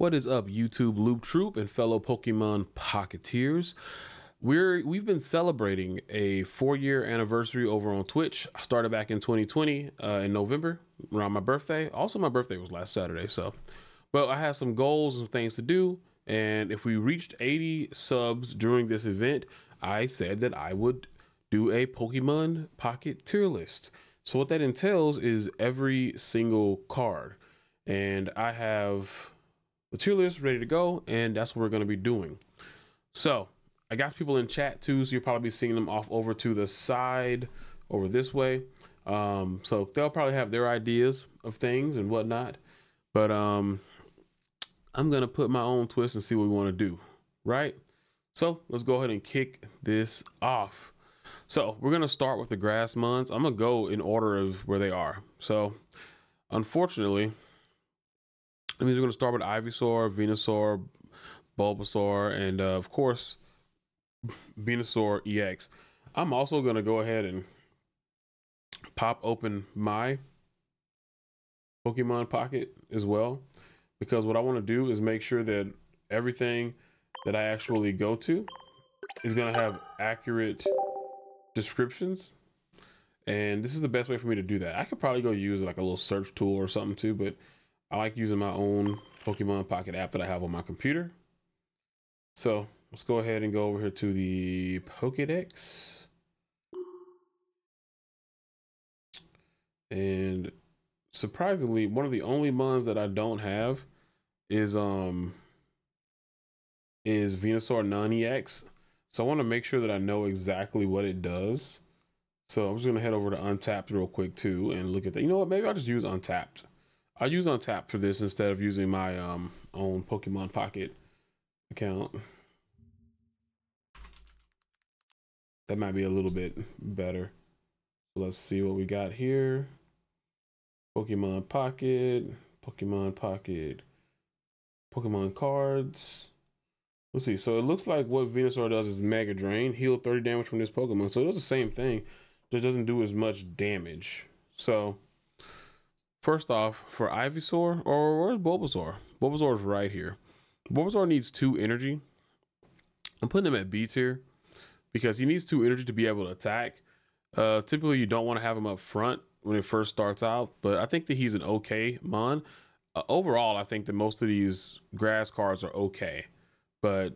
What is up, YouTube Loop Troop and fellow Pokemon Pocketeers? We're we've been celebrating a four-year anniversary over on Twitch. I started back in 2020 uh, in November around my birthday. Also, my birthday was last Saturday, so. But I have some goals and things to do, and if we reached 80 subs during this event, I said that I would do a Pokemon Pocket tier list. So what that entails is every single card, and I have the tier list ready to go, and that's what we're going to be doing. So I got people in chat too, so you'll probably be seeing them off over to the side over this way. Um, so they'll probably have their ideas of things and whatnot. But um, I'm gonna put my own twist and see what we want to do, right? So let's go ahead and kick this off. So we're gonna start with the grass mons. I'm gonna go in order of where they are. So unfortunately, that means we're going to start with Ivysaur, Venusaur, Bulbasaur, and uh, of course, Venusaur EX. I'm also going to go ahead and pop open my Pokemon Pocket as well, because what I want to do is make sure that everything that I actually go to is going to have accurate descriptions. And this is the best way for me to do that. I could probably go use like a little search tool or something too, but I like using my own Pokemon Pocket app that I have on my computer. So let's go ahead and go over here to the Pokedex. And surprisingly, one of the only ones that I don't have is um is Venusaur non-EX. So I want to make sure that I know exactly what it does. So I'm just gonna head over to Untapped real quick too and look at that. You know what? Maybe I'll just use Untapped. I use Untap for this instead of using my um, own Pokemon Pocket account. That might be a little bit better. Let's see what we got here. Pokemon Pocket, Pokemon Pocket, Pokemon cards. Let's see. So it looks like what Venusaur does is Mega Drain, heal 30 damage from this Pokemon. So it does the same thing, just doesn't do as much damage. So First off, for Ivysaur, or where's Bulbasaur? Bulbasaur is right here. Bulbasaur needs two energy. I'm putting him at B tier because he needs two energy to be able to attack. Uh, typically, you don't want to have him up front when it first starts out, but I think that he's an okay mon. Uh, overall, I think that most of these grass cards are okay, but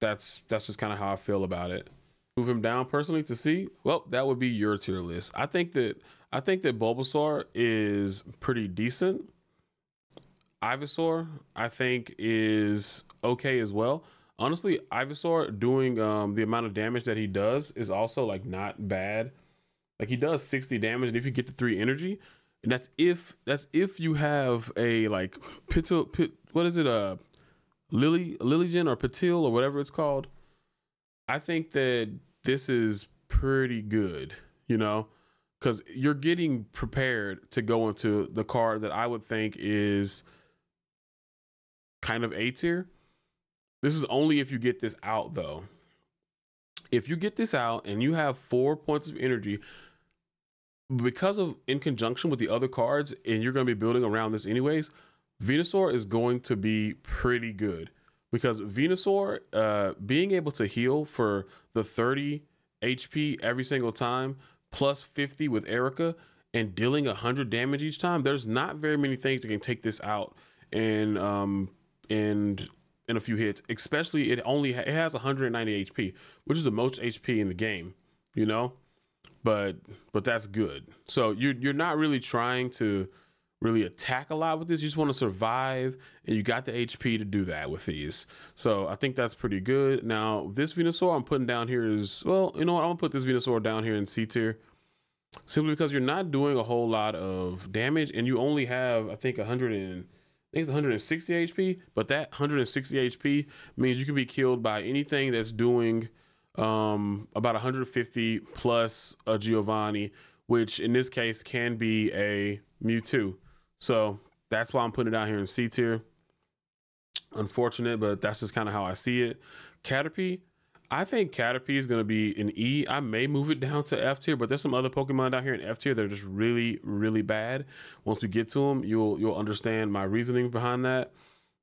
that's that's just kind of how I feel about it. Move him down personally to see. Well, that would be your tier list. I think that I think that Bulbasaur is pretty decent. Ivysaur, I think, is okay as well. Honestly, Ivysaur doing um, the amount of damage that he does is also like not bad. Like he does 60 damage, and if you get the three energy, and that's if that's if you have a like pit, pit what is it uh lily lilygen or patil or whatever it's called. I think that this is pretty good, you know because you're getting prepared to go into the card that I would think is kind of A tier. This is only if you get this out, though. If you get this out and you have four points of energy, because of in conjunction with the other cards, and you're going to be building around this anyways, Venusaur is going to be pretty good because Venusaur, uh, being able to heal for the 30 HP every single time plus 50 with Erica and dealing 100 damage each time, there's not very many things that can take this out and um and in a few hits. Especially it only ha- it has 190 HP, which is the most HP in the game, you know. But but that's good. So you you're not really trying to really attack a lot with this. You just want to survive, and you got the HP to do that with these. So I think that's pretty good. Now this Venusaur I'm putting down here is well, you know what? I'm gonna put this Venusaur down here in C tier simply because you're not doing a whole lot of damage and you only have I think 100 and I think it's 160 HP, but that 160 HP means you can be killed by anything that's doing um, about 150 plus a Giovanni, which in this case can be a Mewtwo. So that's why I'm putting it out here in C tier. Unfortunate, but that's just kind of how I see it. Caterpie, I think Caterpie is going to be an E. I may move it down to F tier, but there's some other Pokemon down here in F tier that are just really, really bad. Once we get to them, you'll you'll understand my reasoning behind that.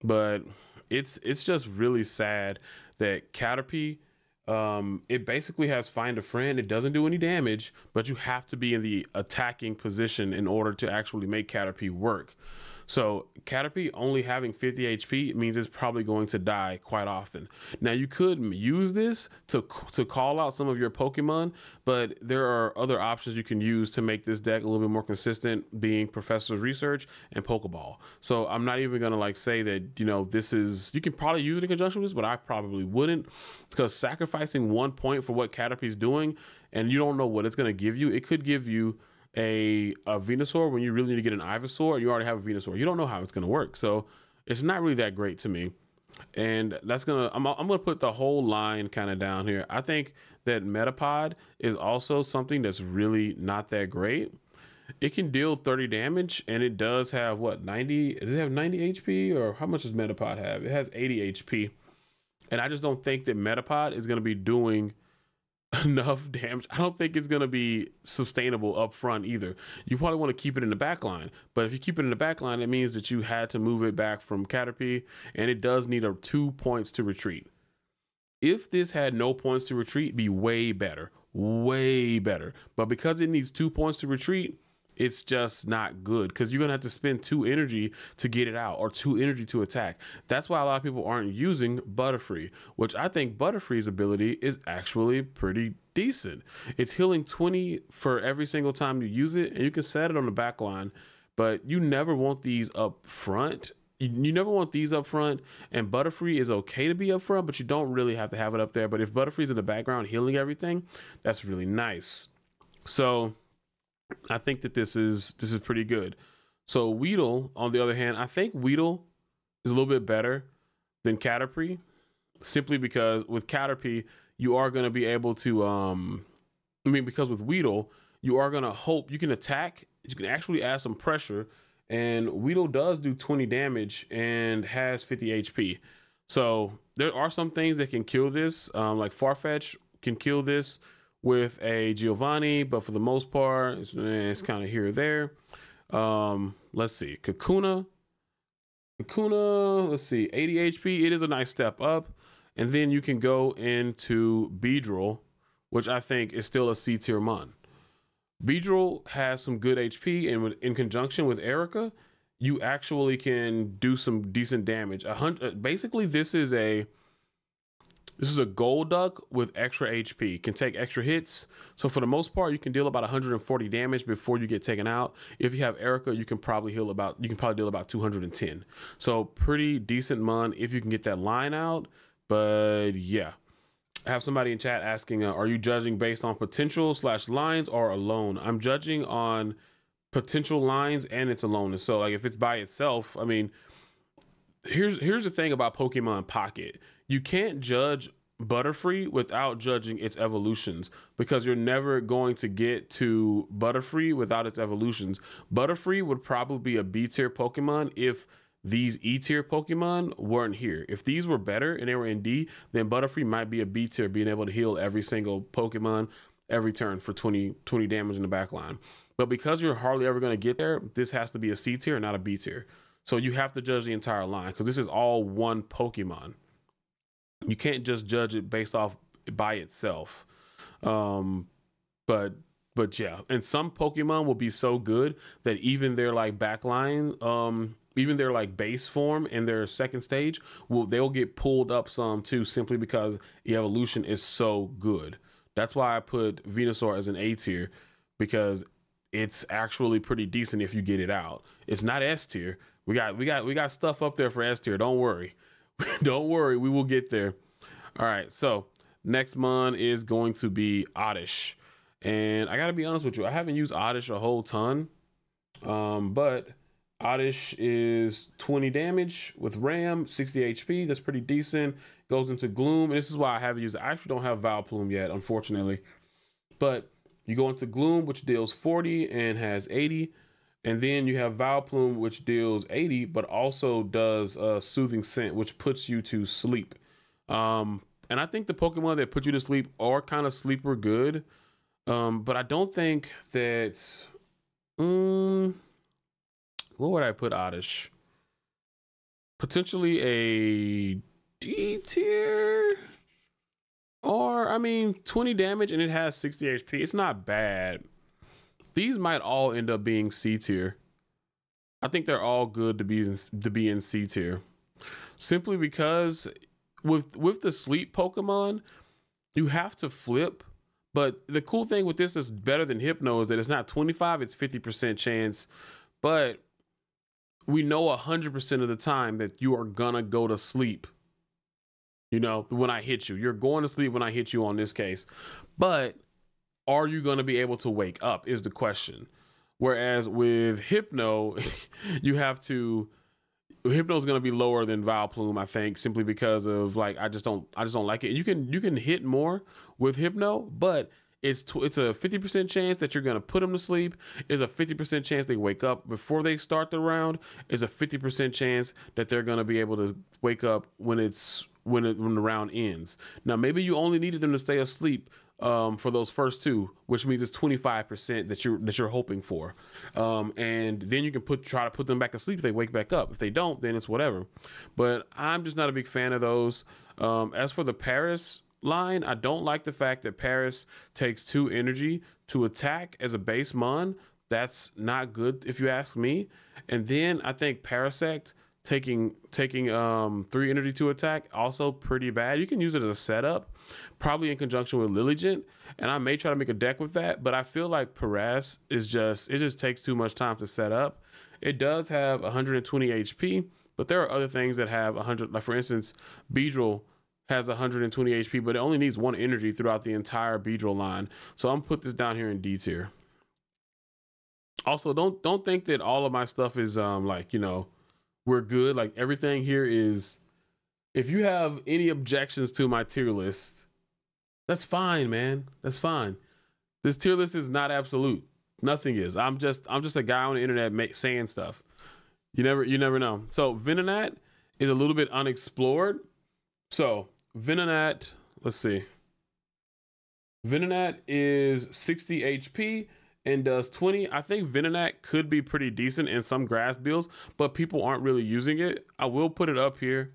but it's it's just really sad that Caterpie um, it basically has find a friend. It doesn't do any damage, but you have to be in the attacking position in order to actually make Caterpie work. So Caterpie only having 50 HP means it's probably going to die quite often. Now you could use this to to call out some of your Pokemon, but there are other options you can use to make this deck a little bit more consistent, being Professor's Research and Pokeball. So I'm not even gonna like say that you know this is you can probably use it in conjunction with this, but I probably wouldn't because sacrificing one point for what Caterpie's doing and you don't know what it's gonna give you, it could give you a, a Venusaur when you really need to get an Ivysaur, you already have a Venusaur. You don't know how it's going to work. So it's not really that great to me. And that's going to, I'm, I'm going to put the whole line kind of down here. I think that Metapod is also something that's really not that great. It can deal 30 damage and it does have what, 90? Does it have 90 HP or how much does Metapod have? It has 80 HP. And I just don't think that Metapod is going to be doing enough damage. I don't think it's going to be sustainable up front either. You probably want to keep it in the back line, but if you keep it in the back line, it means that you had to move it back from Caterpie, and it does need a two points to retreat. If this had no points to retreat, be way better, way better. But because it needs two points to retreat, it's just not good because you're gonna have to spend two energy to get it out or two energy to attack. That's why a lot of people aren't using Butterfree, which I think Butterfree's ability is actually pretty decent. It's healing 20 for every single time you use it, and you can set it on the back line, but you never want these up front. You, never want these up front, and Butterfree is okay to be up front, but you don't really have to have it up there. But if Butterfree's in the background healing everything, that's really nice. So I think that this is this is pretty good. So Weedle, on the other hand, I think Weedle is a little bit better than Caterpie, simply because with Caterpie you are going to be able to. Um, I mean, because with Weedle you are going to hope you can attack. You can actually add some pressure, and Weedle does do 20 damage and has 50 HP. So there are some things that can kill this, um, like Farfetch can kill this with a Giovanni, but for the most part, it's, eh, it's kind of here or there. Um, let's see, Kakuna. Kakuna, let's see, 80 HP. It is a nice step up. And then you can go into Beedrill, which I think is still a C tier mon. Beedrill has some good HP, and in conjunction with Erica, you actually can do some decent damage. A hundred, basically, this is a this is a Golduck with extra HP. Can take extra hits. So for the most part, you can deal about 140 damage before you get taken out. If you have Erica, you can probably heal about you can probably deal about 210. So pretty decent mon if you can get that line out. But yeah. I have somebody in chat asking, uh, are you judging based on potential slash lines or alone? I'm judging on potential lines and its alone. So like if it's by itself, I mean, here's here's the thing about Pokemon Pocket you can't judge Butterfree without judging its evolutions because you're never going to get to Butterfree without its evolutions. Butterfree would probably be a B tier Pokemon if these E tier Pokemon weren't here. If these were better and they were in D, then Butterfree might be a B tier, being able to heal every single Pokemon every turn for 20, 20 damage in the back line. But because you're hardly ever going to get there, this has to be a C tier, not a B tier. So you have to judge the entire line because this is all one Pokemon you can't just judge it based off by itself. Um, but but yeah, and some Pokemon will be so good that even their like backline, um, even their like base form and their second stage, will they'll get pulled up some too, simply because the evolution is so good. That's why I put Venusaur as an A tier because it's actually pretty decent if you get it out. It's not S tier. We got we got we got stuff up there for S tier. Don't worry. Don't worry, we will get there. All right, so next mon is going to be Oddish. And I gotta be honest with you, I haven't used Oddish a whole ton. Um, but Oddish is 20 damage with Ram, 60 HP. That's pretty decent. Goes into Gloom. And this is why I haven't used it. I actually don't have Vileplume yet, unfortunately. But you go into Gloom, which deals 40 and has 80. And then you have Vileplume, which deals 80, but also does a Soothing Scent, which puts you to sleep. Um, and I think the Pokemon that put you to sleep are kind of sleeper good. Um, but I don't think that. Um, what would I put Oddish? potentially a D tier. Or, I mean, 20 damage and it has 60 HP. It's not bad. These might all end up being C tier. I think they're all good to be in, to be in C tier. Simply because with with the sleep Pokemon, you have to flip. But the cool thing with this is better than Hypno is that it's not 25, it's 50% chance. But we know 100% of the time that you are gonna go to sleep you know, when I hit you. You're going to sleep when I hit you on this case. But are you going to be able to wake up is the question. Whereas with Hypno, you have to Hypno is going to be lower than Vileplume, I think, simply because of like I just don't I just don't like it. You can you can hit more with Hypno, but it's tw- it's a 50% chance that you're going to put them to sleep. Is a 50% chance they wake up before they start the round. Is a 50% chance that they're going to be able to wake up when it's when it, when the round ends. Now maybe you only needed them to stay asleep um, for those first two, which means it's 25% that you're that you're hoping for. Um, and then you can put try to put them back asleep if they wake back up. If they don't, then it's whatever. But I'm just not a big fan of those. Um, as for the Paras line, I don't like the fact that Paras takes two energy to attack as a base mon. That's not good if you ask me. And then I think Parasect taking taking um three energy to attack also pretty bad you can use it as a setup probably in conjunction with Lilligant and I may try to make a deck with that but I feel like Paras is just it just takes too much time to set up it does have 120 HP but there are other things that have 100 like for instance Beedrill has 120 HP but it only needs one energy throughout the entire Beedrill line so I'm put this down here in D tier also don't don't think that all of my stuff is um like you know we're good. Like everything here is. If you have any objections to my tier list, that's fine, man. That's fine. This tier list is not absolute. Nothing is. I'm just I'm just a guy on the internet make, saying stuff. You never you never know. So Venonat is a little bit unexplored. So Venonat, let's see. Venonat is 60 HP and does 20. I think Venonat could be pretty decent in some grass builds, but people aren't really using it. I will put it up here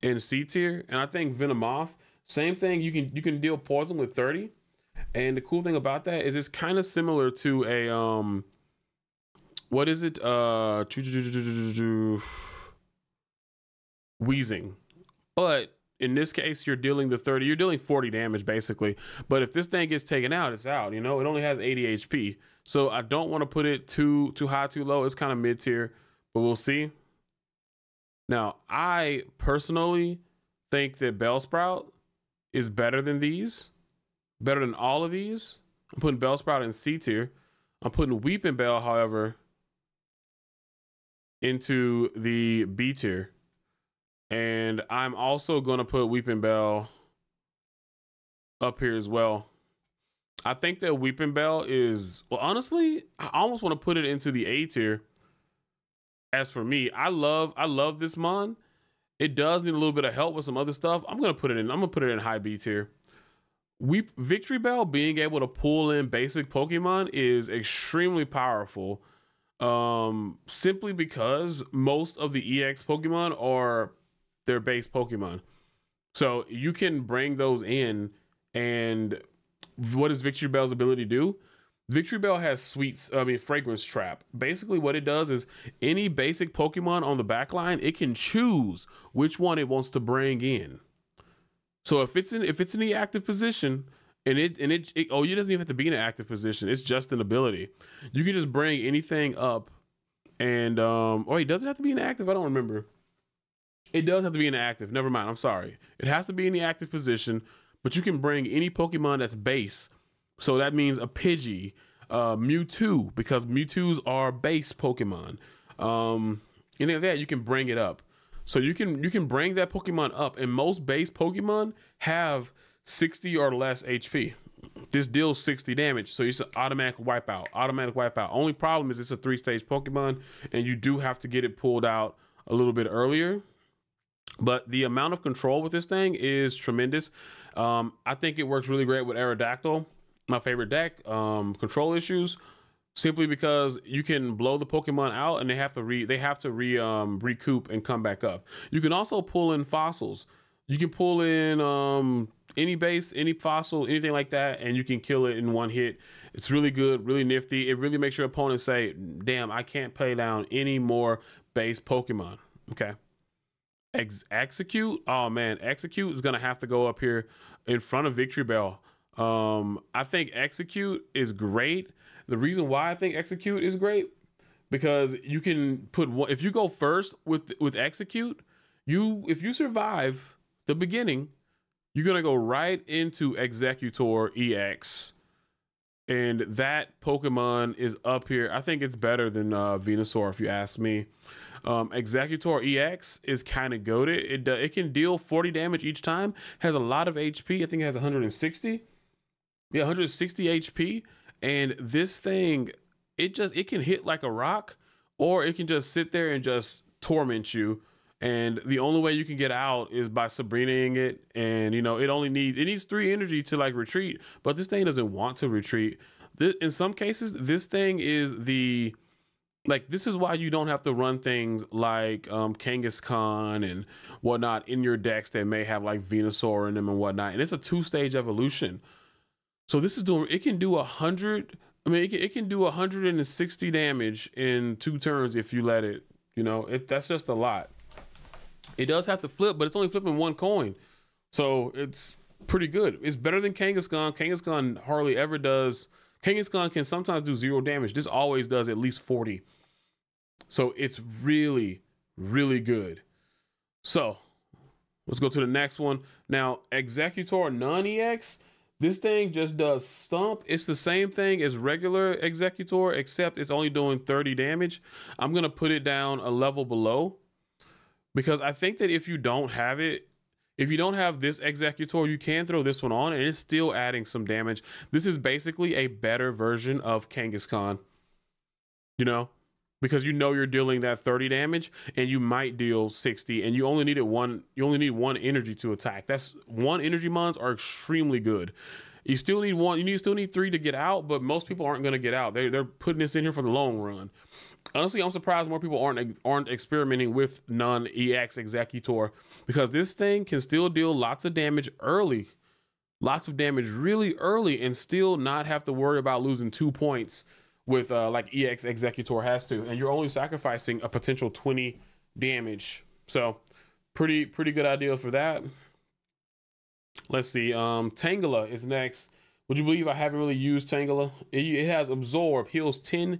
in C tier, and I think Venomoth, same thing. You can you can deal poison with 30. And the cool thing about that is it's kind of similar to a um what is it? Uh Weezing. But in this case, you're dealing the 30, you're dealing 40 damage basically. But if this thing gets taken out, it's out. You know, it only has 80 HP. So I don't want to put it too too high, too low. It's kind of mid tier, but we'll see. Now, I personally think that Bellsprout is better than these, better than all of these. I'm putting Bellsprout in C tier. I'm putting Weepinbell, however, into the B tier. And I'm also going to put Weepinbell up here as well. I think that Weepinbell is, well, honestly, I almost want to put it into the A tier. As for me, I love, I love this Mon. It does need a little bit of help with some other stuff. I'm gonna put it in. I'm gonna put it in high B tier. We Victreebel being able to pull in basic Pokemon is extremely powerful. Um, simply because most of the EX Pokemon are their base Pokemon. So you can bring those in and what does Victreebel's ability do? Victreebel has sweets, I mean fragrance trap. Basically what it does is any basic Pokemon on the back line, it can choose which one it wants to bring in. So if it's in if it's in the active position and it and it, it oh you doesn't even have to be in an active position, it's just an ability. You can just bring anything up and um oh it doesn't have to be an active, I don't remember. It does have to be in active. Never mind. I'm sorry. It has to be in the active position, but you can bring any Pokemon that's base. So that means a Pidgey, uh, Mewtwo, because Mewtwo's are base Pokemon. Um, anything like that, you can bring it up. So you can you can bring that Pokemon up, and most base Pokemon have 60 or less HP. This deals 60 damage, so it's an automatic wipeout. Automatic wipeout. Only problem is it's a three stage Pokemon, and you do have to get it pulled out a little bit earlier. But the amount of control with this thing is tremendous. Um, I think it works really great with Aerodactyl, my favorite deck. Um, control issues, simply because you can blow the Pokemon out and they have to re they have to re um recoup and come back up. You can also pull in fossils. You can pull in um any base, any fossil, anything like that, and you can kill it in one hit. It's really good, really nifty. It really makes your opponent say, "Damn, I can't play down any more base Pokemon." Okay. Ex- Exeggcute. Oh man, Exeggcute is gonna have to go up here in front of Victreebel. Um, I think Exeggcute is great. The reason why I think Exeggcute is great because you can put one if you go first with with Exeggcute, you if you survive the beginning, you're gonna go right into Exeggutor EX. And that Pokemon is up here. I think it's better than uh, Venusaur, if you ask me. Um, Exeggutor EX is kind of goaded. It, uh, it can deal 40 damage each time, has a lot of HP. I think it has 160. Yeah, 160 HP. And this thing, it just it can hit like a rock, or it can just sit there and just torment you. And the only way you can get out is by Sabrinaing it. And you know, it only needs it needs three energy to like retreat, but this thing doesn't want to retreat. This, in some cases, this thing is the like this is why you don't have to run things like um Kangaskhan and whatnot in your decks that may have like Venusaur in them and whatnot. And it's a two stage evolution. So this is doing it can do a hundred. I mean, it can, it can do 160 damage in two turns if you let it. You know, it that's just a lot. It does have to flip, but it's only flipping one coin, so it's pretty good. It's better than Kangaskhan. Kangaskhan hardly ever does. Kangaskhan can sometimes do zero damage. This always does at least 40. So it's really, really good. So let's go to the next one. Now, Exeggutor non EX this thing just does stump. It's the same thing as regular Exeggutor, except it's only doing 30 damage. I'm going to put it down a level below because I think that if you don't have it, if you don't have this Exeggutor, you can throw this one on and it's still adding some damage. This is basically a better version of Kangaskhan. You know, because you know you're dealing that 30 damage and you might deal 60 and you only needed one you only need one energy to attack. That's one energy mons are extremely good. You still need one you need still need three to get out but most people aren't going to get out. They're, they're putting this in here for the long run. Honestly i'm surprised more people aren't aren't experimenting with non-ex Exeggutor because this thing can still deal lots of damage early lots of damage really early and still not have to worry about losing two points with uh, like EX Exeggutor has to, and you're only sacrificing a potential 20 damage. So pretty pretty good idea for that. Let's see. Um, Tangela is next. Would you believe I haven't really used Tangela? It, it has absorb, heals 10,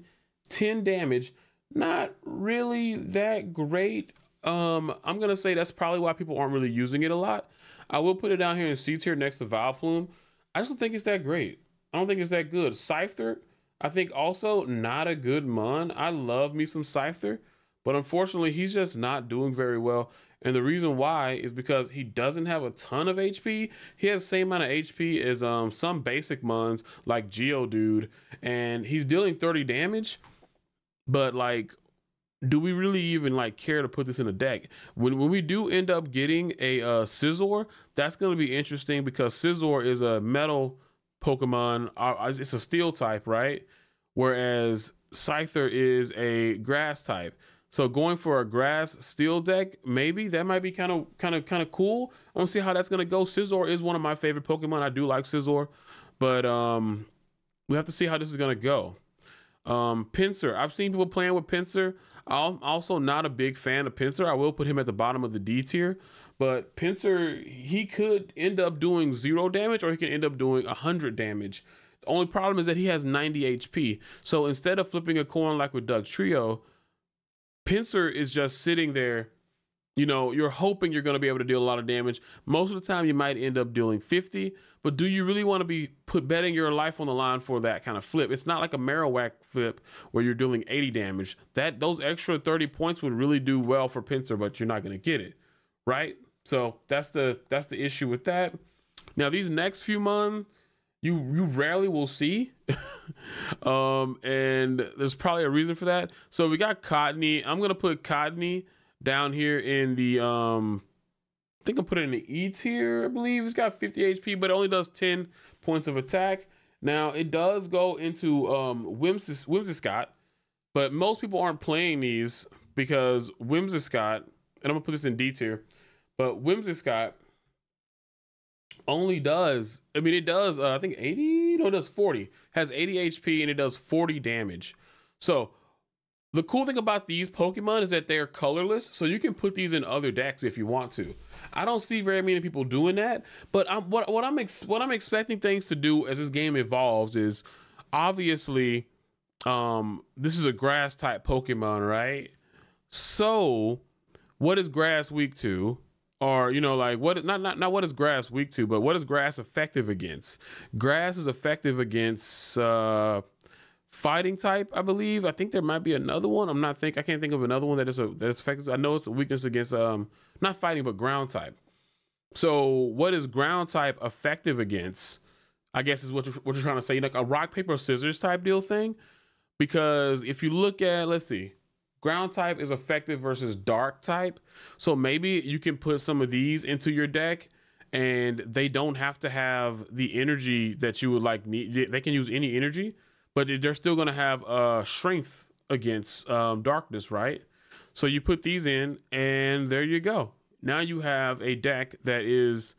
10 damage. Not really that great. Um, I'm gonna say that's probably why people aren't really using it a lot. I will put it down here in C tier next to Vileplume. I just don't think it's that great. I don't think it's that good. Scyther, I think also not a good Mon. I love me some Scyther, but unfortunately he's just not doing very well. And the reason why is because he doesn't have a ton of HP. He has the same amount of HP as um some basic Mons like Geodude, and he's dealing 30 damage. But like do we really even like care to put this in a deck? When when we do end up getting a uh, Scizor, that's going to be interesting because Scizor is a metal Pokemon. Uh, it's a steel type, right? Whereas Scyther is a grass type. So going for a grass steel deck, maybe that might be kind of kind of kind of cool. I want to see how that's gonna go. Scizor is one of my favorite Pokemon. I do like Scizor, but um, we have to see how this is gonna go. Um, Pinsir, I've seen people playing with Pinsir. I'm also not a big fan of Pinsir. I will put him at the bottom of the D tier. But Pinsir, he could end up doing zero damage or he can end up doing 100 damage. The only problem is that he has 90 HP. So instead of flipping a coin like with Doug Trio, Pinsir is just sitting there. You know, you're hoping you're going to be able to deal a lot of damage. Most of the time, you might end up dealing 50. But do you really want to be put betting your life on the line for that kind of flip? It's not like a Marowak flip where you're dealing 80 damage. That those extra 30 points would really do well for Pinsir, but you're not going to get it, right? So that's the that's the issue with that. Now these next few months, you you rarely will see, um, and there's probably a reason for that. So we got Cottonee. I'm gonna put Cottonee down here in the um, I think I'm putting in the E tier. I believe it's got 50 HP, but it only does 10 points of attack. Now it does go into um Whimsy, Scott, but most people aren't playing these because Whimsicott, and I'm gonna put this in D tier, but Whimsicott only does I mean it does uh, I think 80 no it does 40 has 80 HP and it does 40 damage. So the cool thing about these Pokemon is that they're colorless, so you can put these in other decks if you want to. I don't see very many people doing that, but I'm, what what I'm ex- what I'm expecting things to do as this game evolves is obviously um, this is a grass type Pokemon, right? So what is grass weak to? Or you know, like what? Not not not what is grass weak to, but what is grass effective against? Grass is effective against. Uh, fighting type, I believe. I think there might be another one. I'm not think I can't think of another one that is a that is effective. I know it's a weakness against um not fighting but ground type. So what is ground type effective against? I guess is what you're, what you're trying to say, like a rock paper scissors type deal thing. Because if you look at let's see, ground type is effective versus dark type. So maybe you can put some of these into your deck and they don't have to have the energy that you would like need. They can use any energy but they're still going to have uh, strength against um, darkness, right? So you put these in, and there you go. Now you have a deck that is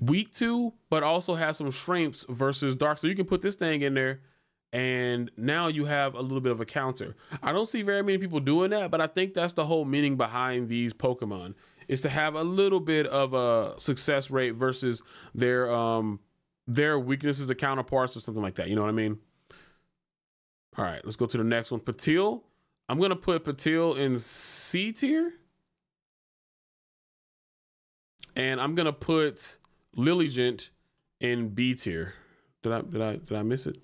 weak to, but also has some strengths versus dark. So you can put this thing in there, and now you have a little bit of a counter. I don't see very many people doing that, but I think that's the whole meaning behind these Pokemon is to have a little bit of a success rate versus their um their weaknesses or counterparts or something like that. You know what I mean? All right, let's go to the next one. Patil. I'm gonna put Patil in C tier. And I'm gonna put Lilligant in B tier. Did I did I did I miss it?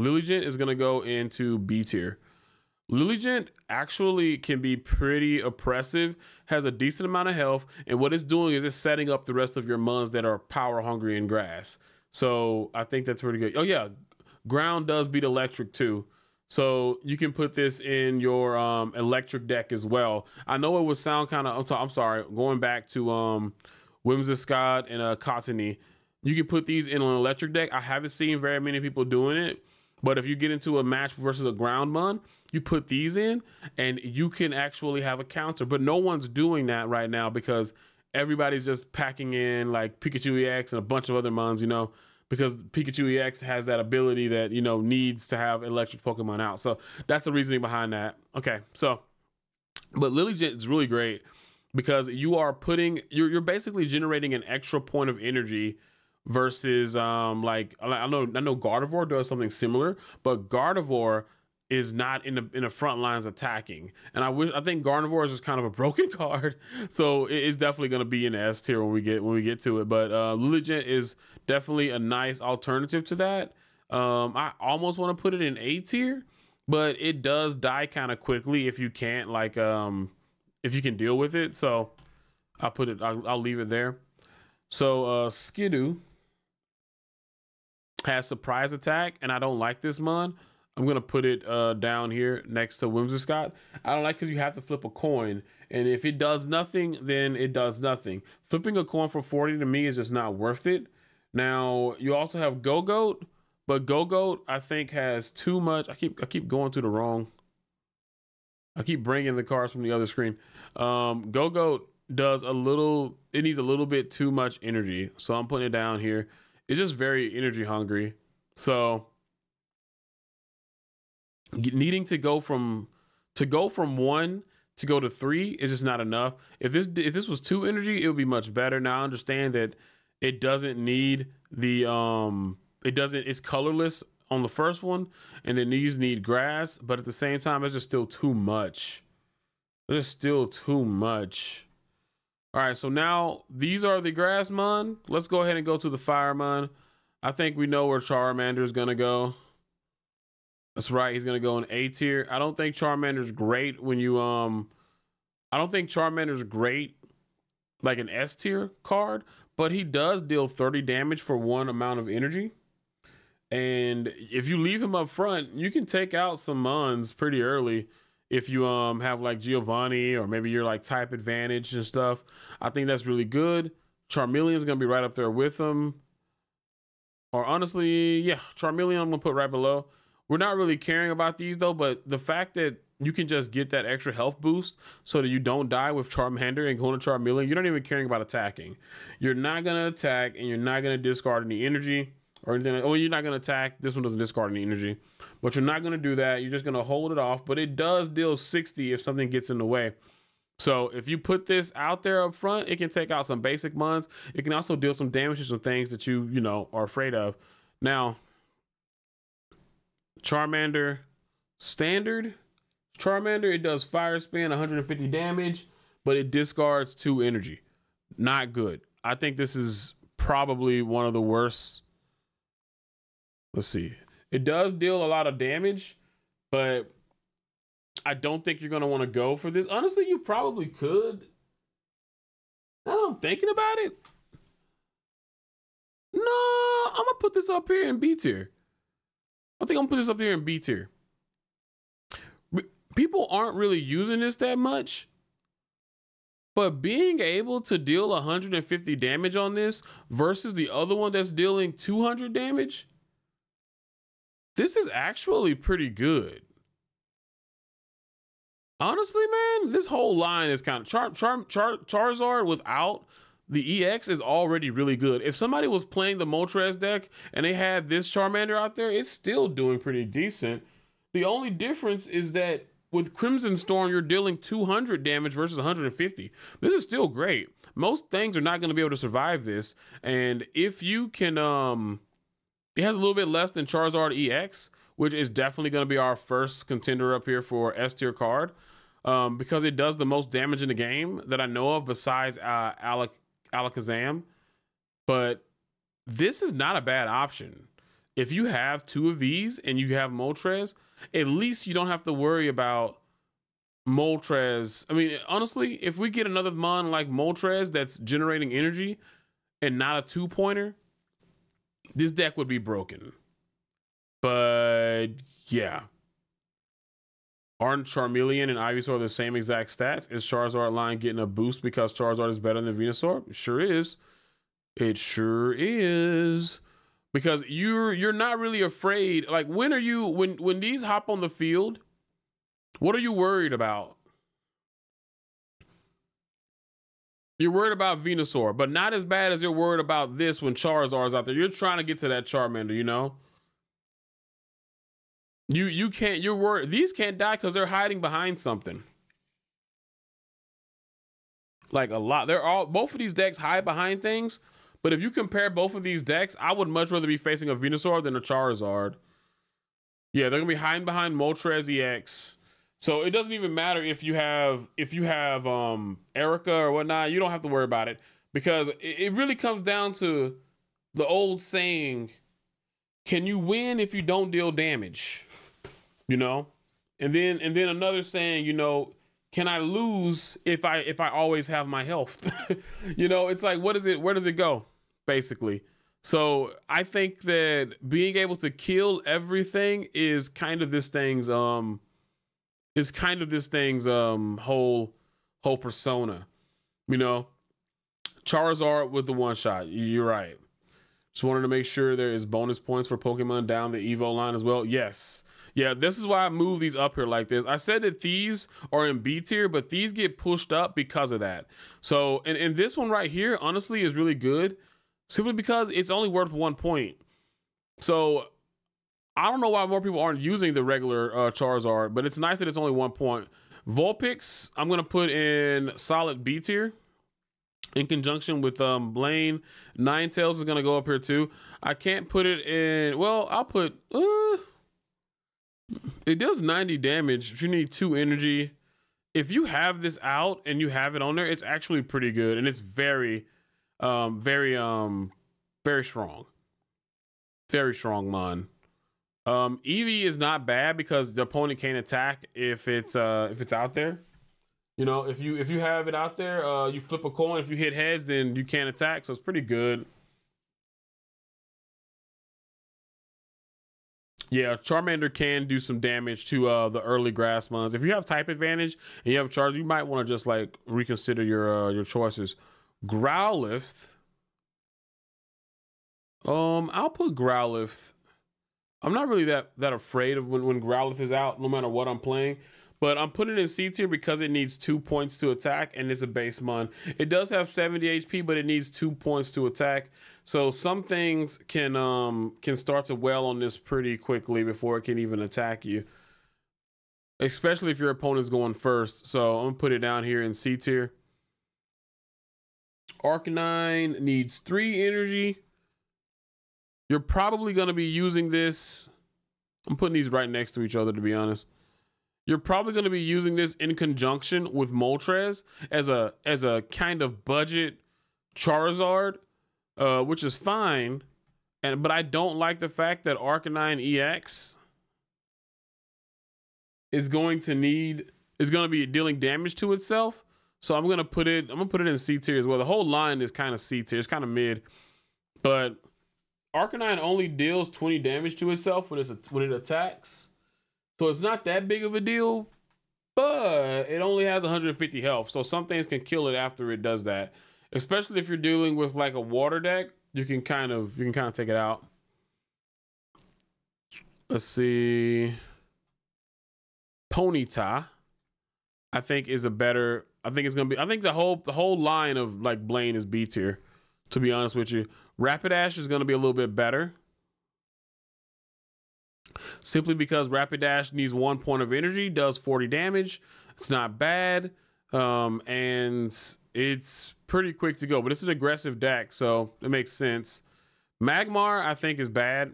Lilligant is gonna go into B tier. Lilligant actually can be pretty oppressive, has a decent amount of health, and what it's doing is it's setting up the rest of your muns that are power hungry in grass. So I think that's pretty good. Oh yeah, ground does beat electric too. So you can put this in your um, electric deck as well. I know it would sound kind of. I'm, sorry, going back to um, Whimsicott and uh, Cottonee. You can put these in an electric deck. I haven't seen very many people doing it, but if you get into a match versus a ground mon, you put these in, and you can actually have a counter. But no one's doing that right now because everybody's just packing in like Pikachu EX and a bunch of other mons. You know, because Pikachu EX has that ability that you know needs to have electric Pokemon out. So that's the reasoning behind that. Okay, so but Lilligant is really great because you are putting you're you're basically generating an extra point of energy versus um like I know I know Gardevoir does something similar, but Gardevoir is not in the in the front lines attacking. And I wish I think Gardevoir is just kind of a broken card, so it's definitely going to be in S tier when we get when we get to it. But uh, Lilligant is definitely a nice alternative to that. Um, I almost want to put it in A tier, but it does die kind of quickly if you can't like um if you can deal with it. So I'll put it. I'll, I'll leave it there. So uh, Skiddo has surprise attack, and I don't like this mon. I'm gonna put it uh, down here next to Whimsicott. I don't like because you have to flip a coin, and if it does nothing, then it does nothing. Flipping a coin for 40 to me is just not worth it. Now you also have Gogoat, but Gogoat I think has too much. I keep I keep going to the wrong. I keep bringing the cards from the other screen. Um, Gogoat does a little. It needs a little bit too much energy, so I'm putting it down here. It's just very energy hungry. So needing to go from to go from one to go to three is just not enough. If this if this was two energy, it would be much better. Now I understand that it doesn't need the um it doesn't it's colorless on the first one, and then these need grass, but at the same time, it's just still too much. It's still too much. All right, so now these are the grass mon. Let's go ahead and go to the fire mon. I think we know where Charmander is gonna go. That's right. He's gonna go in A tier. I don't think Charmander's great when you um. I don't think Charmander's great like an S tier card, but he does deal 30 damage for one amount of energy. And if you leave him up front, you can take out some Mons pretty early if you um have like Giovanni or maybe you're like type advantage and stuff. I think that's really good. Charmeleon's gonna be right up there with him. or honestly, yeah, Charmeleon I'm gonna put right below. We're not really caring about these though, but the fact that you can just get that extra health boost so that you don't die with Charmander and going to Charmeleon, you're not even caring about attacking. You're not gonna attack and you're not gonna discard any energy or anything. Like, oh, you're not gonna attack. This one doesn't discard any energy, but you're not gonna do that. You're just gonna hold it off. But it does deal 60 if something gets in the way. So if you put this out there up front, it can take out some basic ones. It can also deal some damage to some things that you, you know, are afraid of. Now, Charmander standard. Charmander, it does fire spin, 150 damage, but it discards two energy. Not good. I think this is probably one of the worst. Let's see. It does deal a lot of damage, but I don't think you're going to want to go for this. Honestly, you probably could. Now I'm thinking about it. No, I'm going to put this up here in B tier. I think I'm going to put this up here in B tier. People aren't really using this that much. But being able to deal 150 damage on this versus the other one that's dealing 200 damage, this is actually pretty good. Honestly, man, this whole line is kind of Char, Char, Char, Charizard without the EX is already really good. If somebody was playing the Moltres deck and they had this Charmander out there, it's still doing pretty decent. The only difference is that with Crimson Storm, you're dealing 200 damage versus 150. This is still great. Most things are not going to be able to survive this. And if you can, um, it has a little bit less than Charizard EX, which is definitely going to be our first contender up here for S tier card um, because it does the most damage in the game that I know of besides uh, Alak- Alakazam. But this is not a bad option. If you have two of these and you have Moltres, at least you don't have to worry about Moltres. I mean, honestly, if we get another mon like Moltres that's generating energy and not a two pointer, this deck would be broken. But yeah, Aren't Charmeleon and Ivysaur the same exact stats? Is Charizard line getting a boost because Charizard is better than Venusaur? Sure is. It sure is. Because you're you're not really afraid. Like when are you when when these hop on the field? What are you worried about? You're worried about Venusaur, but not as bad as you're worried about this when Charizard's out there. You're trying to get to that Charmander, you know? You you can't you're worried these can't die because they're hiding behind something. Like a lot. They're all both of these decks hide behind things. But if you compare both of these decks, I would much rather be facing a Venusaur than a Charizard. Yeah, they're gonna be hiding behind Moltres EX. So it doesn't even matter if you have if you have um Erica or whatnot, you don't have to worry about it. Because it, it really comes down to the old saying, can you win if you don't deal damage? you know and then and then another saying you know can i lose if i if i always have my health you know it's like what is it where does it go basically so i think that being able to kill everything is kind of this thing's um is kind of this thing's um whole whole persona you know charizard with the one shot you're right just wanted to make sure there is bonus points for pokemon down the evo line as well yes yeah, this is why I move these up here like this. I said that these are in B tier, but these get pushed up because of that. So, and, and this one right here, honestly, is really good simply because it's only worth one point. So, I don't know why more people aren't using the regular uh, Charizard, but it's nice that it's only one point. Vulpix, I'm going to put in solid B tier in conjunction with um Blaine. Ninetales is going to go up here too. I can't put it in, well, I'll put, uh, it does 90 damage. If you need two energy. If you have this out and you have it on there, it's actually pretty good and it's very, um, very, um, very strong. Very strong mon. Um, Eevee is not bad because the opponent can't attack if it's uh if it's out there. You know, if you if you have it out there, uh, you flip a coin. If you hit heads, then you can't attack. So it's pretty good. Yeah, Charmander can do some damage to uh, the early grass mons. If you have type advantage and you have charge, you might want to just like reconsider your uh, your choices. Growlithe. Um, I'll put Growlithe. I'm not really that that afraid of when when Growlithe is out, no matter what I'm playing. But I'm putting it in C tier because it needs two points to attack and it's a base mon. It does have 70 HP, but it needs two points to attack. So some things can um can start to well on this pretty quickly before it can even attack you. Especially if your opponent's going first. So I'm gonna put it down here in C tier. Arcanine needs three energy. You're probably gonna be using this. I'm putting these right next to each other to be honest you're probably going to be using this in conjunction with Moltres as a as a kind of budget Charizard, uh, which is fine. And but I don't like the fact that Arcanine EX is going to need is going to be dealing damage to itself. So I'm gonna put it. I'm gonna put it in C tier as well. The whole line is kind of C tier. It's kind of mid, but Arcanine only deals 20 damage to itself when it's a, when it attacks. So it's not that big of a deal, but it only has 150 health. So some things can kill it after it does that. Especially if you're dealing with like a water deck, you can kind of you can kind of take it out. Let's see. Ponyta, I think is a better. I think it's gonna be. I think the whole the whole line of like Blaine is B tier. To be honest with you, Rapidash is gonna be a little bit better simply because Rapidash needs one point of energy, does 40 damage. It's not bad. Um, and it's pretty quick to go, but it's an aggressive deck, so it makes sense. Magmar, I think, is bad.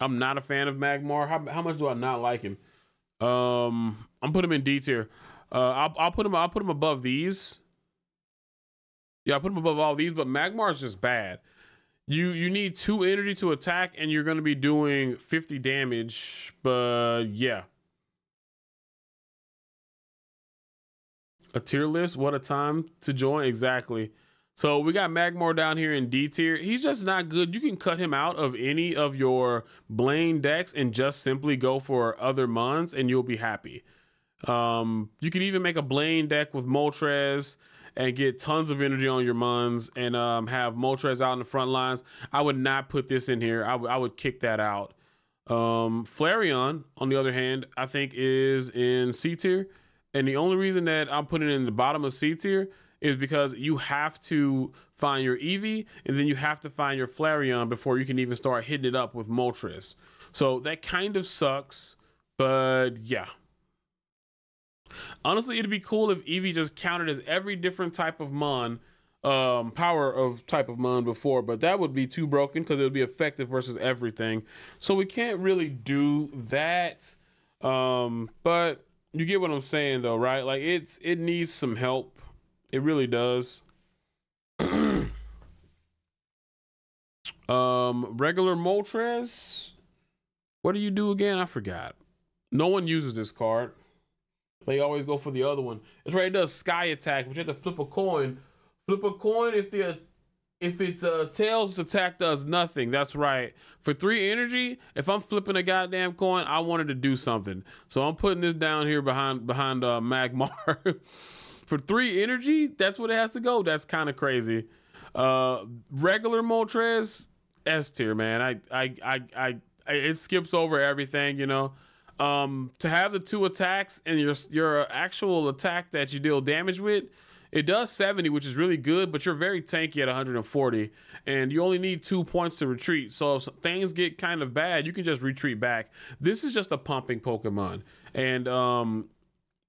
I'm not a fan of Magmar. How, how much do I not like him? Um, I'm putting him in D tier. Uh, I'll, I'll put him. I'll put him above these. Yeah, I put him above all these, but Magmar is just bad. You you need two energy to attack, and you're going to be doing 50 damage. But yeah. A tier list? What a time to join. Exactly. So we got Magmar down here in D tier. He's just not good. You can cut him out of any of your Blaine decks and just simply go for other Mons and you'll be happy. Um, you can even make a Blaine deck with Moltres and get tons of energy on your muns and um, have Moltres out in the front lines. I would not put this in here. I, I would kick that out. Um, Flareon, on the other hand, I think is in C tier. And the only reason that I'm putting it in the bottom of C tier is because you have to find your Eevee and then you have to find your Flareon before you can even start hitting it up with Moltres. So that kind of sucks, but yeah. Honestly, it'd be cool if Eevee just counted as every different type of Mon, um, power of type of Mon before, but that would be too broken because it would be effective versus everything. So we can't really do that. Um, but you get what I'm saying though, right? Like it's it needs some help. It really does. um, regular Moltres. What do you do again? I forgot. No one uses this card. They always go for the other one. It's right. It does sky attack, but you have to flip a coin. Flip a coin if the if it's a uh, tails attack does nothing. That's right. For three energy, if I'm flipping a goddamn coin, I wanted to do something. So I'm putting this down here behind behind uh, Magmar. For three energy, that's what it has to go. That's kind of crazy. Uh, regular Moltres, S tier, man. I, I I I I it skips over everything, you know. Um, to have the two attacks and your your actual attack that you deal damage with, it does 70, which is really good, but you're very tanky at 140, and you only need two points to retreat. So if things get kind of bad, you can just retreat back. This is just a pumping Pokemon, and um,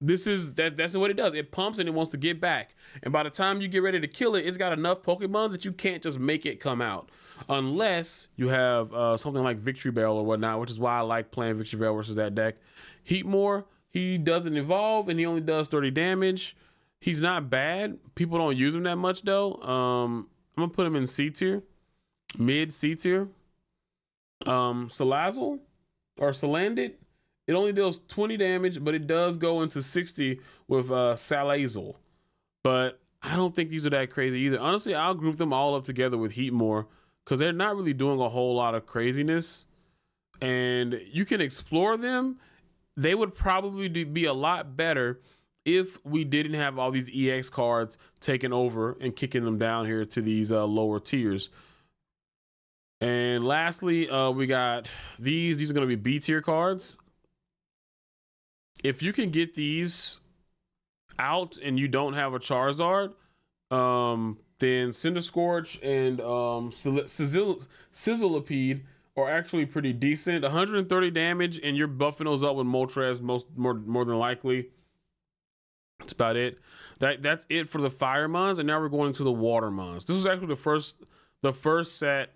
this is that that's what it does. It pumps and it wants to get back. And by the time you get ready to kill it, it's got enough Pokemon that you can't just make it come out. Unless you have uh, something like Victreebel or whatnot, which is why I like playing Victreebel versus that deck. Heatmor, he doesn't evolve and he only does 30 damage. He's not bad. People don't use him that much though. Um, I'm gonna put him in C tier, mid C tier. Um, Salazzle or Salandit, it only deals 20 damage, but it does go into 60 with uh. But I don't think these are that crazy either. Honestly, I'll group them all up together with Heatmor because they're not really doing a whole lot of craziness. And you can explore them. They would probably be a lot better if we didn't have all these EX cards taking over and kicking them down here to these uh, lower tiers. And lastly, uh, we got these. These are going to be B tier cards. If you can get these out and you don't have a Charizard, um, then Cinder Scorch and um, are actually pretty decent. 130 damage, and you're buffing those up with Moltres most more more than likely. That's about it. That that's it for the fire mons, and now we're going to the water mons. This was actually the first the first set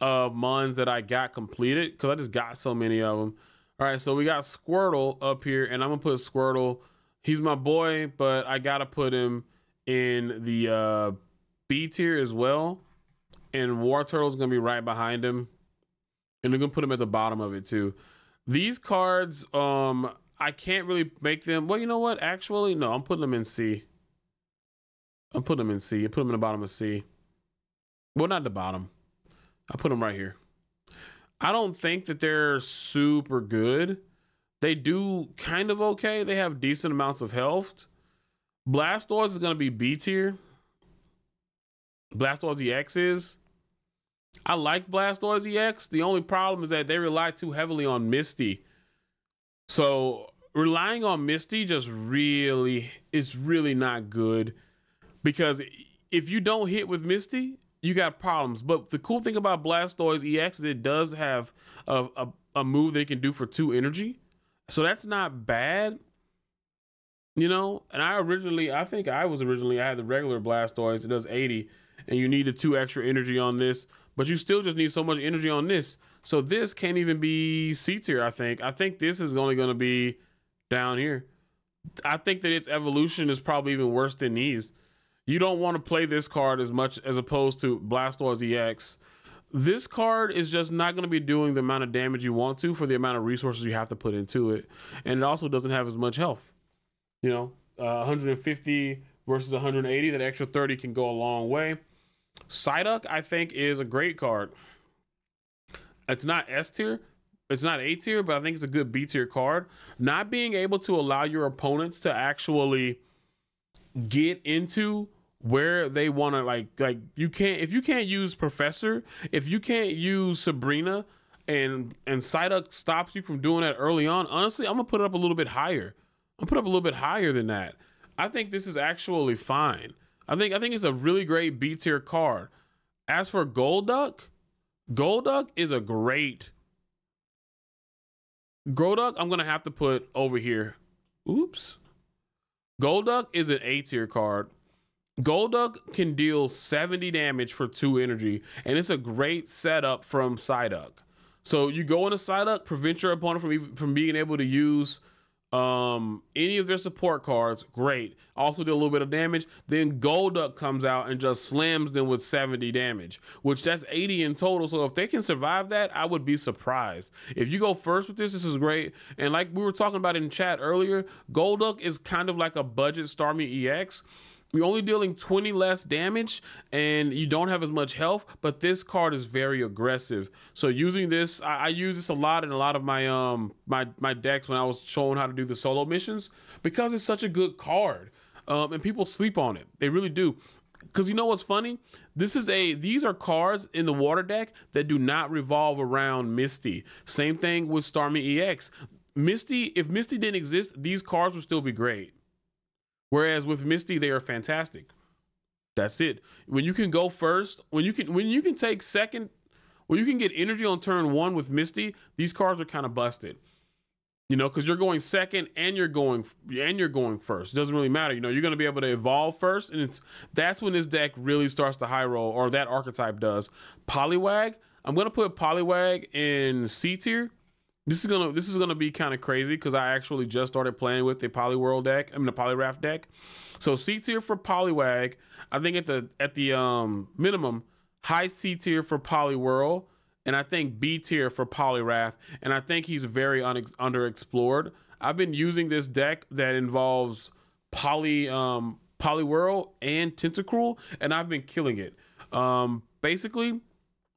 of mons that I got completed because I just got so many of them. All right, so we got Squirtle up here, and I'm gonna put Squirtle. He's my boy, but I gotta put him in the uh, B tier as well. And Wartortle's gonna be right behind him. And they're gonna put him at the bottom of it too. These cards, um, I can't really make them. Well, you know what? Actually, no, I'm putting them in C. I'm putting them in C. I put them in the bottom of C. Well, not the bottom. I put them right here. I don't think that they're super good. They do kind of okay. They have decent amounts of health. Blastoise is going to be B tier. Blastoise EX is. I like Blastoise EX. The only problem is that they rely too heavily on Misty. So relying on Misty just really is really not good because if you don't hit with Misty, you got problems. But the cool thing about Blastoise EX is it does have a, a, a move they can do for two energy. So that's not bad. You know, and I originally, I think I was originally, I had the regular Blastoise. It does 80, and you need the two extra energy on this, but you still just need so much energy on this. So this can't even be C tier, I think. I think this is only going to be down here. I think that its evolution is probably even worse than these. You don't want to play this card as much as opposed to Blastoise EX. This card is just not going to be doing the amount of damage you want to for the amount of resources you have to put into it. And it also doesn't have as much health you know, uh, 150 versus 180. That extra 30 can go a long way. Psyduck, I think, is a great card. It's not S tier, it's not A tier, but I think it's a good B tier card. Not being able to allow your opponents to actually get into where they want to like like you can't if you can't use Professor, if you can't use Sabrina, and and Psyduck stops you from doing that early on. Honestly, I'm gonna put it up a little bit higher. I'll put up a little bit higher than that. I think this is actually fine. I think I think it's a really great B tier card. As for Golduck, Golduck is a great Golduck. I'm gonna have to put over here. Oops. Golduck is an A tier card. Golduck can deal 70 damage for two energy, and it's a great setup from Psyduck. So you go into Psyduck, prevent your opponent from from being able to use um, any of their support cards, great. Also do a little bit of damage. Then Golduck comes out and just slams them with 70 damage, which that's 80 in total. So if they can survive that, I would be surprised. If you go first with this, this is great. And like we were talking about in chat earlier, Golduck is kind of like a budget Starmie EX you're only dealing 20 less damage and you don't have as much health, but this card is very aggressive. So using this, I, I, use this a lot in a lot of my um my my decks when I was showing how to do the solo missions because it's such a good card. Um, and people sleep on it. They really do. Cause you know what's funny? This is a these are cards in the water deck that do not revolve around Misty. Same thing with Starmie EX. Misty, if Misty didn't exist, these cards would still be great. Whereas with Misty, they are fantastic. That's it. When you can go first, when you can when you can take second, when you can get energy on turn one with Misty, these cards are kind of busted. You know, because you're going second and you're going and you're going first. It doesn't really matter. You know, you're going to be able to evolve first, and it's that's when this deck really starts to high roll, or that archetype does. Poliwag. I'm going to put Poliwag in C tier this is gonna this is gonna be kind of crazy because I actually just started playing with the Poliwhirl deck. I mean the Poliwrath deck. So C tier for Poliwag. I think at the at the um minimum, high C tier for Poliwhirl, and I think B tier for Poliwrath. And I think he's very un- underexplored. I've been using this deck that involves Poly um Poliwhirl and Tentacruel, and I've been killing it. Um basically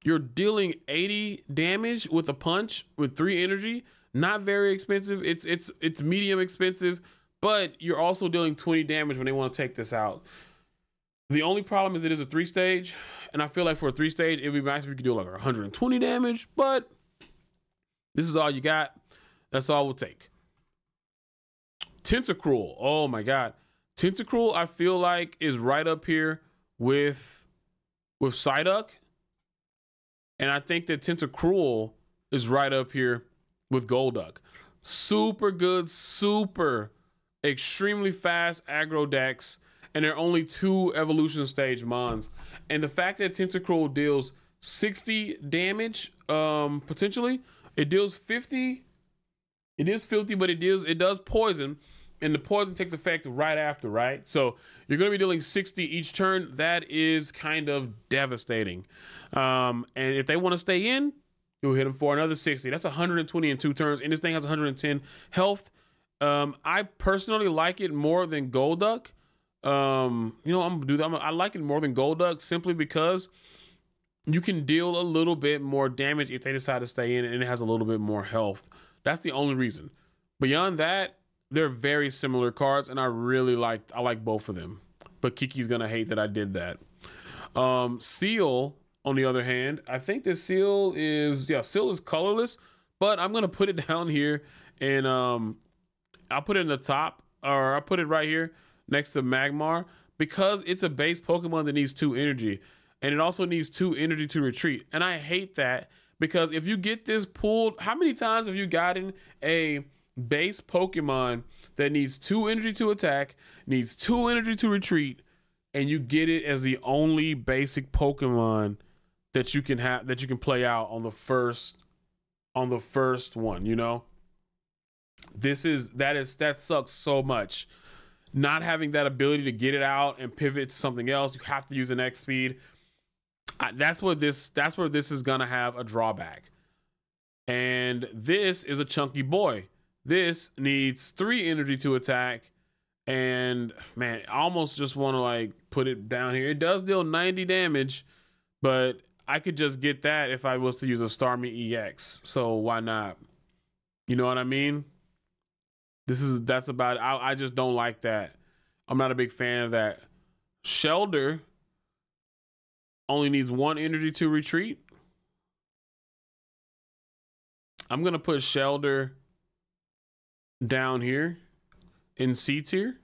you're dealing 80 damage with a punch with three energy. Not very expensive. It's it's it's medium expensive, but you're also dealing 20 damage when they want to take this out. The only problem is it is a three stage, and I feel like for a three stage, it'd be nice if you could do like 120 damage, but this is all you got. That's all we'll take. Tentacruel. Oh my god. Tentacruel, I feel like, is right up here with with Psyduck. And I think that Tentacruel is right up here with Golduck. Super good, super extremely fast aggro decks, and there are only two evolution stage mons. And the fact that Tentacruel deals 60 damage, um, potentially, it deals 50. It is 50, but it deals it does poison and the poison takes effect right after, right? So you're going to be dealing 60 each turn. That is kind of devastating. Um, and if they want to stay in, you'll hit them for another 60. That's 120 in two turns, and this thing has 110 health. Um, I personally like it more than Golduck. Um, you know, I'm do that. I like it more than Golduck simply because you can deal a little bit more damage if they decide to stay in, and it has a little bit more health. That's the only reason. Beyond that, they're very similar cards, and I really like I like both of them. But Kiki's gonna hate that I did that. Um, Seel, on the other hand, I think the Seel is yeah, Seel is colorless, but I'm gonna put it down here and um I'll put it in the top or I'll put it right here next to Magmar because it's a base Pokemon that needs two energy and it also needs two energy to retreat. And I hate that because if you get this pulled, how many times have you gotten a base Pokemon that needs two energy to attack, needs two energy to retreat, and you get it as the only basic Pokemon that you can have that you can play out on the first on the first one, you know? This is that is that sucks so much. Not having that ability to get it out and pivot to something else, you have to use an X speed. I, that's what this that's where this is gonna have a drawback. And this is a chunky boy. This needs three energy to attack. And man, I almost just want to like put it down here. It does deal 90 damage, but I could just get that if I was to use a Starmie EX. So why not? You know what I mean? This is that's about I, I just don't like that. I'm not a big fan of that. Shellder only needs one energy to retreat. I'm gonna put Shellder down here in C tier.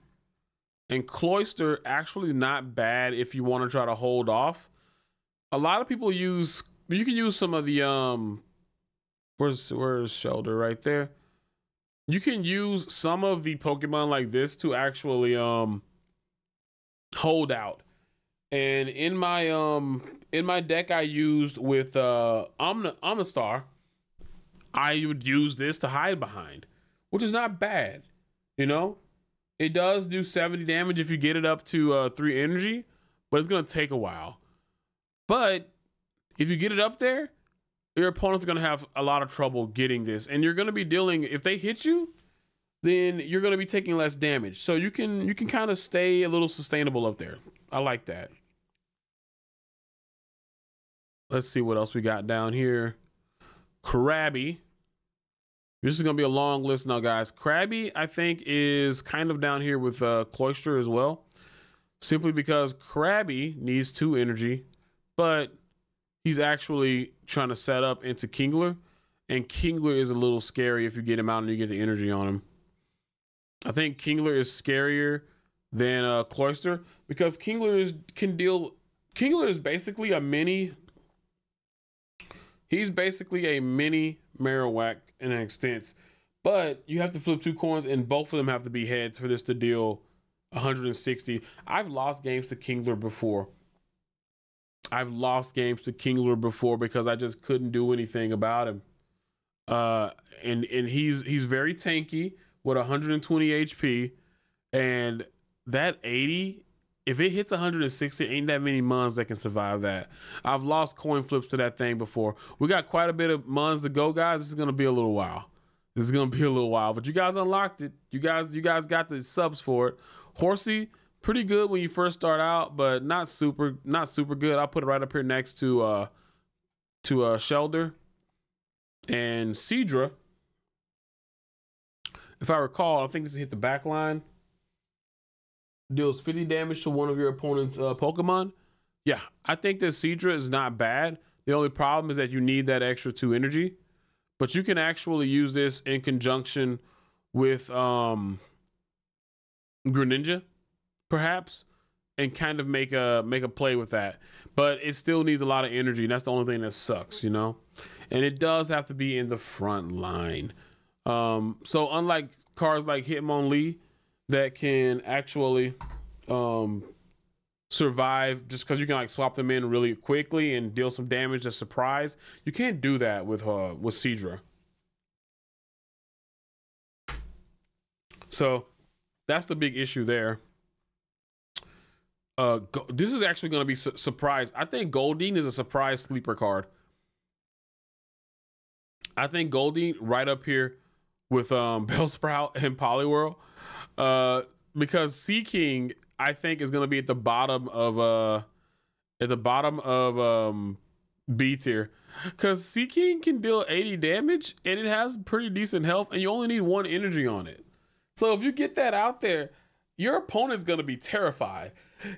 And Cloyster actually not bad if you want to try to hold off. A lot of people use you can use some of the um where's where's Shellder right there. You can use some of the Pokemon like this to actually um hold out. And in my um in my deck I used with uh Omna Omastar, I would use this to hide behind which is not bad. You know, it does do 70 damage if you get it up to uh, three energy, but it's gonna take a while. But if you get it up there, your opponent's gonna have a lot of trouble getting this, and you're gonna be dealing. If they hit you, then you're gonna be taking less damage. So you can you can kind of stay a little sustainable up there. I like that. Let's see what else we got down here. Krabby this is going to be a long list now, guys. Krabby, I think, is kind of down here with uh, Cloyster as well. Simply because Krabby needs two energy, but he's actually trying to set up into Kingler. And Kingler is a little scary if you get him out and you get the energy on him. I think Kingler is scarier than uh, Cloyster because Kingler is can deal. Kingler is basically a mini. He's basically a mini Marowak in an extent. But you have to flip two coins, and both of them have to be heads for this to deal 160. I've lost games to Kingler before. I've lost games to Kingler before because I just couldn't do anything about him. Uh, and and he's he's very tanky with 120 HP, and that 80 if it hits 160, ain't that many Mons that can survive that. I've lost coin flips to that thing before. We got quite a bit of Mons to go, guys. This is gonna be a little while. This is gonna be a little while, but you guys unlocked it. You guys, you guys got the subs for it. Horsea, pretty good when you first start out, but not super, not super good. I'll put it right up here next to uh to uh Shellder and Seadra. If I recall, I think this hit the back line. Deals 50 damage to one of your opponent's uh, Pokemon. Yeah, I think that Seadra is not bad. The only problem is that you need that extra two energy. But you can actually use this in conjunction with um Greninja, perhaps, and kind of make a make a play with that. But it still needs a lot of energy, and that's the only thing that sucks, you know? And it does have to be in the front line. Um, so unlike cars like Hitmonlee that can actually um survive just because you can like swap them in really quickly and deal some damage as surprise. You can't do that with uh with Seadra. So that's the big issue there. Uh, go- this is actually going to be su- surprise. I think Goldeen is a surprise sleeper card. I think Goldeen right up here with um Bellsprout and Poliwhirl. Uh, because Seaking I think is going to be at the bottom of uh at the bottom of um B tier because Seaking can deal 80 damage and it has pretty decent health and you only need one energy on it. So if you get that out there, your opponent's gonna be terrified.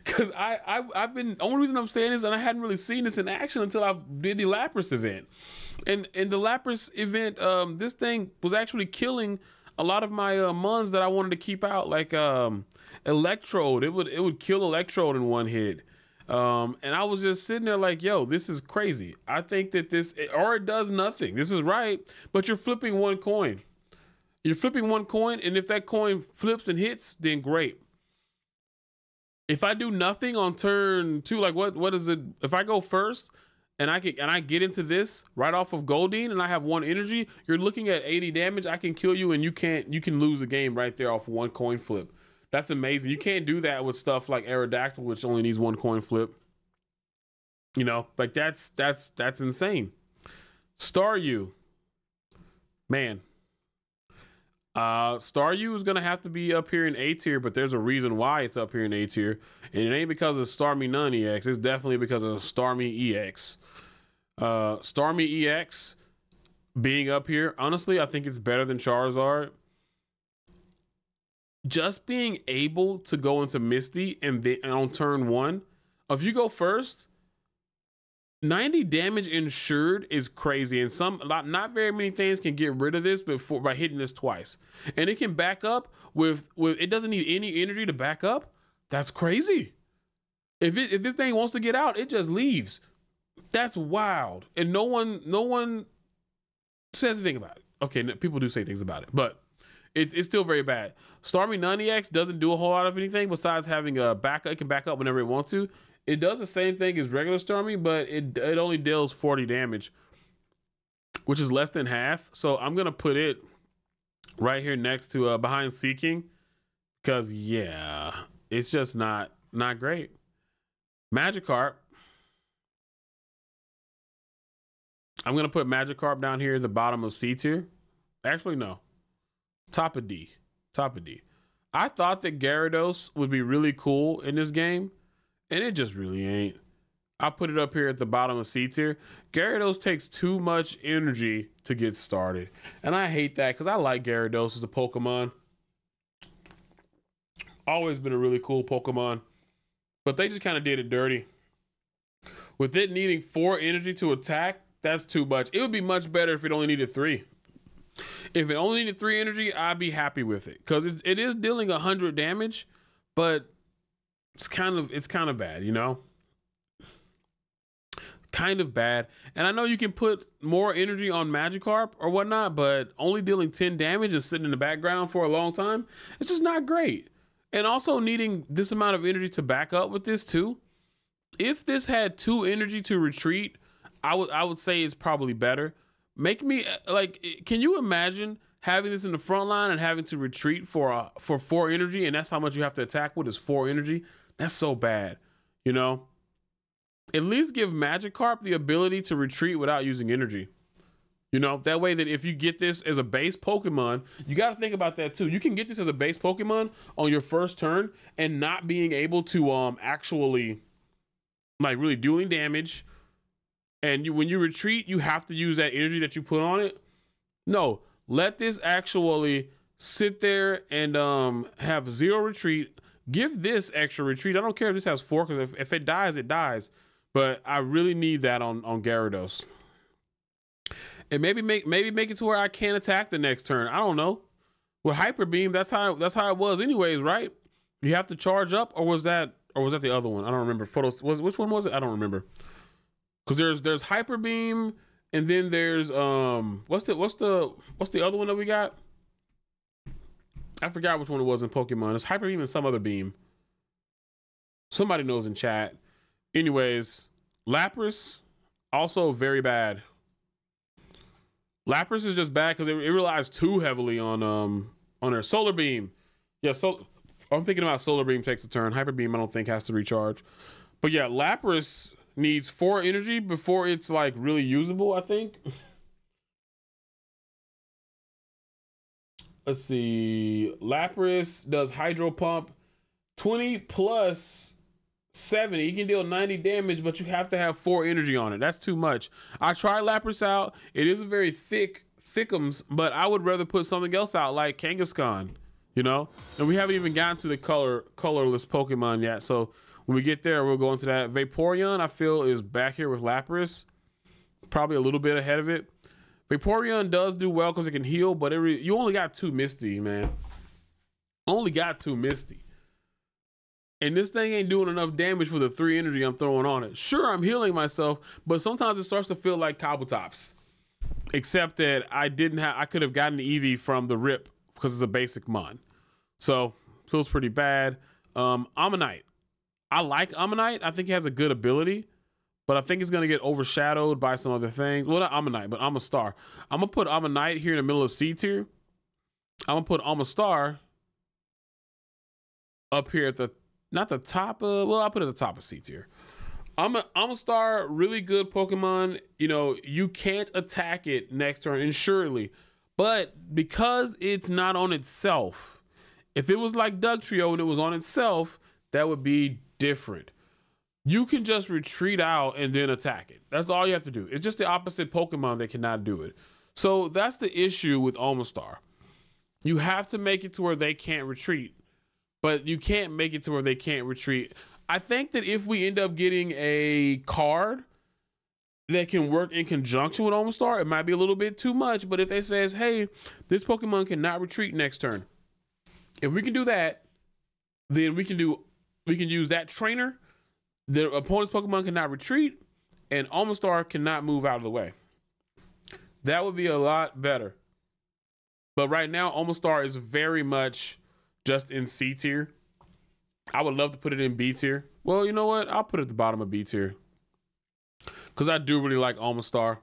Cause I, I I've been only reason I'm saying this and I hadn't really seen this in action until I did the Lapras event. And in the Lapras event, um, this thing was actually killing a lot of my uh, that I wanted to keep out, like um, Electrode. It would it would kill Electrode in one hit. Um, and I was just sitting there like, yo, this is crazy. I think that this or it does nothing. This is right, but you're flipping one coin. You're flipping one coin, and if that coin flips and hits, then great. If I do nothing on turn two, like what what is it? If I go first and I can and I get into this right off of Goldeen and I have one energy, you're looking at 80 damage. I can kill you and you can't you can lose the game right there off one coin flip. That's amazing. You can't do that with stuff like Aerodactyl, which only needs one coin flip. You know, like that's that's that's insane. Staryu, man. Uh, Staryu is gonna have to be up here in A tier, but there's a reason why it's up here in A tier, and it ain't because of Starmie None EX. It's definitely because of Starmie EX. Uh, Starmie EX being up here, honestly, I think it's better than Charizard just being able to go into Misty and then on turn one, if you go first, 90 damage insured is crazy. And some not, not very many things can get rid of this before by hitting this twice. And it can back up with with it doesn't need any energy to back up. That's crazy. If it if this thing wants to get out, it just leaves. That's wild. And no one no one says anything about it. Okay, people do say things about it, but it's it's still very bad. None EX doesn't do a whole lot of anything besides having a backup. It can back up whenever it wants to. It does the same thing as regular Starmie, but it it only deals 40 damage, which is less than half. So I'm gonna put it right here next to uh, behind Seaking, because yeah, it's just not not great. Magikarp. I'm gonna put Magikarp down here at the bottom of C tier. Actually, no. Top of D. Top of D. I thought that Gyarados would be really cool in this game, and it just really ain't. I put it up here at the bottom of C tier. Gyarados takes too much energy to get started. And I hate that because I like Gyarados as a Pokemon. Always been a really cool Pokemon. But they just kind of did it dirty. With it needing four energy to attack, that's too much. It would be much better if it only needed three. If it only needed three energy, I'd be happy with it because it is dealing a hundred damage, but it's kind of it's kind of bad, you know. Kind of bad, and I know you can put more energy on Magikarp or whatnot, but only dealing ten damage and sitting in the background for a long time, it's just not great. And also needing this amount of energy to back up with this too. If this had two energy to retreat, I would I would say it's probably better Make me uh, like, can you imagine having this in the front line and having to retreat for uh, for four energy, and that's how much you have to attack with is four energy? That's so bad, you know. At least give Magikarp the ability to retreat without using energy. You know, that way that if you get this as a base Pokemon, you got to think about that too. You can get this as a base Pokemon on your first turn and not being able to um actually like really doing damage and you when you retreat, you have to use that energy that you put on it. No, let this actually sit there and um have zero retreat, give this extra retreat. I don't care if this has four, because if, if it dies, it dies. But I really need that on on Gyarados. And maybe make maybe make it to where I can't attack the next turn. I don't know. With Hyper Beam, that's how that's how it was, anyways, right? You have to charge up, or was that or was that the other one? I don't remember. Photos was which one was it? I don't remember. Because there's there's Hyper Beam, and then there's um what's the what's the what's the other one that we got? I forgot which one it was in Pokemon. It's Hyper Beam and some other beam. Somebody knows in chat. Anyways, Lapras also very bad. Lapras is just bad because it, it, relies too heavily on um on their solar beam. Yeah, so I'm thinking about solar beam takes a turn. Hyper beam I don't think has to recharge. But yeah, Lapras needs four energy before it's like really usable, I think. Let's see. Lapras does Hydro Pump 20 plus 70. You can deal 90 damage, but you have to have four energy on it. That's too much. I tried Lapras out. It is a very thick thickums, but I would rather put something else out like Kangaskhan, you know? And we haven't even gotten to the color colorless Pokemon yet. So when we get there, we'll go into that. Vaporeon, I feel, is back here with Lapras. Probably a little bit ahead of it. Vaporeon does do well because it can heal, but it you only got two Misty, man. Only got two Misty. And this thing ain't doing enough damage for the three energy I'm throwing on it. Sure, I'm healing myself, but sometimes it starts to feel like Kabutops. Except that I didn't have, I could have gotten the Eevee from the rip because it's a basic mon. So feels pretty bad. Um, Omanyte. I like Omanyte. I think he has a good ability but I think it's gonna get overshadowed by some other things. Well, not Omanyte, but Omastar. I'm gonna put Omanyte here in the middle of C tier. I'm gonna put Omastar up here at the not the top of well, I'll put it at the top of C tier. Omastar, really good Pokemon. You know, you can't attack it next turn, and surely. But because it's not on itself, if it was like Dugtrio and it was on itself, that would be different you can just retreat out and then attack it. That's all you have to do. It's just the opposite Pokemon that cannot do it. So that's the issue with Omastar. You have to make it to where they can't retreat, but you can't make it to where they can't retreat. I think that if we end up getting a card that can work in conjunction with Omastar, it might be a little bit too much. But if they says, "Hey, this Pokemon cannot retreat next turn," if we can do that, then we can do we can use that trainer the opponent's Pokemon cannot retreat, and Omastar cannot move out of the way. That would be a lot better. But right now, Omastar is very much just in C tier. I would love to put it in B tier. Well, you know what? I'll put it at the bottom of B tier. Because I do really like Omastar.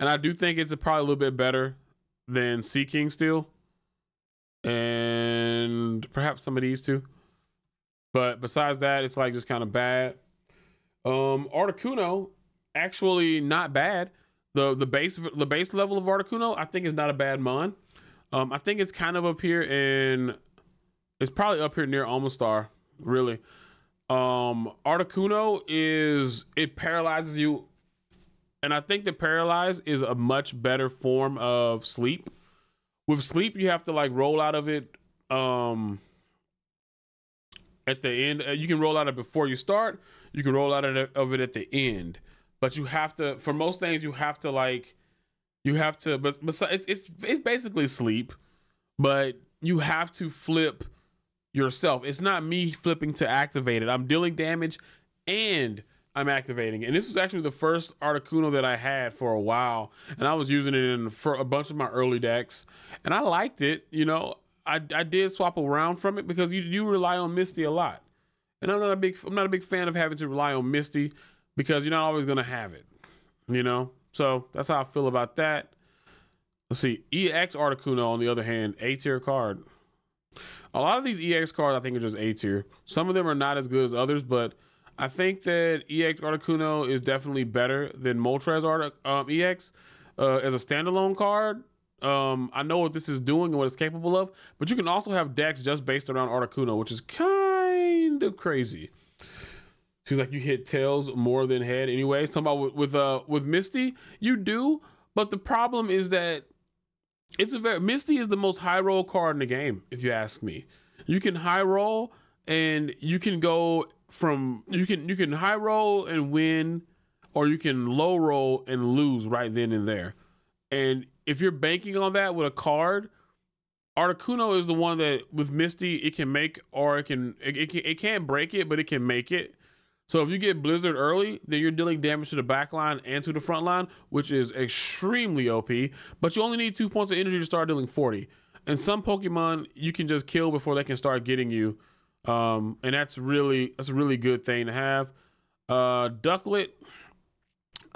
And I do think it's probably a little bit better than Seaking still. And perhaps some of these too. But besides that, it's like just kind of bad. Um, Articuno, actually not bad. The the base the base level of Articuno, I think is not a bad mon. Um, I think it's kind of up here in it's probably up here near Omastar, really. Um, Articuno is it paralyzes you, and I think the paralyze is a much better form of sleep. With sleep, you have to like roll out of it. Um, at the end. Uh, you can roll out of it before you start. You can roll out of it, of it at the end. But you have to, for most things, you have to like, you have to. But besides, it's it's it's basically sleep, but you have to flip yourself. It's not me flipping to activate it. I'm dealing damage, and I'm activating it. And this was actually the first Articuno that I had for a while, and I was using it in for a bunch of my early decks, and I liked it. You know, I, I did swap around from it because you rely on Misty a lot, and I'm not a big I'm not a big fan of having to rely on Misty because you're not always gonna have it, you know. So that's how I feel about that. Let's see, EX Articuno on the other hand, A tier card. A lot of these EX cards I think are just A tier. Some of them are not as good as others, but I think that EX Articuno is definitely better than Moltres Art um, EX uh, as a standalone card. Um, I know what this is doing and what it's capable of, but you can also have decks just based around Articuno, which is kind of crazy. She's like, you hit tails more than head, anyways. Talking about with, with uh with Misty, you do, but the problem is that it's a very Misty is the most high roll card in the game, if you ask me. You can high roll and you can go from you can you can high roll and win, or you can low roll and lose right then and there. And if you're banking on that with a card, Articuno is the one that with Misty it can make or it can it, it, can, it can't break it, but it can make it. So if you get Blizzard early, then you're dealing damage to the back line and to the front line, which is extremely OP. But you only need two points of energy to start dealing 40. And some Pokemon you can just kill before they can start getting you. Um, and that's really that's a really good thing to have. Uh, Ducklett,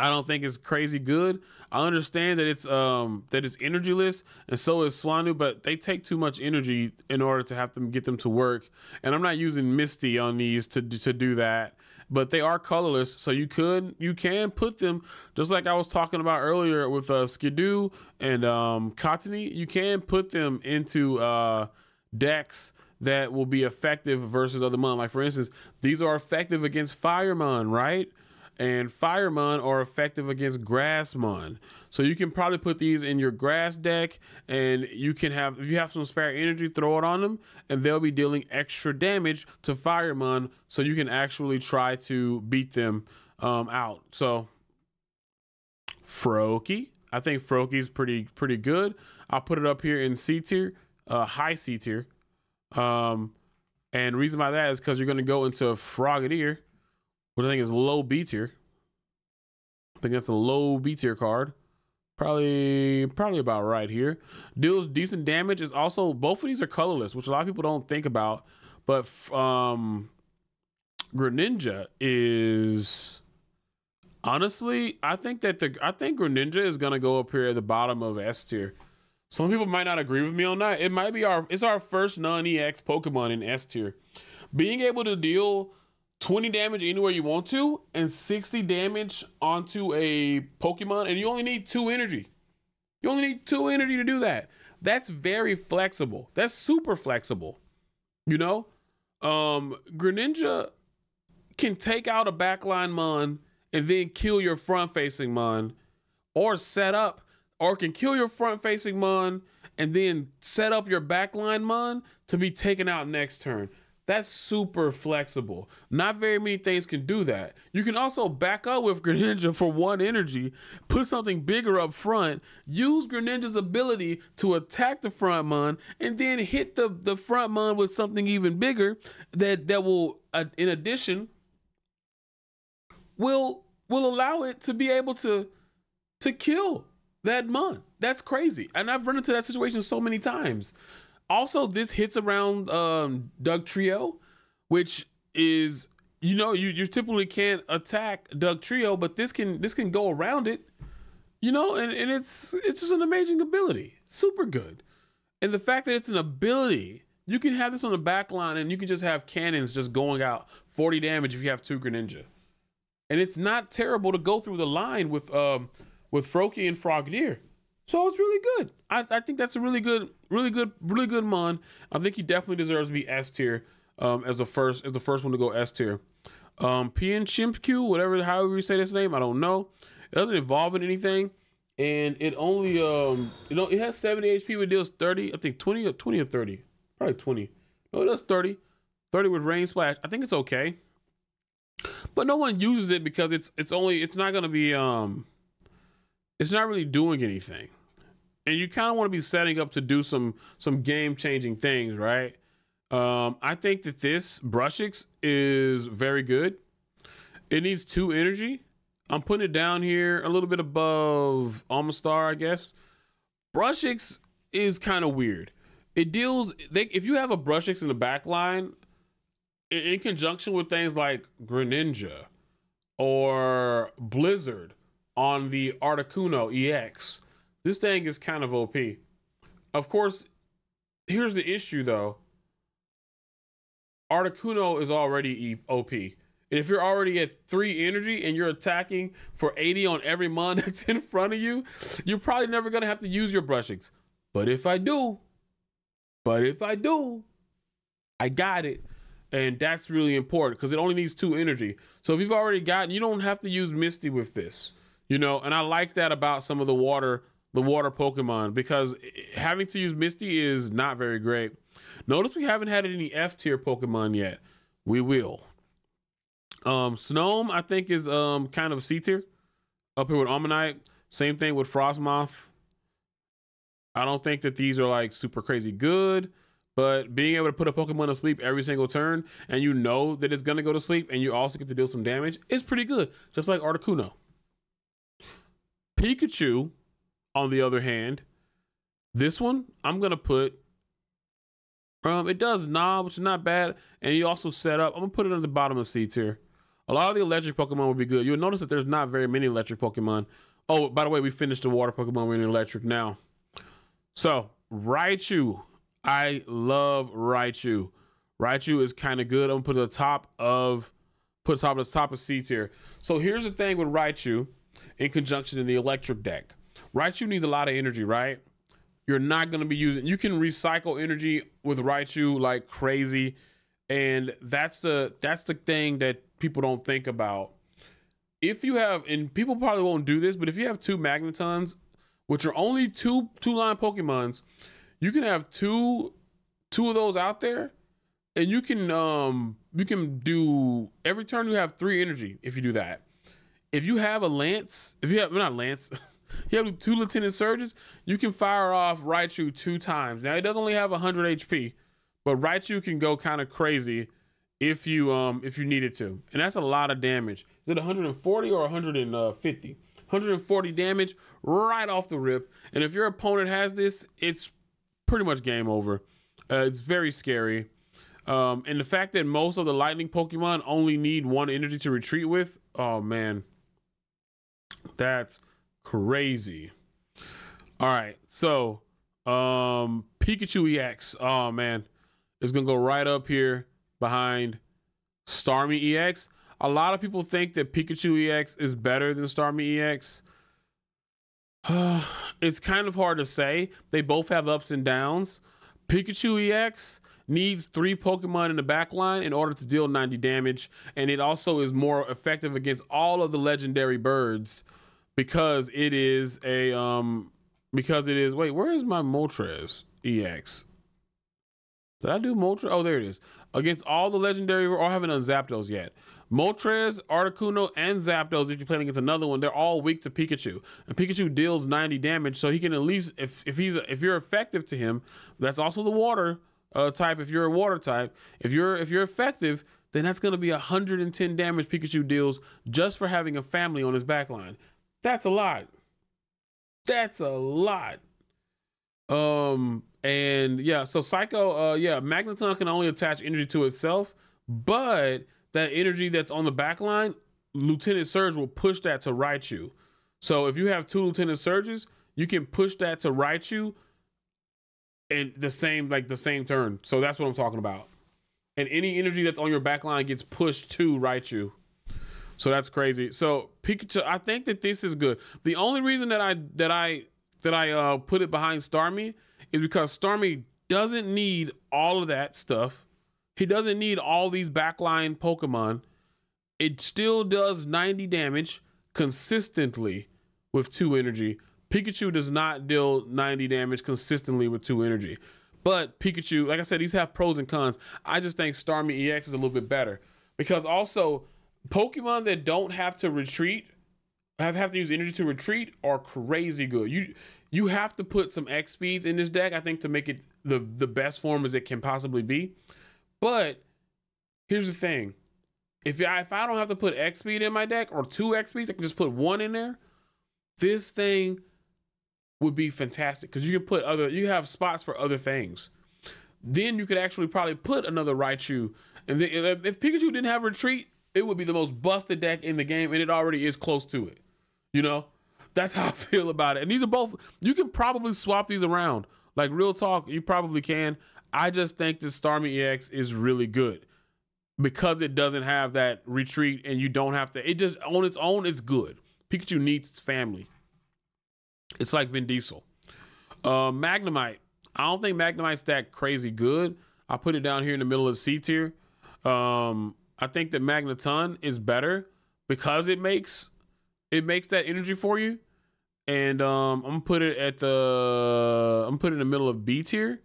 I don't think it's crazy good. I understand that it's um that it's energyless, and so is Swanna, but they take too much energy in order to have them get them to work. And I'm not using Misty on these to to do that but they are colorless, so you could you can put them just like I was talking about earlier with uh, Skiddo and um, Cottonee. You can put them into uh, decks that will be effective versus other mon. Like for instance, these are effective against Firemon, right? And Firemon are effective against Grassmon. So you can probably put these in your grass deck, and you can have if you have some spare energy, throw it on them, and they'll be dealing extra damage to Firemon, so you can actually try to beat them um, out. So Froakie, I think Froakie's pretty pretty good. I'll put it up here in C tier, uh, high C tier. Um, and reason by that is because you're going to go into Frogadier which I think is low B tier. I think that's a low B tier card. Probably, probably about right here. Deals decent damage. Is also both of these are colorless, which a lot of people don't think about. But um, Greninja is honestly, I think that the I think Greninja is gonna go up here at the bottom of S tier. Some people might not agree with me on that. It might be our it's our first non-EX Pokemon in S tier. Being able to deal 20 damage anywhere you want to and 60 damage onto a Pokemon, and you only need two energy. You only need two energy to do that. That's very flexible. That's super flexible. You know? Um Greninja can take out a backline mon and then kill your front facing mon or set up or can kill your front facing mon and then set up your backline mon to be taken out next turn. That's super flexible. Not very many things can do that. You can also back up with Greninja for one energy, put something bigger up front, use Greninja's ability to attack the front mon, and then hit the, the front mon with something even bigger that that will, uh, in addition, will will allow it to be able to to kill that mon. That's crazy. And I've run into that situation so many times. Also, this hits around um, Dugtrio, which is you know you you typically can't attack Dugtrio, but this can this can go around it. You know, and, and it's it's just an amazing ability, super good. And the fact that it's an ability, you can have this on the back line, and you can just have cannons just going out 40 damage if you have two Greninja. And it's not terrible to go through the line with um with Froakie and Frogadier. So it's really good. I, I think that's a really good, really good, really good mon. I think he definitely deserves to be S tier um, as the first as the first one to go S tier. Um, Pyukumuku, whatever, however you say this name, I don't know. It doesn't evolve in anything, and it only um, you know, it has 70 HP, but deals 30. I think 20 or 20 or 30, probably 20. No, it does 30. 30 with rain splash. I think it's okay, but no one uses it because it's it's only it's not gonna be um it's not really doing anything. And you kind of want to be setting up to do some some game changing things, right? Um, I think that this Bruxish is very good. It needs two energy. I'm putting it down here a little bit above Omastar, I guess. Bruxish is kind of weird. It deals they, if you have a Bruxish in the back line, in, in conjunction with things like Greninja or Blizzard on the Articuno EX. This thing is kind of OP. Of course, here's the issue though. Articuno is already OP. And if you're already at three energy and you're attacking for 80 on every mon that's in front of you, you're probably never gonna have to use your Bruxish. But if I do, but if I do, I got it. And that's really important because it only needs two energy. So if you've already gotten, you don't have to use Misty with this. You know, and I like that about some of the water the water Pokemon because having to use Misty is not very great. Notice we haven't had any F tier Pokemon yet. We will. Um, Snom, I think, is um kind of C tier. Up here with Omanyte. Same thing with Frosmoth. I don't think that these are like super crazy good, but being able to put a Pokemon to sleep every single turn and you know that it's gonna go to sleep and you also get to deal some damage is pretty good. Just like Articuno. Pikachu, on the other hand, this one I'm gonna put. Um, it does knob, which is not bad, and you also set up. I'm gonna put it on the bottom of C tier. A lot of the electric Pokemon would be good. You'll notice that there's not very many electric Pokemon. Oh, by the way, we finished the water Pokemon. We're in electric now. So Raichu, I love Raichu. Raichu is kind of good. I'm gonna put it at the top of put top of the top of C tier. So here's the thing with Raichu in conjunction in the electric deck. Raichu needs a lot of energy, right? You're not going to be using. You can recycle energy with Raichu like crazy, and that's the that's the thing that people don't think about. If you have, and people probably won't do this, but if you have two Magnetons, which are only two two line Pokemons, you can have two two of those out there, and you can um you can do every turn you have three energy if you do that if you have a lance, if you have not lance, you have two lieutenant surges, you can fire off Raichu two times. Now it does only have 100 HP, but Raichu can go kind of crazy if you um if you needed to, and that's a lot of damage. Is it 140 or 150? 140 damage right off the rip. And if your opponent has this, it's pretty much game over. Uh, it's very scary. Um, and the fact that most of the lightning Pokemon only need one energy to retreat with, oh man, that's crazy. All right, so um Pikachu EX. Oh man, it's gonna go right up here behind Starmie EX. A lot of people think that Pikachu EX is better than Starmie EX. it's kind of hard to say. They both have ups and downs. Pikachu EX needs three Pokemon in the back line in order to deal 90 damage, and it also is more effective against all of the legendary birds because it is a um because it is wait, where is my Moltres EX? Did I do Moltres? Oh, there it is. Against all the legendary, or I haven't done Zapdos yet. Moltres, Articuno, and Zapdos, if you're playing against another one, they're all weak to Pikachu. And Pikachu deals 90 damage, so he can at least, if if he's if you're effective to him, that's also the water uh, type. If you're a water type, if you're if you're effective, then that's going to be 110 damage Pikachu deals just for having a family on his backline. That's a lot. That's a lot. Um, and yeah, so Psycho, uh, yeah, Magneton can only attach energy to itself, but that energy that's on the back line, Lieutenant Surge will push that to Raichu. So if you have two Lieutenant Surges, you can push that to Raichu and the same like the same turn. So that's what I'm talking about. And any energy that's on your back line gets pushed to Raichu. So that's crazy. So Pikachu, I think that this is good. The only reason that I that I that I uh, put it behind Starmie is because Starmie doesn't need all of that stuff. He doesn't need all these backline Pokemon. It still does 90 damage consistently with two energy. Pikachu does not deal 90 damage consistently with two energy. But Pikachu, like I said, these have pros and cons. I just think Starmie EX is a little bit better because also Pokemon that don't have to retreat, have have to use energy to retreat, are crazy good. You you have to put some X speeds in this deck, I think, to make it the the best form as it can possibly be. But here's the thing: if I if I don't have to put X speed in my deck or two X speeds, I can just put one in there. This thing would be fantastic because you can put other you have spots for other things. Then you could actually probably put another Raichu. And then if Pikachu didn't have retreat, it would be the most busted deck in the game, and it already is close to it. You know, that's how I feel about it. And these are both. You can probably swap these around. Like real talk, you probably can. I just think this Starmie EX is really good because it doesn't have that retreat, and you don't have to. It just on its own, it's good. Pikachu needs its family. It's like Vin Diesel. Uh, Magnemite. I don't think Magnemite's that crazy good. I put it down here in the middle of C tier. Um, I think that Magneton is better because it makes it makes that energy for you. And um, I'm gonna put it at the I'm put it in the middle of B tier.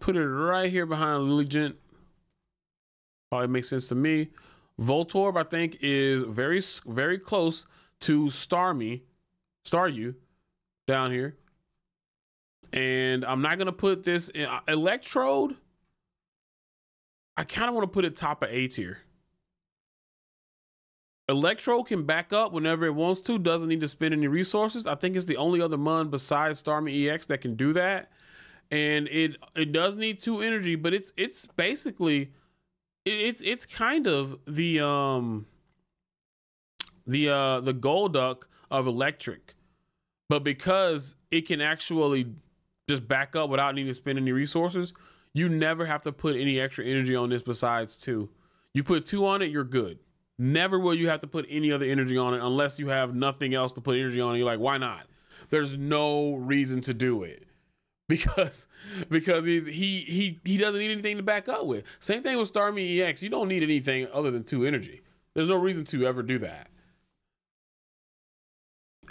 put it right here behind Lilligant. Probably makes sense to me. Voltorb, I think, is very, very close to Starmie, Staryu, down here. And I'm not gonna put this in uh, Electrode. I kind of want to put it top of A tier. Electrode can back up whenever it wants to, doesn't need to spend any resources. I think it's the only other Mon besides Starmie EX that can do that. And it it does need two energy, but it's it's basically it's it's kind of the um the uh the Golduck of electric. But because it can actually just back up without needing to spend any resources, you never have to put any extra energy on this besides two. You put two on it, you're good. Never will you have to put any other energy on it unless you have nothing else to put energy on. You're like, why not? There's no reason to do it because because he's he he he doesn't need anything to back up with. Same thing with Starmie EX. You don't need anything other than two energy. There's no reason to ever do that.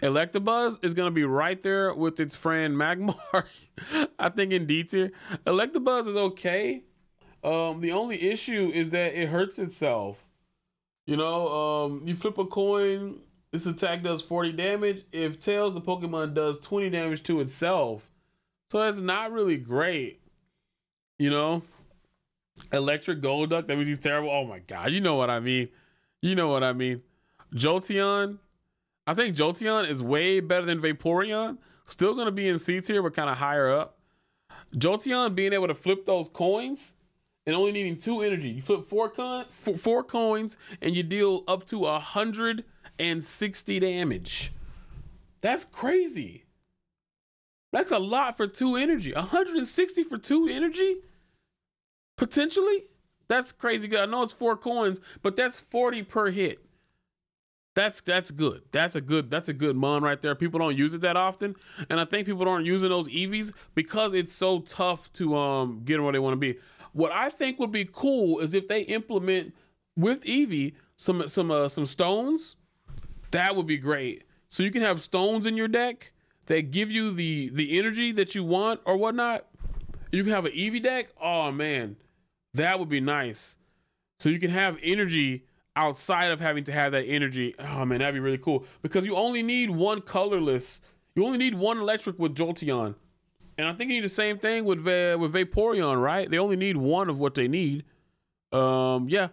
Electabuzz is gonna be right there with its friend Magmar. I think in D tier. Electabuzz is okay. Um, the only issue is that it hurts itself. You know, um, you flip a coin, this attack does 40 damage. If Tails, the Pokemon, does 20 damage to itself. So that's not really great. You know? Electric Golduck, that means he's terrible. Oh my god, you know what I mean. You know what I mean. Jolteon, I think Jolteon is way better than Vaporeon. Still gonna be in C tier, but kind of higher up. Jolteon being able to flip those coins and only needing two energy. You flip four, con- four coins and you deal up to 160 damage. That's crazy. That's a lot for two energy. 160 for two energy? Potentially? That's crazy good. I know it's four coins, but that's 40 per hit. That's that's good. That's a good that's a good mon right there. People don't use it that often, and I think people aren't using those Eevees because it's so tough to um get where they want to be. What I think would be cool is if they implement with Eevee some some uh, some stones. That would be great. So you can have stones in your deck that give you the the energy that you want or whatnot. You can have an Eevee deck. Oh man, that would be nice. So you can have energy outside of having to have that energy. Oh man, that'd be really cool because you only need one colorless. You only need one electric with Jolteon. And I think you thinking the same thing with Va- with Vaporeon, right? They only need one of what they need. Um, yeah.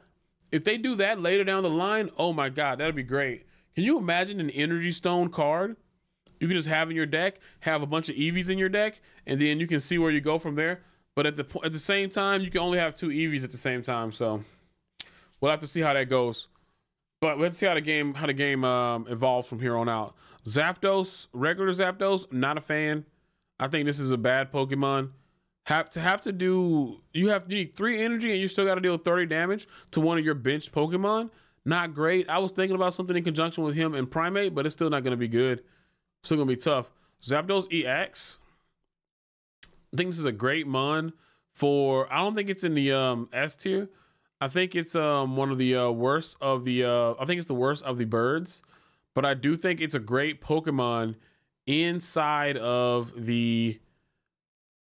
If they do that later down the line, oh my god, that'd be great. Can you imagine an Energy Stone card? You can just have in your deck, have a bunch of Eevees in your deck, and then you can see where you go from there. But at the at the same time, you can only have two Eevees at the same time. So we'll have to see how that goes. But let's see how the game how the game um, evolves from here on out. Zapdos, regular Zapdos, not a fan. I think this is a bad Pokemon. Have to have to do you have to need three energy and you still got to deal 30 damage to one of your benched Pokemon. Not great. I was thinking about something in conjunction with him and Primeape, but it's still not going to be good. Still going to be tough. Zapdos EX. I think this is a great mon for. I don't think it's in the um, S tier. I think it's um one of the uh, worst of the. Uh, I think it's the worst of the birds, but I do think it's a great Pokemon inside of the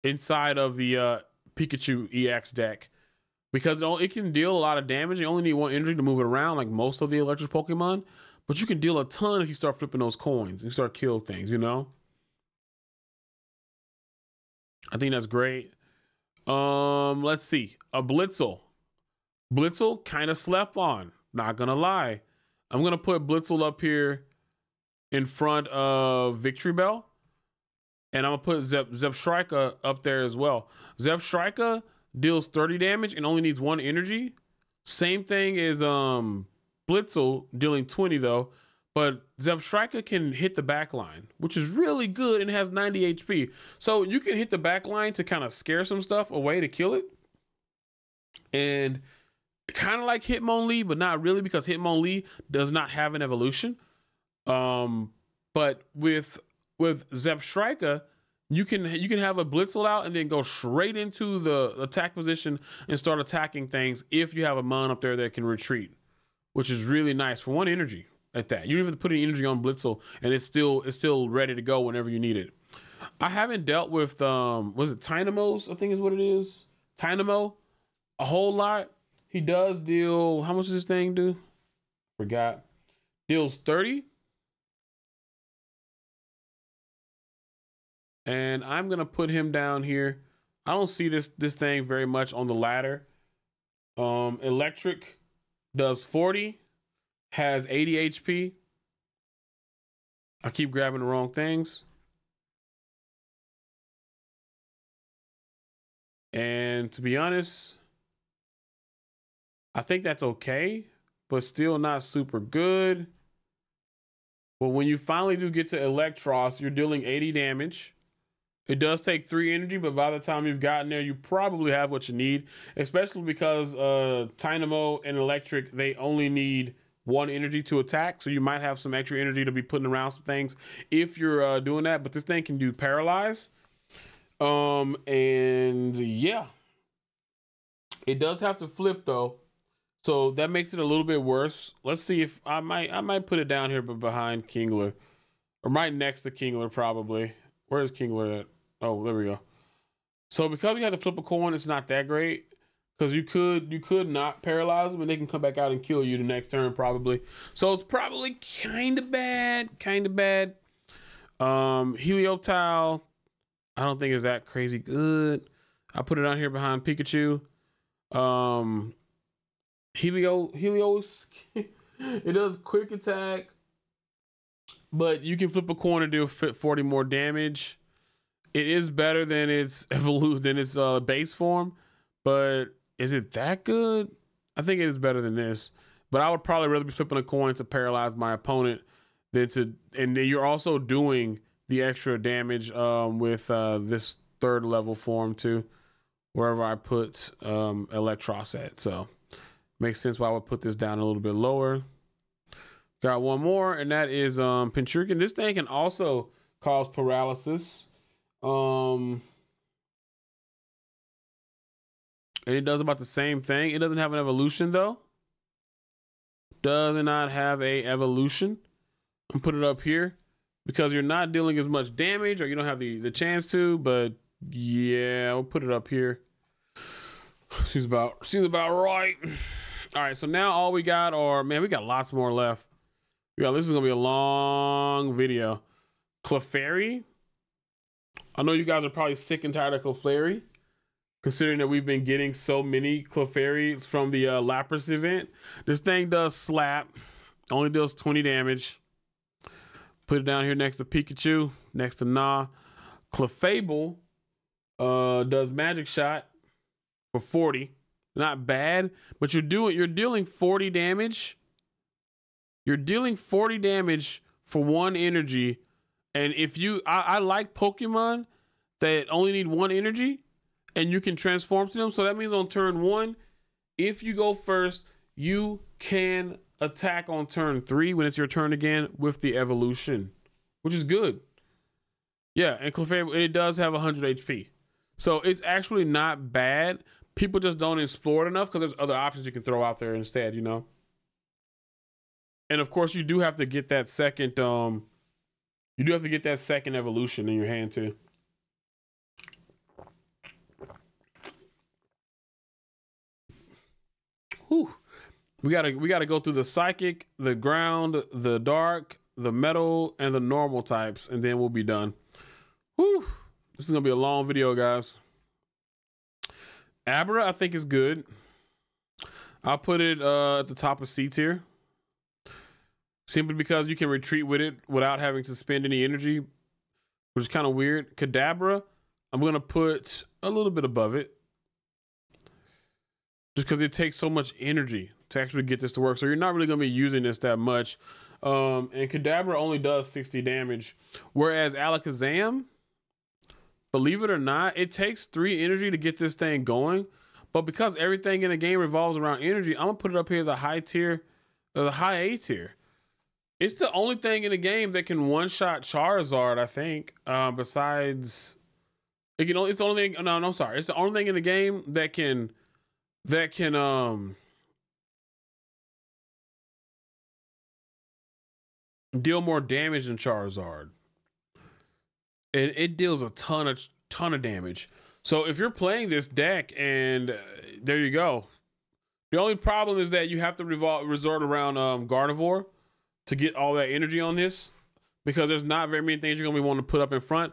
inside of the uh, Pikachu EX deck because it, can deal a lot of damage. You only need one energy to move it around, like most of the electric Pokemon. But you can deal a ton if you start flipping those coins and start kill things. You know. I think that's great. Um, let's see. A Blitzle. Blitzle kind of slept on. Not gonna lie. I'm gonna put Blitzle up here in front of Victreebel. And I'm gonna put Zep Zebstrika up there as well. Zebstrika deals 30 damage and only needs one energy. Same thing as um Blitzle dealing 20 though. But Zebstrika can hit the back line, which is really good and has 90 HP. So you can hit the back line to kind of scare some stuff away to kill it. And kind of like Hitmonlee, but not really because Hitmonlee does not have an evolution. Um, but with with Zebstrika, you can you can have a Blitzle out and then go straight into the attack position and start attacking things if you have a Mon up there that can retreat, which is really nice for one energy at that. You don't even put any energy on Blitzle and it's still it's still ready to go whenever you need it. I haven't dealt with um was it Tynamos, I think is what it is. Tynamo a whole lot. He does deal how much does this thing do? Forgot. Deals 30. And I'm gonna put him down here. I don't see this this thing very much on the ladder. Um Eelektrik does 40, has 80 HP. I keep grabbing the wrong things. And to be honest, I think that's okay, but still not super good. But when you finally do get to Eelektross, you're dealing 80 damage. It does take three energy, but by the time you've gotten there, you probably have what you need, especially because uh, Tynamo and Eelektrik, they only need one energy to attack. So you might have some extra energy to be putting around some things if you're uh, doing that. But this thing can do Paralyze. Um, and yeah, it does have to flip though. So that makes it a little bit worse. Let's see if I might I might put it down here but behind Kingler. Or right next to Kingler probably. Where is Kingler at? Oh, there we go. So because we had to flip a coin, it's not that great. Because you could you could not paralyze them and they can come back out and kill you the next turn probably. So it's probably kind of bad, kind of bad. Um, Helioptile, I don't think is that crazy good. I put it on here behind Pikachu. Um, Helio Heliolisk, it does quick attack, but you can flip a coin and do 40 more damage. It is better than its evolute than its uh, base form, but is it that good? I think it is better than this. But I would probably rather be flipping a coin to paralyze my opponent than to and then you're also doing the extra damage um, with uh, this third level form too, wherever I put um, Eelektross at. So makes sense why I would put this down a little bit lower. Got one more, and that is um, Pincurchin. This thing can also cause paralysis. Um, and it does about the same thing. It doesn't have an evolution though. Does not have a evolution. I'm put it up here because you're not dealing as much damage or you don't have the, the chance to, but yeah, we'll put it up here. She's about she's about right. All right, so now all we got are man, we got lots more left. Yeah, this is gonna be a long video. Clefairy. I know you guys are probably sick and tired of Clefairy, considering that we've been getting so many Clefairy from the uh, Lapras event. This thing does slap, only deals 20 damage. Put it down here next to Pikachu, next to Nah. Clefable uh, does Magic Shot for 40. Not bad, but you're doing you're dealing 40 damage. You're dealing 40 damage for one energy. And if you I, I like Pokemon that only need one energy and you can transform to them. So that means on turn one, if you go first, you can attack on turn three when it's your turn again with the evolution, which is good. Yeah, and Clefairy, it does have 100 HP. So it's actually not bad. People just don't explore it enough because there's other options you can throw out there instead, you know? And of course, you do have to get that second, um, you do have to get that second evolution in your hand too. Whew we gotta we gotta go through the psychic, the ground, the dark, the metal, and the normal types, and then we'll be done. Whew. This is gonna be a long video, guys. Abra, I think is good. I'll put it uh, at the top of C tier. Simply because you can retreat with it without having to spend any energy, which is kind of weird. Kadabra, I'm gonna put a little bit above it. Just because it takes so much energy to actually get this to work. So you're not really going to be using this that much. Um, and Kadabra only does 60 damage. Whereas Alakazam, believe it or not, it takes three energy to get this thing going. But because everything in the game revolves around energy, I'm gonna put it up here as a high tier, a high A tier. It's the only thing in the game that can one shot Charizard, I think. Uh, besides, it can. Only, it's the only thing. No, no, I'm sorry. It's the only thing in the game that can, that can um deal more damage than Charizard. And it deals a ton of ton of damage. So if you're playing this deck, and uh, there you go. The only problem is that you have to revol- resort around um, Gardevoir to get all that energy on this because there's not very many things you're gonna be wanting to put up in front.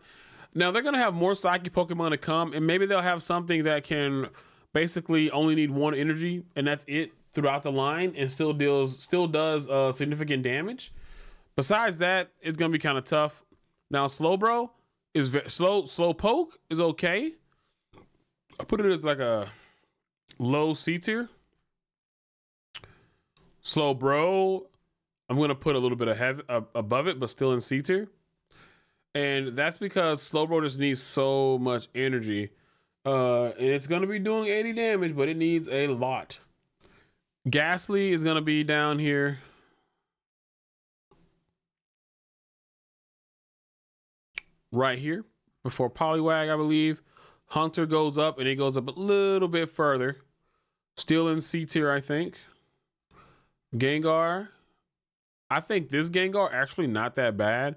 Now they're gonna have more psychic Pokemon to come, and maybe they'll have something that can basically only need one energy, and that's it throughout the line, and still deals still does uh, significant damage. Besides that, it's gonna be kind of tough. Now Slowbro is slow. Slowpoke is okay. I put it as like a low C tier. Slowbro, I'm gonna put a little bit of heavy, uh, above it, but still in C tier. And that's because Slowbro just needs so much energy. Uh, and it's gonna be doing 80 damage, but it needs a lot. Gastly is gonna be down here. Right here before Poliwag, I believe. Haunter goes up and it goes up a little bit further. Still in C tier, I think. Gengar. I think this Gengar actually not that bad.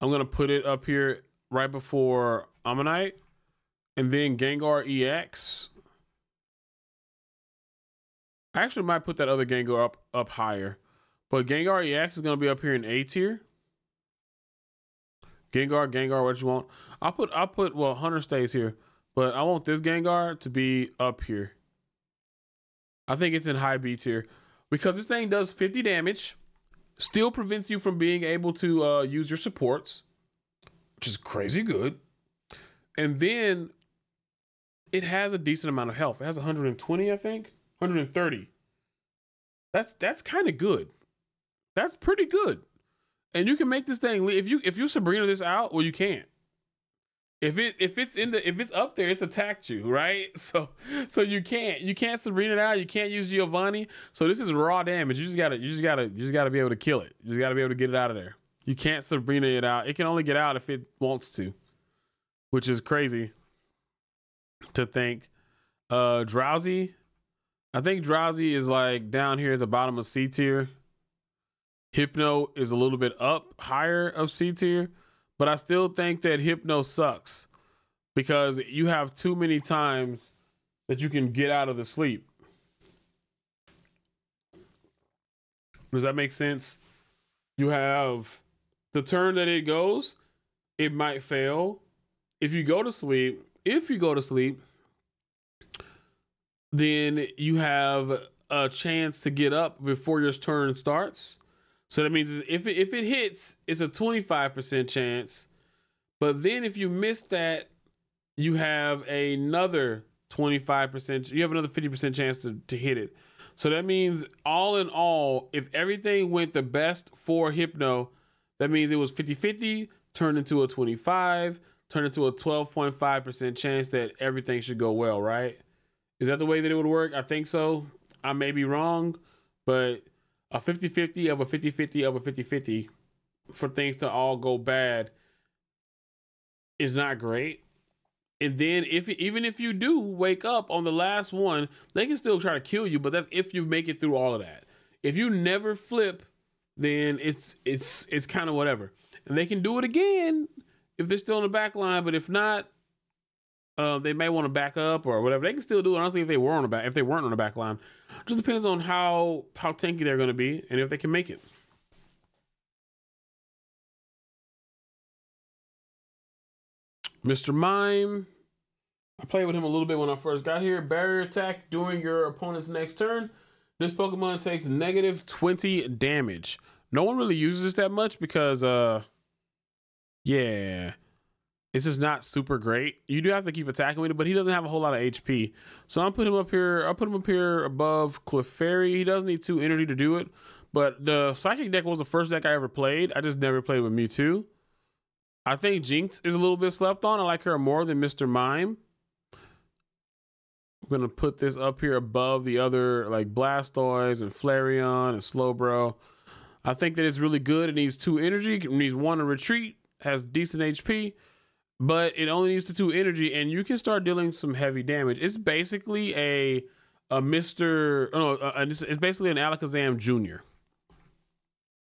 I'm gonna put it up here right before Omanyte. And then Gengar EX. I actually might put that other Gengar up up higher. But Gengar EX is gonna be up here in A tier. Gengar, Gengar, what you want? I'll put I'll put well Haunter stays here, but I want this Gengar to be up here. I think it's in high B tier because this thing does 50 damage, still prevents you from being able to uh, use your supports, which is crazy good. And then it has a decent amount of health. It has 120, I think, 130. That's that's kind of good. That's pretty good. And you can make this thing if you if you Sabrina this out, well you can't. If it if it's in the if it's up there, it's attacked you, right? So so you can't you can't Sabrina it out. You can't use Giovanni. So this is raw damage. You just gotta you just gotta you just gotta be able to kill it. You just gotta be able to get it out of there. You can't Sabrina it out. It can only get out if it wants to, which is crazy to think. Uh, Drowzee, I think Drowzee is like down here at the bottom of C tier. Hypno is a little bit up higher of C tier, but I still think that Hypno sucks because you have too many times that you can get out of the sleep. Does that make sense? You have the turn that it goes, it might fail. If you go to sleep, if you go to sleep, then you have a chance to get up before your turn starts. So that means if it, if it hits, it's a 25% chance. But then if you miss that, you have another 25%, you have another 50% chance to, to hit it. So that means all in all, if everything went the best for Hypno, that means it was 50 50, turned into a 25, turned into a 12.5% chance that everything should go well, right? Is that the way that it would work? I think so. I may be wrong, but a 50 50 of a 50 50 of a 50 50 for things to all go bad is not great. And then if even if you do wake up on the last one, they can still try to kill you, but that's if you make it through all of that. If you never flip, then it's it's it's kind of whatever. And they can do it again if they're still in the back line, but if not, uh, they may want to back up or whatever. They can still do it. Honestly, if they were on the back, if they weren't on the back line, just depends on how how tanky they're going to be and if they can make it. Mr. Mime, I played with him a little bit when I first got here. Barrier attack during your opponent's next turn. This Pokemon takes negative 20 damage. No one really uses this that much because, uh, yeah, it's just not super great. You do have to keep attacking with it, but he doesn't have a whole lot of HP. So I'll put him up here. I'll put him up here above Clefairy. He does need two energy to do it. But the Psychic deck was the first deck I ever played. I just never played with Mewtwo. I think Jynx is a little bit slept on. I like her more than Mr. Mime. I'm gonna put this up here above the other like Blastoise and Flareon and Slowbro. I think that it's really good. It needs two energy. It needs one to retreat. Has decent HP, but it only needs the two energy, and you can start dealing some heavy damage. It's basically a a Mister. Oh, no, uh, it's basically an Alakazam Junior.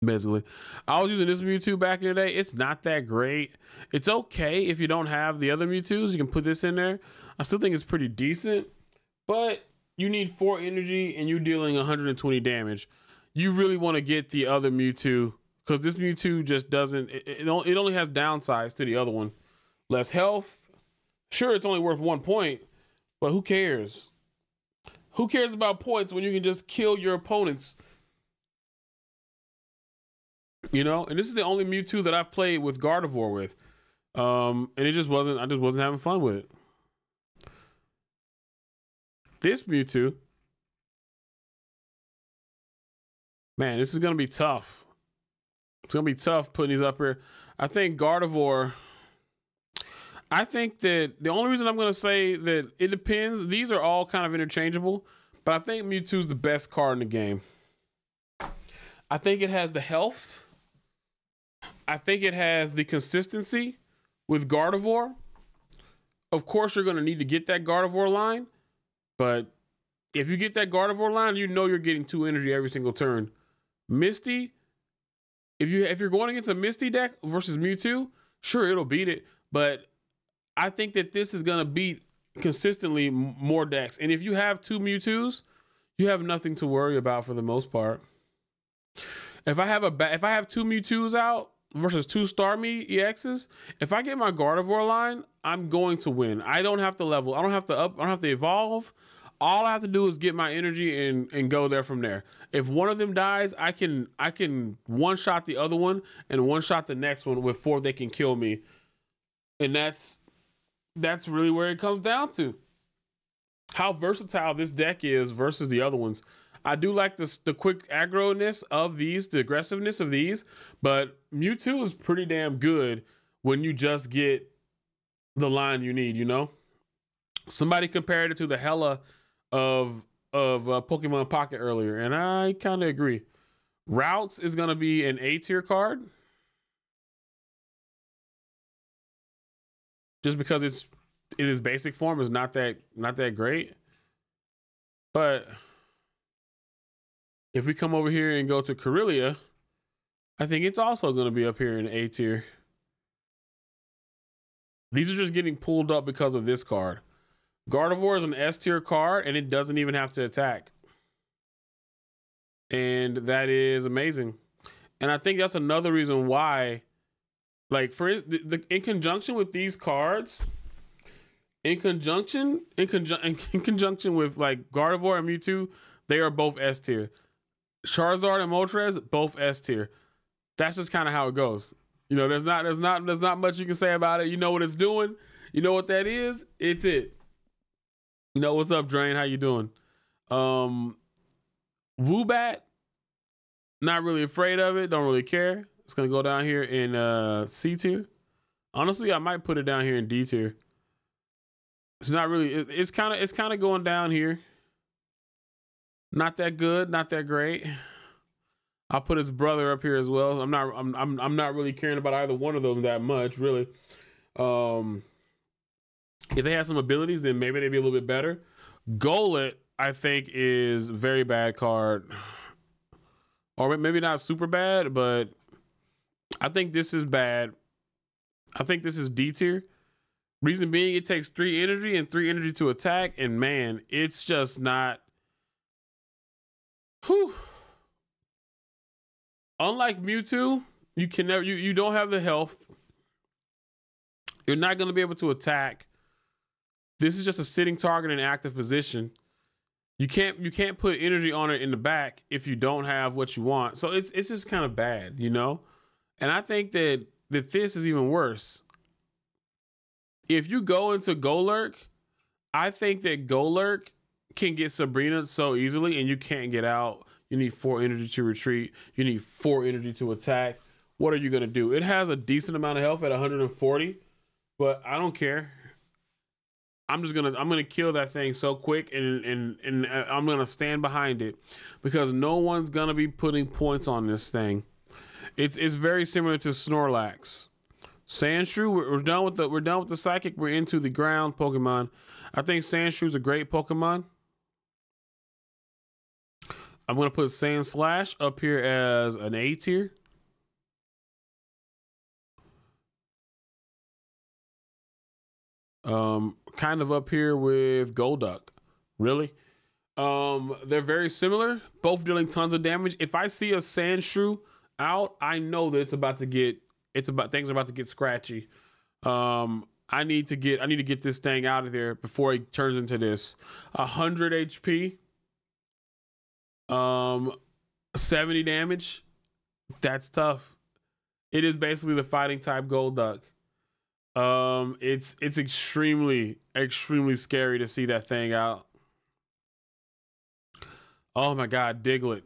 Basically, I was using this Mewtwo back in the day. It's not that great. It's okay if you don't have the other Mewtwo's. You can put this in there. I still think it's pretty decent, but you need four energy and you're dealing 120 damage. You really want to get the other Mewtwo because this Mewtwo just doesn't. It, it, it only has downsides to the other one. Less health. Sure, it's only worth one point, but who cares? Who cares about points when you can just kill your opponents? You know, and this is the only Mewtwo that I've played with Gardevoir with. Um, and it just wasn't I just wasn't having fun with it. This Mewtwo. Man, this is gonna be tough. It's gonna be tough putting these up here. I think Gardevoir. I think that the only reason I'm gonna say that it depends. These are all kind of interchangeable, but I think Mewtwo's the best card in the game. I think it has the health. I think it has the consistency with Gardevoir. Of course, you're gonna need to get that Gardevoir line, but if you get that Gardevoir line, you know you're getting two energy every single turn. Misty, if you if you're going against a Misty deck versus Mewtwo, sure it'll beat it, but I think that this is gonna beat consistently more decks. And if you have two Mewtwo's, you have nothing to worry about for the most part. If I have a if I have two Mewtwo's out versus two Starmie EXs, if I get my Gardevoir line, I'm going to win. I don't have to level. I don't have to up. I don't have to evolve. All I have to do is get my energy and and go there from there. If one of them dies, I can I can one shot the other one and one shot the next one before they can kill me. And that's that's really where it comes down to. How versatile this deck is versus the other ones. I do like the the quick aggro-ness of these, the aggressiveness of these, but Mewtwo is pretty damn good when you just get the line you need, you know? Somebody compared it to the hella of of uh, Pokemon Pocket earlier, and I kind of agree. Ralts is going to be an A tier card. Just because it's in its basic form is not that not that great. But if we come over here and go to Kirlia, I think it's also going to be up here in A tier. These are just getting pulled up because of this card. Gardevoir is an S tier card and it doesn't even have to attack. And that is amazing. And I think that's another reason why, like, for the, the in conjunction with these cards, in conjunction, in, conjun- in conjunction with like Gardevoir and Mewtwo, they are both S tier. Charizard and Moltres, both S tier. That's just kind of how it goes. You know, there's not there's not there's not much you can say about it. You know what it's doing. You know what that is. It's it. You know what's up, Drain? How you doing? Um, Woobat. Not really afraid of it. Don't really care. It's gonna go down here in uh C tier. Honestly, I might put it down here in D tier. It's not really. It, it's kind of it's kind of going down here. Not that good, not that great. I'll put his brother up here as well. I'm not I'm I'm I'm not really caring about either one of them that much, really. Um if they have some abilities, then maybe they'd be a little bit better. Golett, I think, is very bad card. Or maybe not super bad, but I think this is bad. I think this is D tier. Reason being, it takes three energy and three energy to attack, and man, it's just not Whew. Unlike Mewtwo, you can never you, you don't have the health. You're not going to be able to attack. This is just a sitting target in active position. You can't you can't put energy on it in the back if you don't have what you want. So it's it's just kind of bad, you know? And I think that that this is even worse. If you go into Golurk, I think that Golurk can get Sabrina so easily and you can't get out. You need four energy to retreat. You need four energy to attack. What are you going to do? It has a decent amount of health at 140, but I don't care. I'm just gonna I'm gonna kill that thing so quick and and and uh, I'm gonna stand behind it because no one's gonna be putting points on this thing. It's it's very similar to Snorlax. Sandshrew, we're, we're done with the we're done with the psychic. We're into the ground Pokemon. I think Sandshrew's a great Pokemon. I'm gonna put Sandslash up here as an A tier. Um, kind of up here with Golduck. Really? Um, they're very similar, both dealing tons of damage. If I see a Sandshrew out, I know that it's about to get it's about things are about to get scratchy. Um, I need to get I need to get this thing out of there before it turns into this. hundred HP. Um, seventy damage. That's tough. It is basically the fighting type Golduck. Um, it's it's extremely extremely scary to see that thing out. Oh my god, Diglett.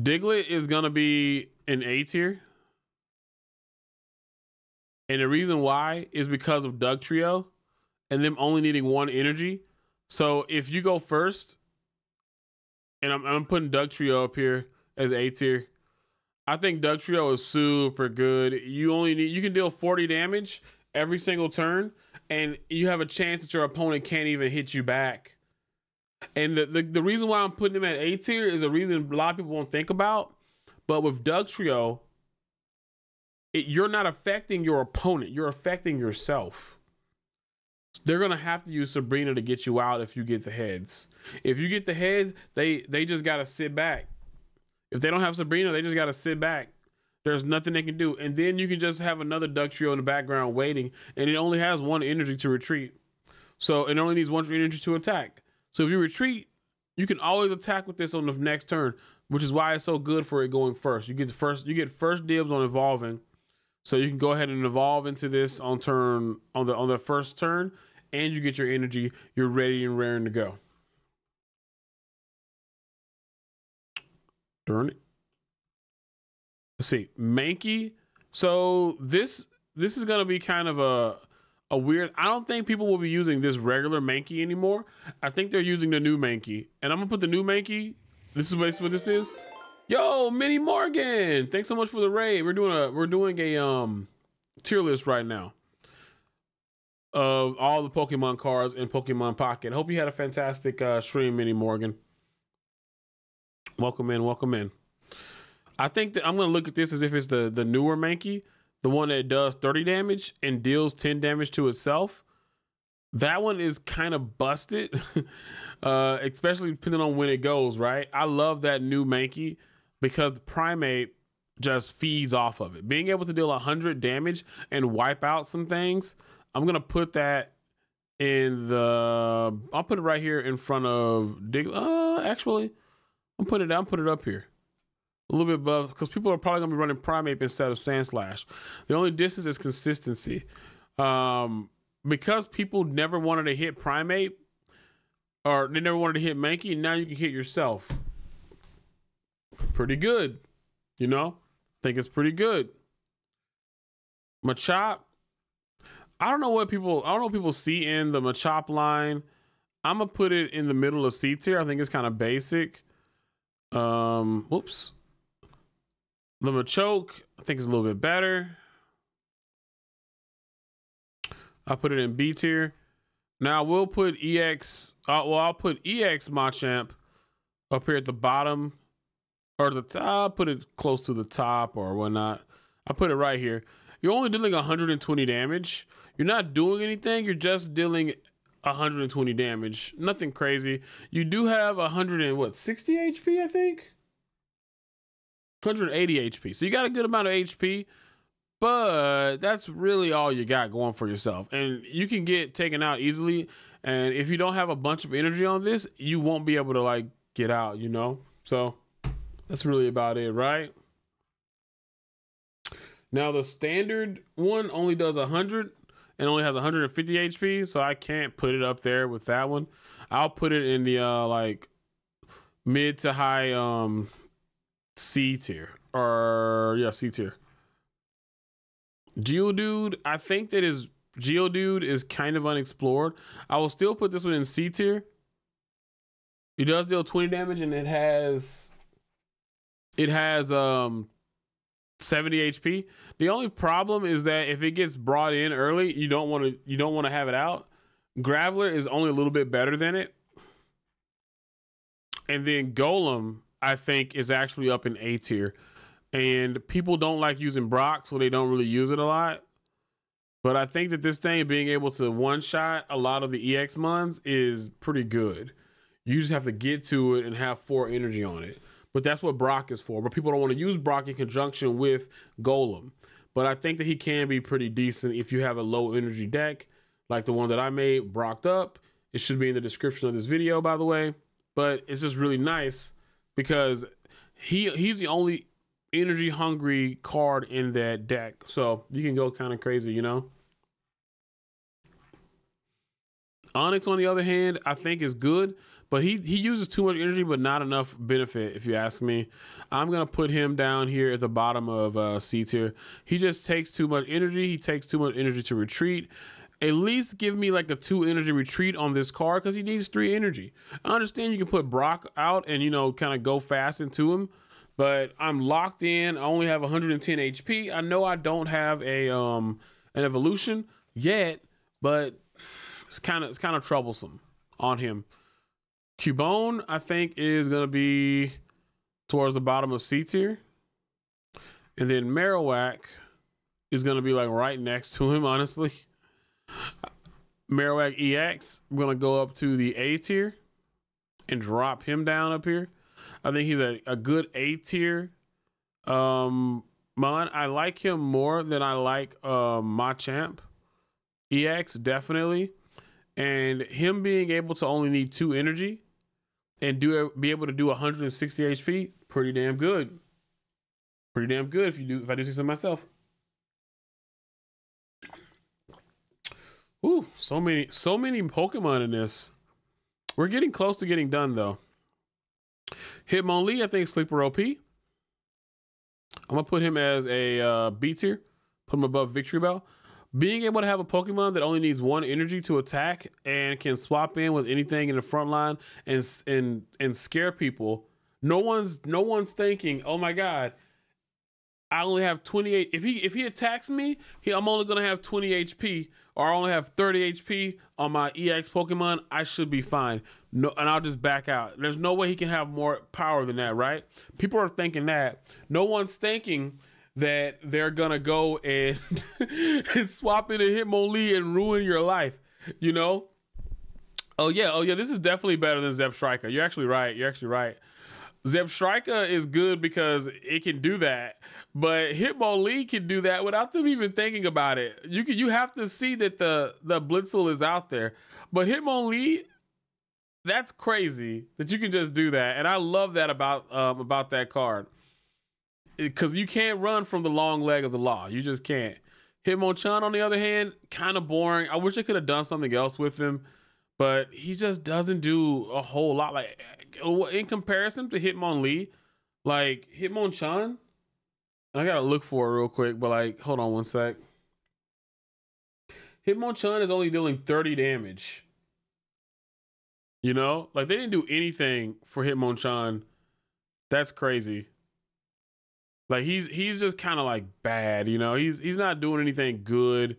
Diglett is gonna be an A tier. And the reason why is because of Dugtrio and them only needing one energy. So if you go first, and I'm, I'm putting Dugtrio up here as A tier. I think Dugtrio is super good. You only need you can deal 40 damage every single turn, and you have a chance that your opponent can't even hit you back. And the, the, the reason why I'm putting him at A tier is a reason a lot of people won't think about. But with Dugtrio, it, you're not affecting your opponent, you're affecting yourself. They're gonna have to use Sabrina to get you out if you get the heads. If you get the heads, they they just gotta sit back. If they don't have Sabrina, they just gotta sit back. There's nothing they can do, and then you can just have another Dugtrio in the background waiting, and it only has one energy to retreat. So it only needs one energy to attack. So if you retreat, you can always attack with this on the next turn, which is why it's so good for it going first. You get the first you get first dibs on evolving so you can go ahead and evolve into this on turn on the on the first turn, and you get your energy. You're ready and raring to go. Darn it. Let's see, Mankey. So this this is gonna be kind of a a weird. I don't think people will be using this regular Mankey anymore. I think they're using the new Mankey, and I'm gonna put the new Mankey. This is basically what this is. Yo, Minnie Morgan, thanks so much for the raid. We're doing a we're doing a um tier list right now of all the Pokemon cards in Pokemon Pocket. Hope you had a fantastic uh, stream, Minnie Morgan. Welcome in, welcome in. I think that I'm gonna look at this as if it's the the newer Mankey, the one that does 30 damage and deals 10 damage to itself. That one is kind of busted, uh, especially depending on when it goes. Right, I love that new Mankey because the Primeape just feeds off of it. Being able to deal 100 damage and wipe out some things, I'm going to put that in the I'll put it right here in front of Dig uh actually I'm putting it I'm put it up here. A little bit above because people are probably gonna be running Primeape instead of Sandslash. The only distance is consistency. Um because people never wanted to hit Primeape or they never wanted to hit Mankey, now you can hit yourself pretty good. You know, think it's pretty good. Machop. I don't know what people. I don't know what people see in the Machop line. I'm gonna put it in the middle of C tier. I think it's kind of basic. Um, whoops. The Machoke, I think is a little bit better. I put it in B tier. Now we'll put EX. Uh, well, I'll put EX Machamp up here at the bottom or the top, put it close to the top or whatnot. I put it right here. You're only dealing 120 damage. You're not doing anything. You're just dealing 120 damage. Nothing crazy. You do have 100 and what 60 HP, I think. 180 HP. So you got a good amount of HP, but that's really all you got going for yourself. And you can get taken out easily. And if you don't have a bunch of energy on this, you won't be able to like get out, you know? So that's really about it, right? Now the standard one only does 100 and only has 150 HP, so I can't put it up there with that one. I'll put it in the uh like mid to high um C tier or yeah, C tier. Geodude, I think that is Geodude is kind of unexplored. I will still put this one in C tier. It does deal 20 damage and it has it has um 70 HP. The only problem is that if it gets brought in early, you don't want to you don't want to have it out. Graveler is only a little bit better than it. And then Golem, I think is actually up in A tier. And people don't like using Brock, so they don't really use it a lot. But I think that this thing being able to one shot a lot of the EX mons is pretty good. You just have to get to it and have four energy on it. But that's what Brock is for. But people don't want to use Brock in conjunction with Golem. But I think that he can be pretty decent if you have a low energy deck, like the one that I made, Brocked up. It should be in the description of this video, by the way. But it's just really nice because he he's the only energy hungry card in that deck. So you can go kind of crazy, you know? Onix, on the other hand, I think is good, but he he uses too much energy, but not enough benefit. If you ask me, I'm gonna put him down here at the bottom of uh, C tier. He just takes too much energy. He takes too much energy to retreat. At least give me like a two energy retreat on this card because he needs three energy. I understand you can put Brock out and you know kind of go fast into him, but I'm locked in. I only have 110 HP. I know I don't have a um an evolution yet, but it's kind of it's kind of troublesome on him. Cubone, I think, is gonna be towards the bottom of C tier, and then Marowak is gonna be like right next to him. Honestly, Marowak EX, gonna go up to the A tier and drop him down up here. I think he's a, a good A tier. Um, Mon, I like him more than I like um, Machamp. EX definitely and him being able to only need two energy and do be able to do 160 HP, pretty damn good. Pretty damn good if you do if I do see so myself. Ooh, so many so many Pokemon in this. We're getting close to getting done though. Hitmonlee, I think sleeper OP. I'm gonna put him as a uh, B tier, put him above Victreebel. being able to have a Pokemon that only needs one energy to attack and can swap in with anything in the front line and and and scare people. No one's no one's thinking, "Oh my god, I only have 28. If he if he attacks me, he, I'm only gonna have 20 HP, or I only have 30 HP on my EX Pokemon. I should be fine. No, and I'll just back out. There's no way he can have more power than that, right? People are thinking that. No one's thinking that they're gonna go and, and swap in a Hitmonlee and ruin your life. You know? Oh yeah, oh yeah, this is definitely better than Zebstrika. You're actually right. You're actually right. Zebstrika is good because it can do that, but Hitmonlee can do that without them even thinking about it. You can you have to see that the the Blitzle is out there, but Hitmonlee, that's crazy that you can just do that, and I love that about um, about that card because you can't run from the long leg of the law. You just can't. Hitmonchan, on the other hand, kind of boring. I wish I could have done something else with him, but he just doesn't do a whole lot. Like in comparison to Hitmonlee, like Hitmonchan, I gotta look for it real quick. But like, hold on one sec. Hitmonchan is only dealing 30 damage. You know, like they didn't do anything for Hitmonchan. That's crazy. Like he's he's just kind of like bad, you know. He's he's not doing anything good.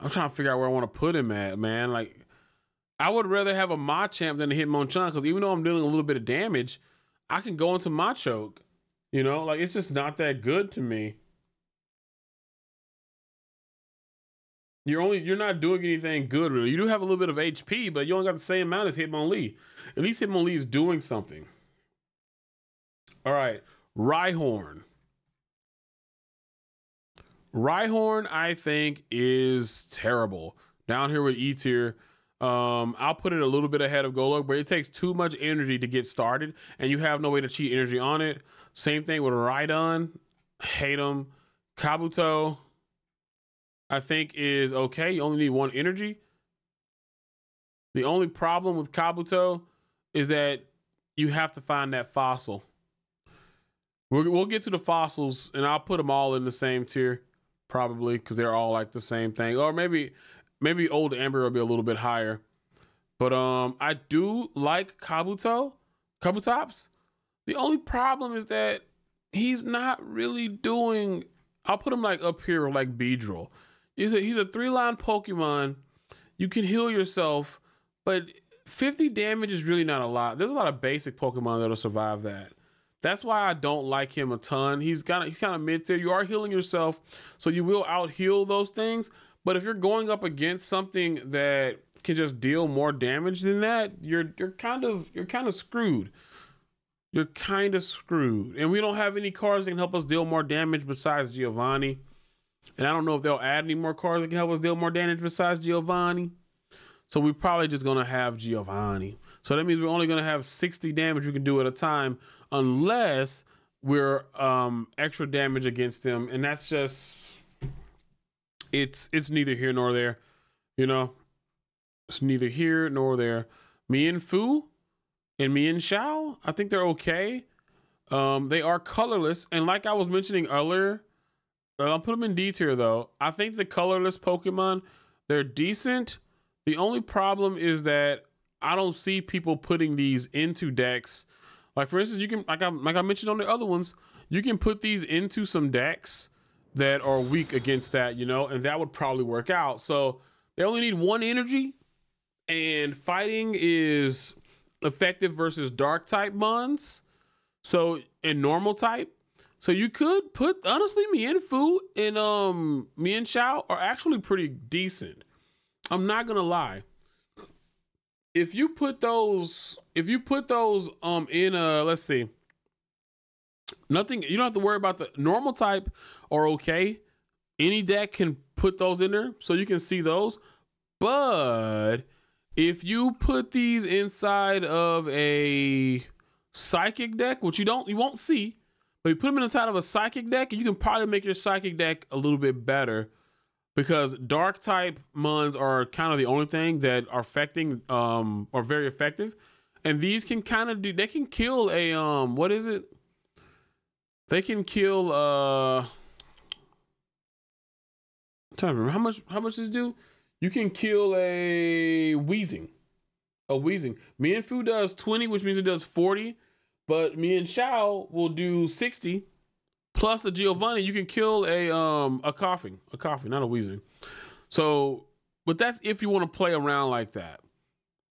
I'm trying to figure out where I want to put him at, man. Like I would rather have a Machamp than a Hitmonchan because even though I'm doing a little bit of damage, I can go into Machoke. You know, like it's just not that good to me. You're only you're not doing anything good really. You do have a little bit of HP, but you only got the same amount as Hitmonlee. At least Hitmonlee is doing something. All right, Rhyhorn. Rhyhorn, I think, is terrible. Down here with E tier, um, I'll put it a little bit ahead of Golok, but it takes too much energy to get started, and you have no way to cheat energy on it. Same thing with Rhydon. Hate him. Kabuto, I think, is okay. You only need one energy. The only problem with Kabuto is that you have to find that fossil. We'll, we'll get to the fossils, and I'll put them all in the same tier probably because they're all like the same thing. Or maybe maybe old Amber will be a little bit higher. But um I do like Kabuto, Kabutops. The only problem is that he's not really doing I'll put him like up here like Beedrill. He's a he's a three line Pokemon. You can heal yourself, but 50 damage is really not a lot. There's a lot of basic Pokemon that'll survive that. That's why I don't like him a ton. He's kind of he's kind of mid tier. You are healing yourself, so you will out heal those things. But if you're going up against something that can just deal more damage than that, you're you're kind of you're kind of screwed. You're kind of screwed. And we don't have any cards that can help us deal more damage besides Giovanni. And I don't know if they'll add any more cards that can help us deal more damage besides Giovanni. So we're probably just gonna have Giovanni. So that means we're only gonna have 60 damage we can do at a time, unless we're um extra damage against them. and that's just it's it's neither here nor there, you know. It's neither here nor there. Me and Mienshao, I think they're okay. Um, they are colorless, and like I was mentioning earlier, uh, I'll put them in D tier though. I think the colorless Pokemon, they're decent. The only problem is that I don't see people putting these into decks. Like for instance, you can like I like I mentioned on the other ones, you can put these into some decks that are weak against that, you know, and that would probably work out. So they only need one energy, and fighting is effective versus dark type mons. So in normal type. So you could put honestly Mienfoo and um Mienshao are actually pretty decent. I'm not gonna lie. If you put those, if you put those um in uh let's see, nothing you don't have to worry about the normal type are okay. Any deck can put those in there so you can see those. But if you put these inside of a psychic deck, which you don't you won't see, but you put them inside of a psychic deck, you can probably make your psychic deck a little bit better because dark type mons are kind of the only thing that are affecting um are very effective. And these can kind of do they can kill a um what is it? They can kill uh I'm trying to remember how much how much does it do you can kill a Weezing. a Weezing. Me and Mienfoo does 20 which means it does 40 but Mienshao will do 60 plus a Giovanni, you can kill a um a Koffing. a Koffing, not a Weezing. So, but that's if you want to play around like that.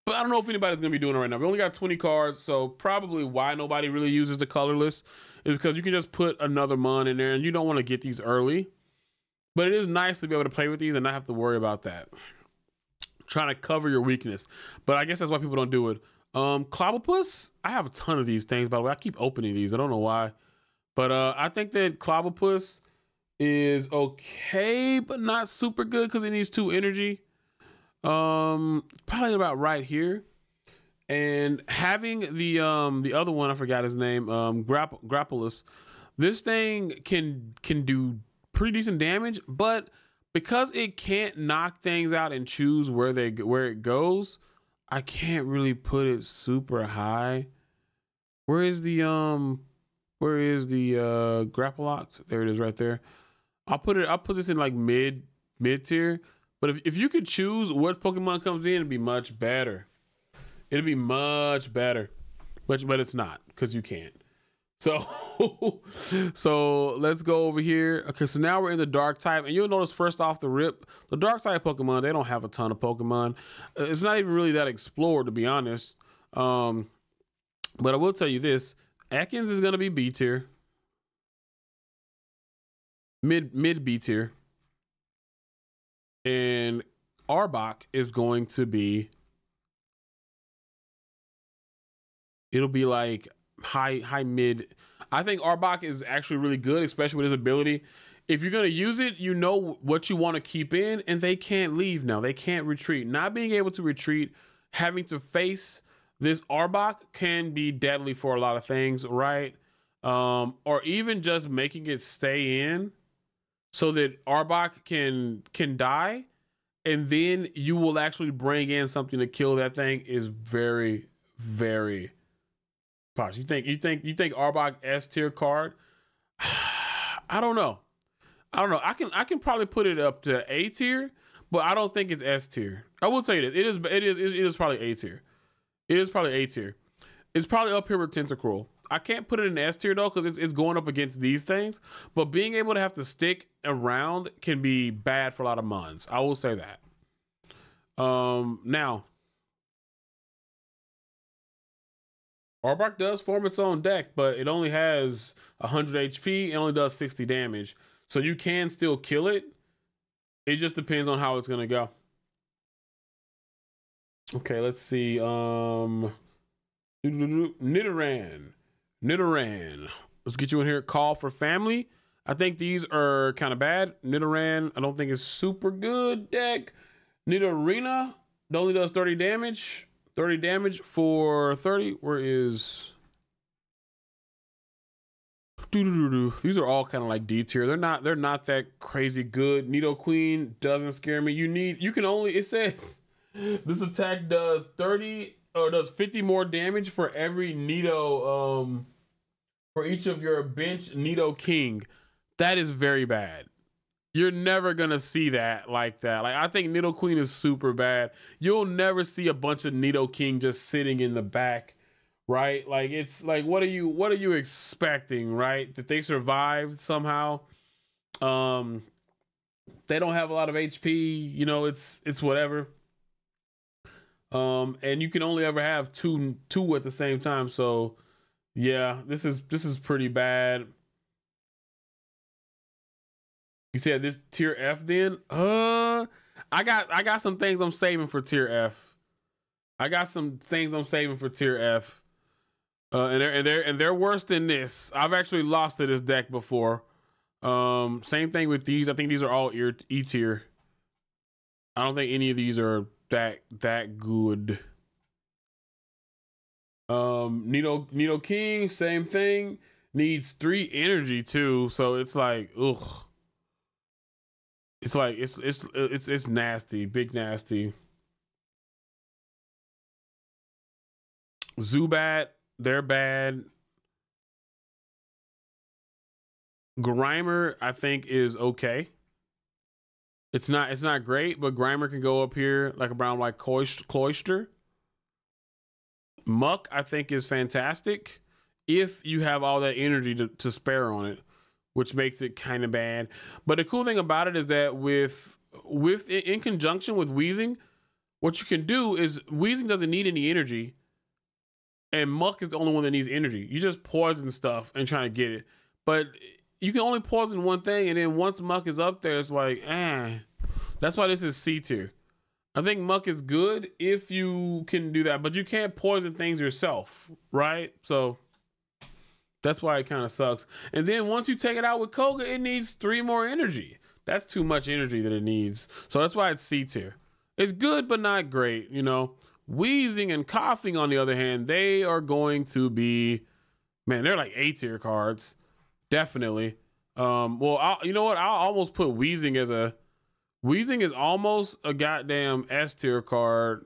But I don't know if anybody's gonna be doing it right now. We only got 20 cards, so probably why nobody really uses the colorless is because you can just put another mon in there, and you don't want to get these early. But it is nice to be able to play with these and not have to worry about that. Trying to cover your weakness, but I guess that's why people don't do it. Um, Clobbopus, I have a ton of these things. By the way, I keep opening these. I don't know why. But uh, I think that Clobbopus is okay, but not super good because it needs two energy. Um, probably about right here. And having the um the other one, I forgot his name, um Grapp- Grapplus, this thing can can do pretty decent damage, but because it can't knock things out and choose where they where it goes, I can't really put it super high. Where is the um where is the uh Grapploct? There it is right there. I'll put it I'll put this in like mid mid tier. But if, if you could choose what Pokemon comes in, it'd be much better. It'd be much better. But but it's not, because you can't. So so let's go over here. Okay, so now we're in the dark type, and you'll notice first off the rip, the dark type Pokemon, they don't have a ton of Pokemon. Uh, it's not even really that explored, to be honest. Um, but I will tell you this: Ekans is gonna be B tier. Mid mid B tier. And Arbok is going to be it'll be like high high mid. I think Arbok is actually really good, especially with his ability. If you're gonna use it, you know what you want to keep in, and they can't leave now. They can't retreat. Not being able to retreat, having to face this Arbok can be deadly for a lot of things, right? Um, or even just making it stay in so that Arbok can can die, and then you will actually bring in something to kill that thing is very, very posh. You think you think you think Arbok S tier card? I don't know. I don't know. I can I can probably put it up to A tier, but I don't think it's S tier. I will tell you this. It is it is it is probably A tier. It is probably A tier. It's probably up here with Tentacruel. I can't put it in S tier though because it's, it's going up against these things. But being able to have to stick around can be bad for a lot of mons. I will say that. Um, now Arbok does form its own deck, but it only has 100 HP and only does 60 damage. So you can still kill it. It just depends on how it's going to go. Okay, let's see. Um, Nidoran. Nidoran. Let's get you in here. Call for family. I think these are kind of bad. Nidoran, I don't think it's super good deck. Nidorina only does 30 damage. 30 damage for 30. Where is... These are all kind of like D tier. They're not they're not that crazy good. Nidoqueen doesn't scare me. You need you can only it says this attack does 30 or does 50 more damage for every Nido um for each of your bench Nidoking. That is very bad. You're never gonna see that like that. Like I think Nidoqueen is super bad. You'll never see a bunch of Nidoking just sitting in the back, right? Like it's like what are you what are you expecting, right? That they survived somehow. Um they don't have a lot of HP, you know, it's it's whatever. Um and you can only ever have two two at the same time. So yeah, this is this is pretty bad. You said this tier F then? Uh I got I got some things I'm saving for tier F. I got some things I'm saving for tier F. Uh, and they're and they're and they're worse than this. I've actually lost to this deck before. Um, same thing with these. I think these are all E tier. I don't think any of these are that that good. Um, Nidoking, same thing. Needs three energy too, so it's like ugh. It's like it's it's it's it's nasty, big nasty. Zubat, they're bad. Grimer, I think, is okay. It's not it's not great, but Grimer can go up here like a brown like Cloyster. Muk, I think, is fantastic if you have all that energy to, to spare on it which makes it kind of bad. But the cool thing about it is that with with in conjunction with Weezing, what you can do is Weezing doesn't need any energy, and Muk is the only one that needs energy. You just poison stuff and trying to get it, but you can only poison one thing, and then once Muk is up there, it's like, eh. That's why this is C tier. I think Muk is good if you can do that, but you can't poison things yourself, right? So that's why it kind of sucks. And then once you take it out with Koga, it needs three more energy. That's too much energy that it needs. So that's why it's C tier. It's good, but not great. You know, Weezing and Koffing, on the other hand, they are going to be, man, they're like A tier cards. Definitely. Um, well, I'll, you know what? I'll almost put Weezing as a, Weezing is almost a goddamn S tier card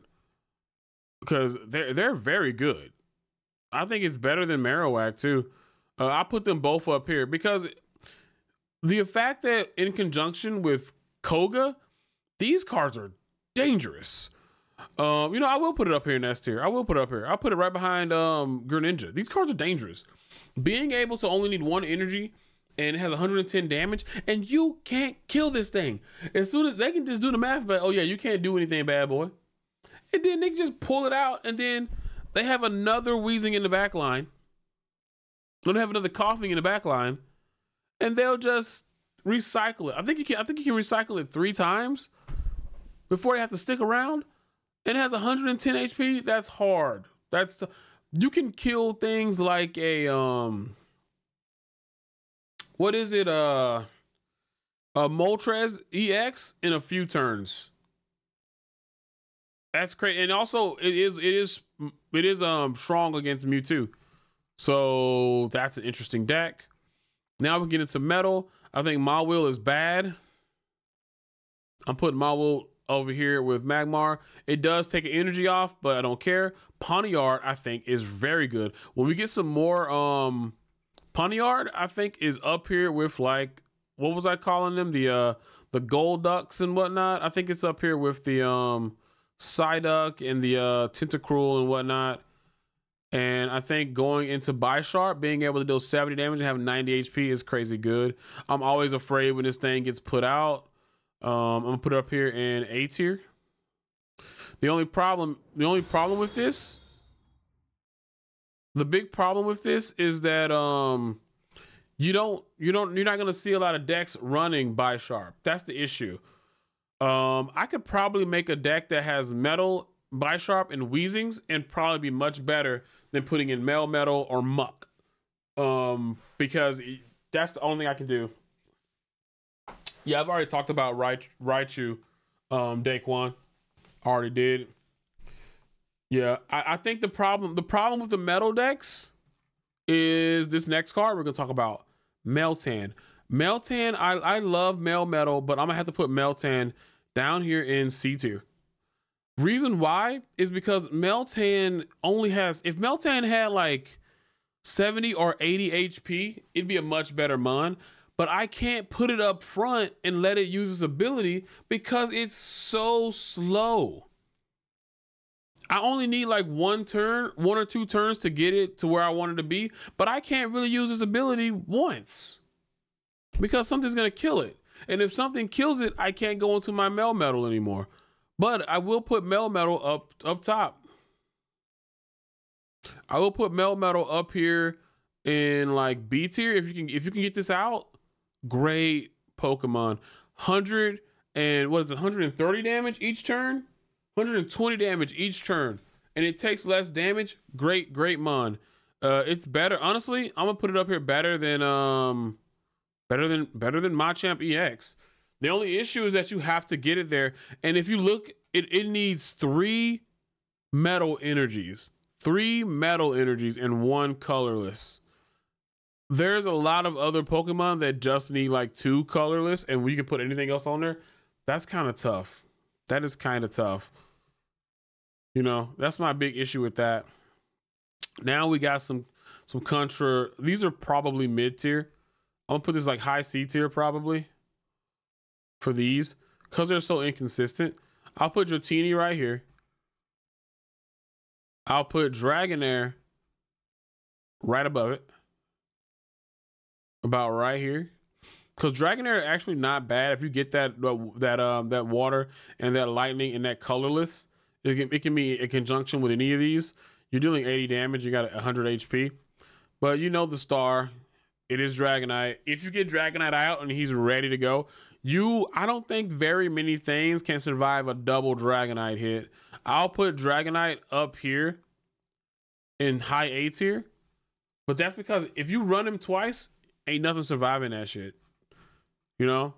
because they're, they're very good. I think it's better than Marowak too. Uh, I put them both up here because the fact that in conjunction with Koga, these cards are dangerous. Um, you know, I will put it up here in S tier. I will put it up here. I'll put it right behind um Greninja. These cards are dangerous. Being able to only need one energy and it has 110 damage, and you can't kill this thing. As soon as they can just do the math, but oh yeah, you can't do anything, bad boy. And then they just pull it out, and then they have another Weezing in the back line don't have another Koffing in the back line, and they'll just recycle it. I think you can. I think you can recycle it three times before you have to stick around. It has 110 HP. That's hard. That's the, you can kill things like a um. What is it? Uh, a Moltres EX in a few turns. That's crazy. And also, it is it is it is um strong against Mewtwo. So that's an interesting deck. Now we get into metal. I think Mawile is bad. I'm putting Mawile over here with Magmar. It does take energy off, but I don't care. Pawniard, I think, is very good. When we get some more um Pawniard, I think, is up here with like what was I calling them? The uh the Golducks and whatnot. I think it's up here with the um Psyduck and the uh Tentacruel and whatnot. And I think going into Bisharp, being able to deal 70 damage and have 90 HP is crazy good. I'm always afraid when this thing gets put out. Um, I'm gonna put it up here in A tier. The only problem, the only problem with this, The big problem with this is that um you don't you don't you're not gonna see a lot of decks running Bisharp. That's the issue. Um I could probably make a deck that has metal, Bisharp, and Weezings and probably be much better than putting in Melmetal or Muk. Um because that's the only thing I can do. Yeah, I've already talked about Raichu, Raichu um Daquan. Already did. Yeah, I, I think the problem the problem with the metal decks is this next card we're gonna talk about. Meltan. Meltan, I, I love Melmetal, but I'm gonna have to put Meltan down here in C tier. Reason why is because Meltan only has if Meltan had like 70 or 80 HP, it'd be a much better mon. But I can't put it up front and let it use its ability because it's so slow. I only need like one turn, one or two turns to get it to where I want it to be, but I can't really use this ability once because something's gonna kill it. And if something kills it, I can't go into my Melmetal anymore. But I will put Melmetal up up top. I will put Melmetal up here in like B tier if you can if you can get this out. Great Pokemon. 100 and what is it? 130 damage each turn. 120 damage each turn, and it takes less damage. Great, great mon. Uh, it's better. Honestly, I'm gonna put it up here better than um, better than better than Machamp EX. The only issue is that you have to get it there, and if you look, it it needs three metal energies, three metal energies, and one colorless. There's a lot of other Pokemon that just need like two colorless, and we can put anything else on there. That's kind of tough. That is kind of tough. You know, that's my big issue with that. Now we got some some contra. These are probably mid tier. I'm gonna put this like high C tier probably for these because they're so inconsistent. I'll put Dratini right here. I'll put Dragonair right above it. About right here. Cause Dragonair actually not bad if you get that that um that water and that lightning and that colorless. It can, it can be in conjunction with any of these. You're dealing 80 damage. You got 100 HP. But you know the star. It is Dragonite. If you get Dragonite out and he's ready to go, you I don't think very many things can survive a double Dragonite hit. I'll put Dragonite up here in high A tier. But that's because if you run him twice, ain't nothing surviving that shit. You know?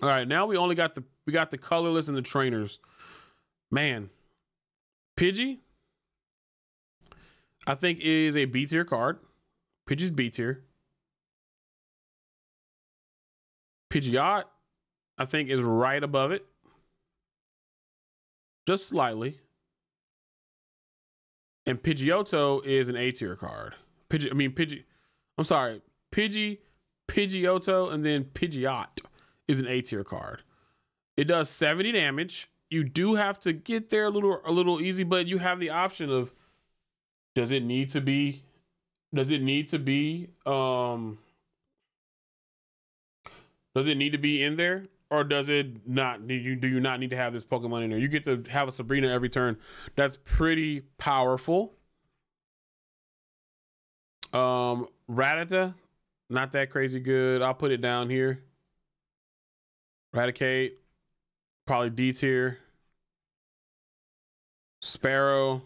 All right, now we only got the we got the colorless and the trainers. Man, Pidgey, I think is a B tier card. Pidgey's B tier. Pidgeot, I think, is right above it. Just slightly. And Pidgeotto is an A tier card. Pidgey, I mean Pidgey. I'm sorry, Pidgey, Pidgeotto, and then Pidgeot is an A tier card. It does 70 damage you do have to get there a little a little easy, but you have the option of does it need to be does it need to be um does it need to be in there or does it not do you do you not need to have this pokemon in there you get to have a sabrina every turn that's pretty powerful um Rattata, not that crazy good i'll put it down here Raticate, probably D tier. Spearow. I'm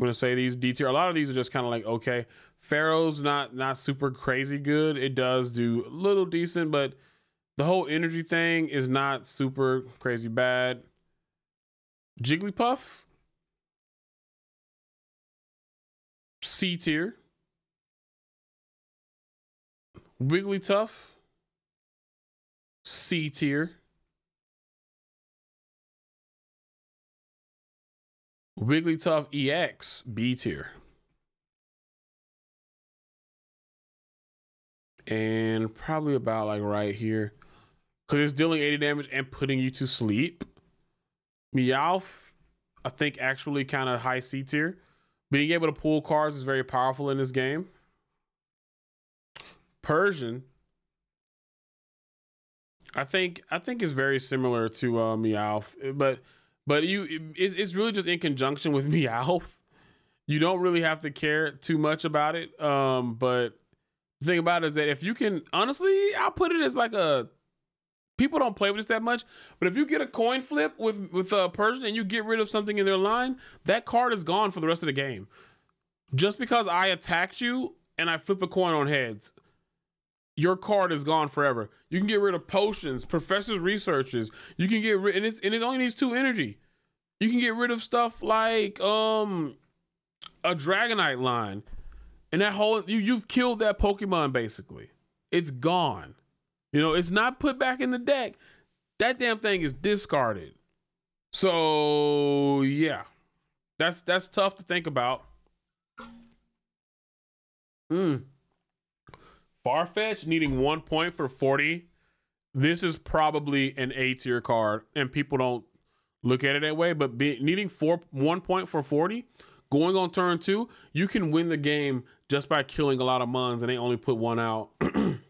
gonna say these D tier. A lot of these are just kind of like okay. Fearow's not not super crazy good. It does do a little decent, but the whole energy thing is not super crazy bad. Jigglypuff. C tier. Wigglytuff. C tier. Wigglytuff EX B tier. And probably about like right here. Because it's dealing 80 damage and putting you to sleep. Meowth, I think actually kind of high C tier. Being able to pull cards is very powerful in this game. Persian, I think I think is very similar to uh, Meowth, but but you it's, it's really just in conjunction with Meowth. you don't really have to care too much about it. Um, but the thing about it is that if you can, honestly, I'll put it as like a people don't play with this that much. But if you get a coin flip with with a person and you get rid of something in their line, that card is gone for the rest of the game. Just because I attacked you and I flip a coin on heads, your card is gone forever. You can get rid of potions, professors' researches. You can get rid and it's and it only needs two energy. You can get rid of stuff like um a Dragonite line. And that whole you you've killed that Pokemon basically. It's gone. You know, it's not put back in the deck. That damn thing is discarded. So yeah. That's that's tough to think about. Hmm. Farfetch needing one point for 40. This is probably an A tier card, and people don't look at it that way. But be, needing four one point for 40, going on turn two, you can win the game just by killing a lot of muns, and they only put one out. and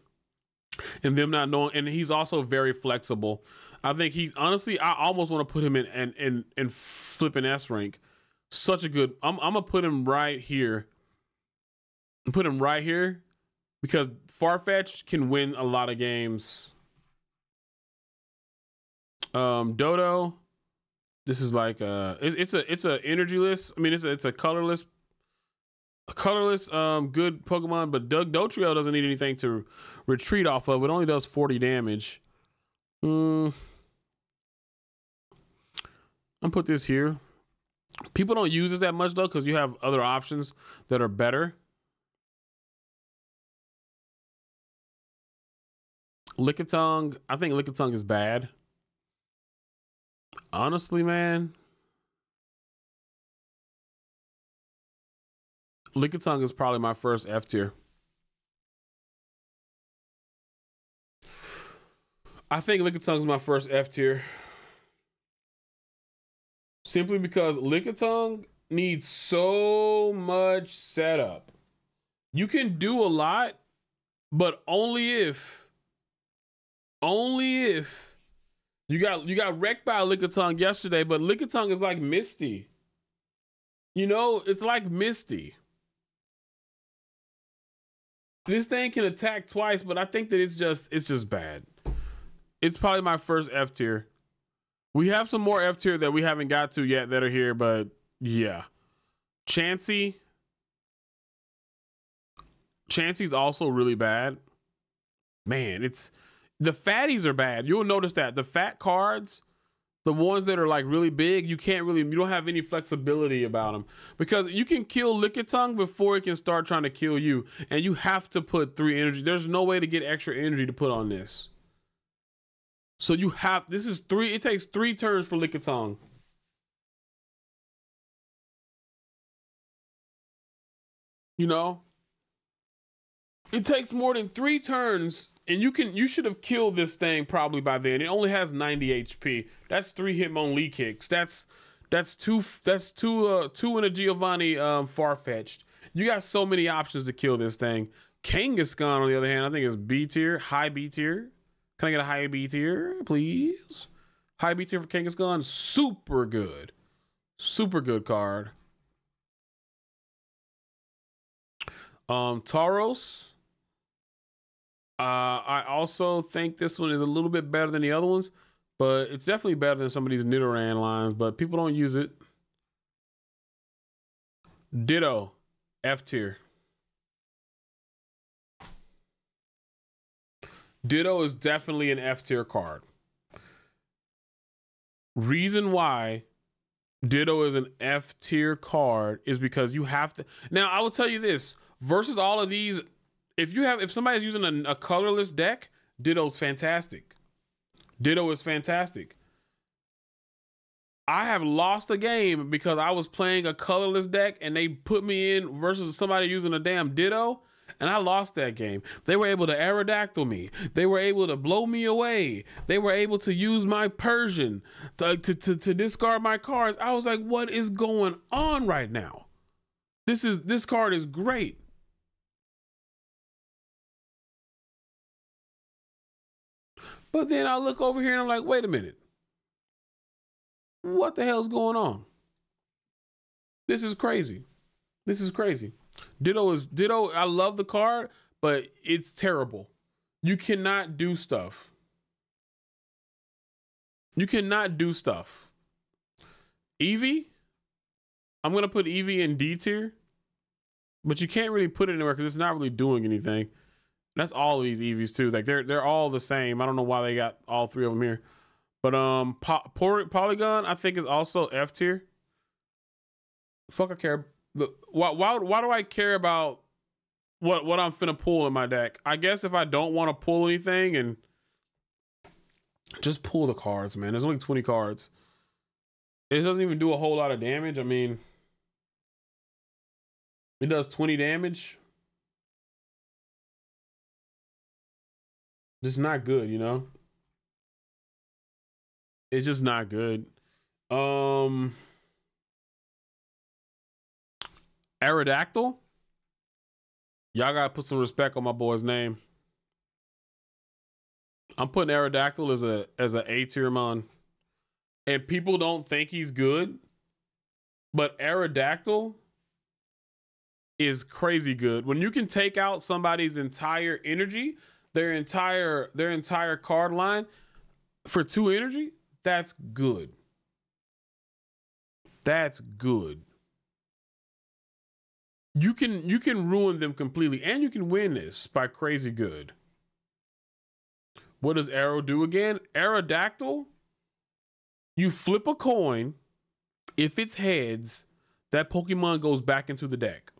them not knowing, and he's also very flexible. I think he honestly, I almost want to put him in and in in flipping S rank. Such a good. I'm I'm gonna put him right here. Put him right here because Farfetch can win a lot of games. Um, Doduo, this is like a it, it's a it's a energyless. I mean, it's a it's a colorless, colorless um good Pokemon. But Doug Dodrio doesn't need anything to retreat off of. It only does forty damage. Hmm. I'm put this here. People don't use this that much though, because you have other options that are better. Lickitung, I think Lickitung is bad. Honestly, man. Lickitung is probably my first F tier. I think Lickitung is my first F tier. Simply because Lickitung needs so much setup. You can do a lot, but only if only if you got you got wrecked by Lickitung yesterday, but Lickitung is like Misty. You know, it's like Misty. This thing can attack twice, but I think that it's just it's just bad. It's probably my first F tier. We have some more F tier that we haven't got to yet that are here, but yeah. Chansey. Chansey's also really bad. Man, it's the fatties are bad. You'll notice that the fat cards, the ones that are like really big, you can't really, you don't have any flexibility about them because you can kill Lickitung before it can start trying to kill you, and you have to put three energy. There's no way to get extra energy to put on this. So you have this is three. It takes three turns for Lickitung. You know, it takes more than three turns and you can you should have killed this thing probably by then. It only has 90 HP. That's three Hitmonlee kicks. That's that's two that's two uh two in a Giovanni um Farfetch'd. You got so many options to kill this thing. Kangaskhan, on the other hand, I think is B tier, high B tier. Can I get a high B tier, please? High B tier for Kangaskhan, super good. Super good card. Um Tauros. Uh, I also think this one is a little bit better than the other ones, but it's definitely better than some of these Nidoran lines, but people don't use it. Ditto, F tier. Ditto is definitely an F tier card. Reason why Ditto is an F tier card is because you have to. Now, I will tell you this versus all of these if you have if somebody's using a, a colorless deck, Ditto's fantastic. Ditto is fantastic. I have lost a game because I was playing a colorless deck and they put me in versus somebody using a damn Ditto and I lost that game. They were able to Aerodactyl me. They were able to blow me away. They were able to use my Persian to, to, to, to discard my cards. I was like, what is going on right now? This is this card is great. But then I look over here and I'm like, wait a minute. What the hell's going on? This is crazy. This is crazy. Ditto is Ditto. I love the card, but it's terrible. You cannot do stuff. You cannot do stuff. Eevee, I'm gonna put Eevee in D tier, but you can't really put it anywhere because it's not really doing anything. That's all of these Eevees too. Like they're they're all the same. I don't know why they got all three of them here. But um, po- Porygon I think is also F tier. Fuck, I care. Why why why do I care about what what I'm finna pull in my deck? I guess if I don't want to pull anything and just pull the cards, man. There's only 20 cards. It doesn't even do a whole lot of damage. I mean, it does 20 damage. Just not good, you know? It's just not good. Um Aerodactyl? Y'all gotta put some respect on my boy's name. I'm putting Aerodactyl as a as a A tier mon. And people don't think he's good, but Aerodactyl is crazy good. When you can take out somebody's entire energy, their entire their entire card line for two energy, that's good. That's good. You can you can ruin them completely and you can win this by crazy good. What does Arrow do again? Aerodactyl, you flip a coin. If it's heads, that Pokemon goes back into the deck.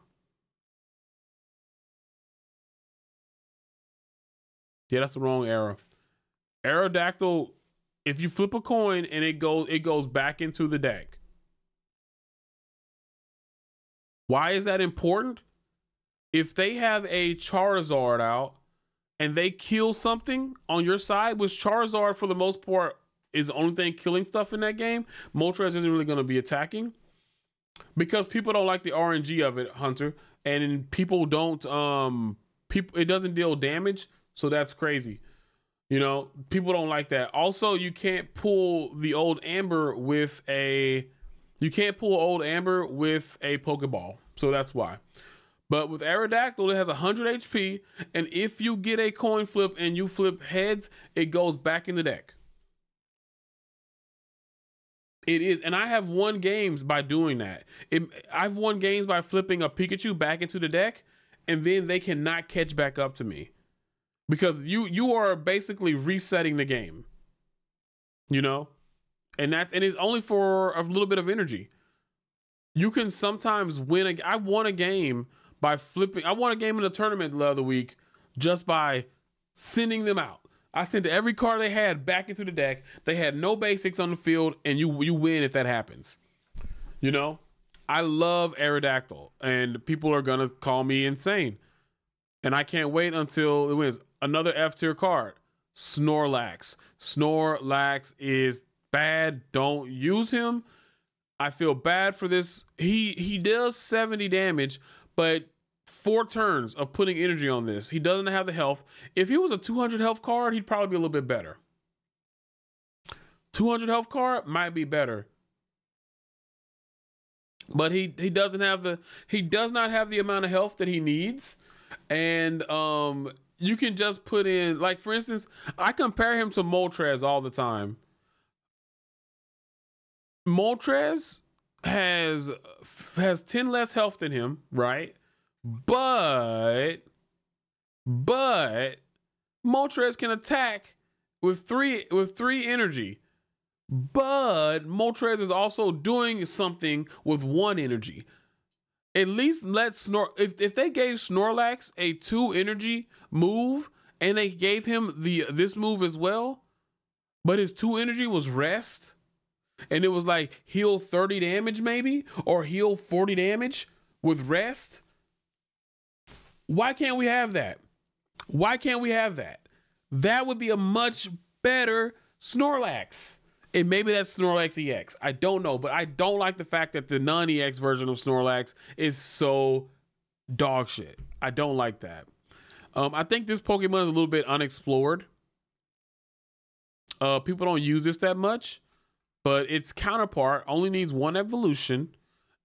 Yeah, that's the wrong arrow. Aerodactyl, if you flip a coin and it goes it goes back into the deck. Why is that important? If they have a Charizard out and they kill something on your side, which Charizard for the most part is the only thing killing stuff in that game, Moltres isn't really going to be attacking because people don't like the RNG of it, Hunter, and people don't um people it doesn't deal damage, so that's crazy. You know, people don't like that. Also, you can't pull the old Amber with a you can't pull old Amber with a Pokeball. So that's why. But with Aerodactyl, it has 100 HP, and if you get a coin flip and you flip heads, it goes back in the deck. It is, and I have won games by doing that. It, I've won games by flipping a Pikachu back into the deck, and then they cannot catch back up to me because you you are basically resetting the game. You know, and that's and it's only for a little bit of energy. You can sometimes win a. I won a game by flipping. I won a game in a tournament the other week just by sending them out. I sent every card they had back into the deck. They had no basics on the field, and you you win if that happens. You know, I love Aerodactyl, and people are gonna call me insane, and I can't wait until it wins another F tier card. Snorlax. Snorlax is bad. Don't use him. I feel bad for this. He he does 70 damage, but four turns of putting energy on this. He doesn't have the health. If he was a 200 health card, he'd probably be a little bit better. 200 health card might be better. But he he doesn't have the he does not have the amount of health that he needs. And um you can just put in like for instance, I compare him to Moltres all the time. Moltres has has 10 less health than him, right? But but Moltres can attack with three with three energy. But Moltres is also doing something with one energy. At least let Snor if if they gave Snorlax a two energy move and they gave him the this move as well, but his two energy was rest, and it was like heal 30 damage maybe or heal 40 damage with rest why can't we have that? Why can't we have that? That would be a much better Snorlax. And maybe that's Snorlax EX. I don't know, but I don't like the fact that the non EX version of Snorlax is so dog shit. I don't like that. Um, I think this Pokemon is a little bit unexplored. Uh, people don't use this that much, but its counterpart only needs one evolution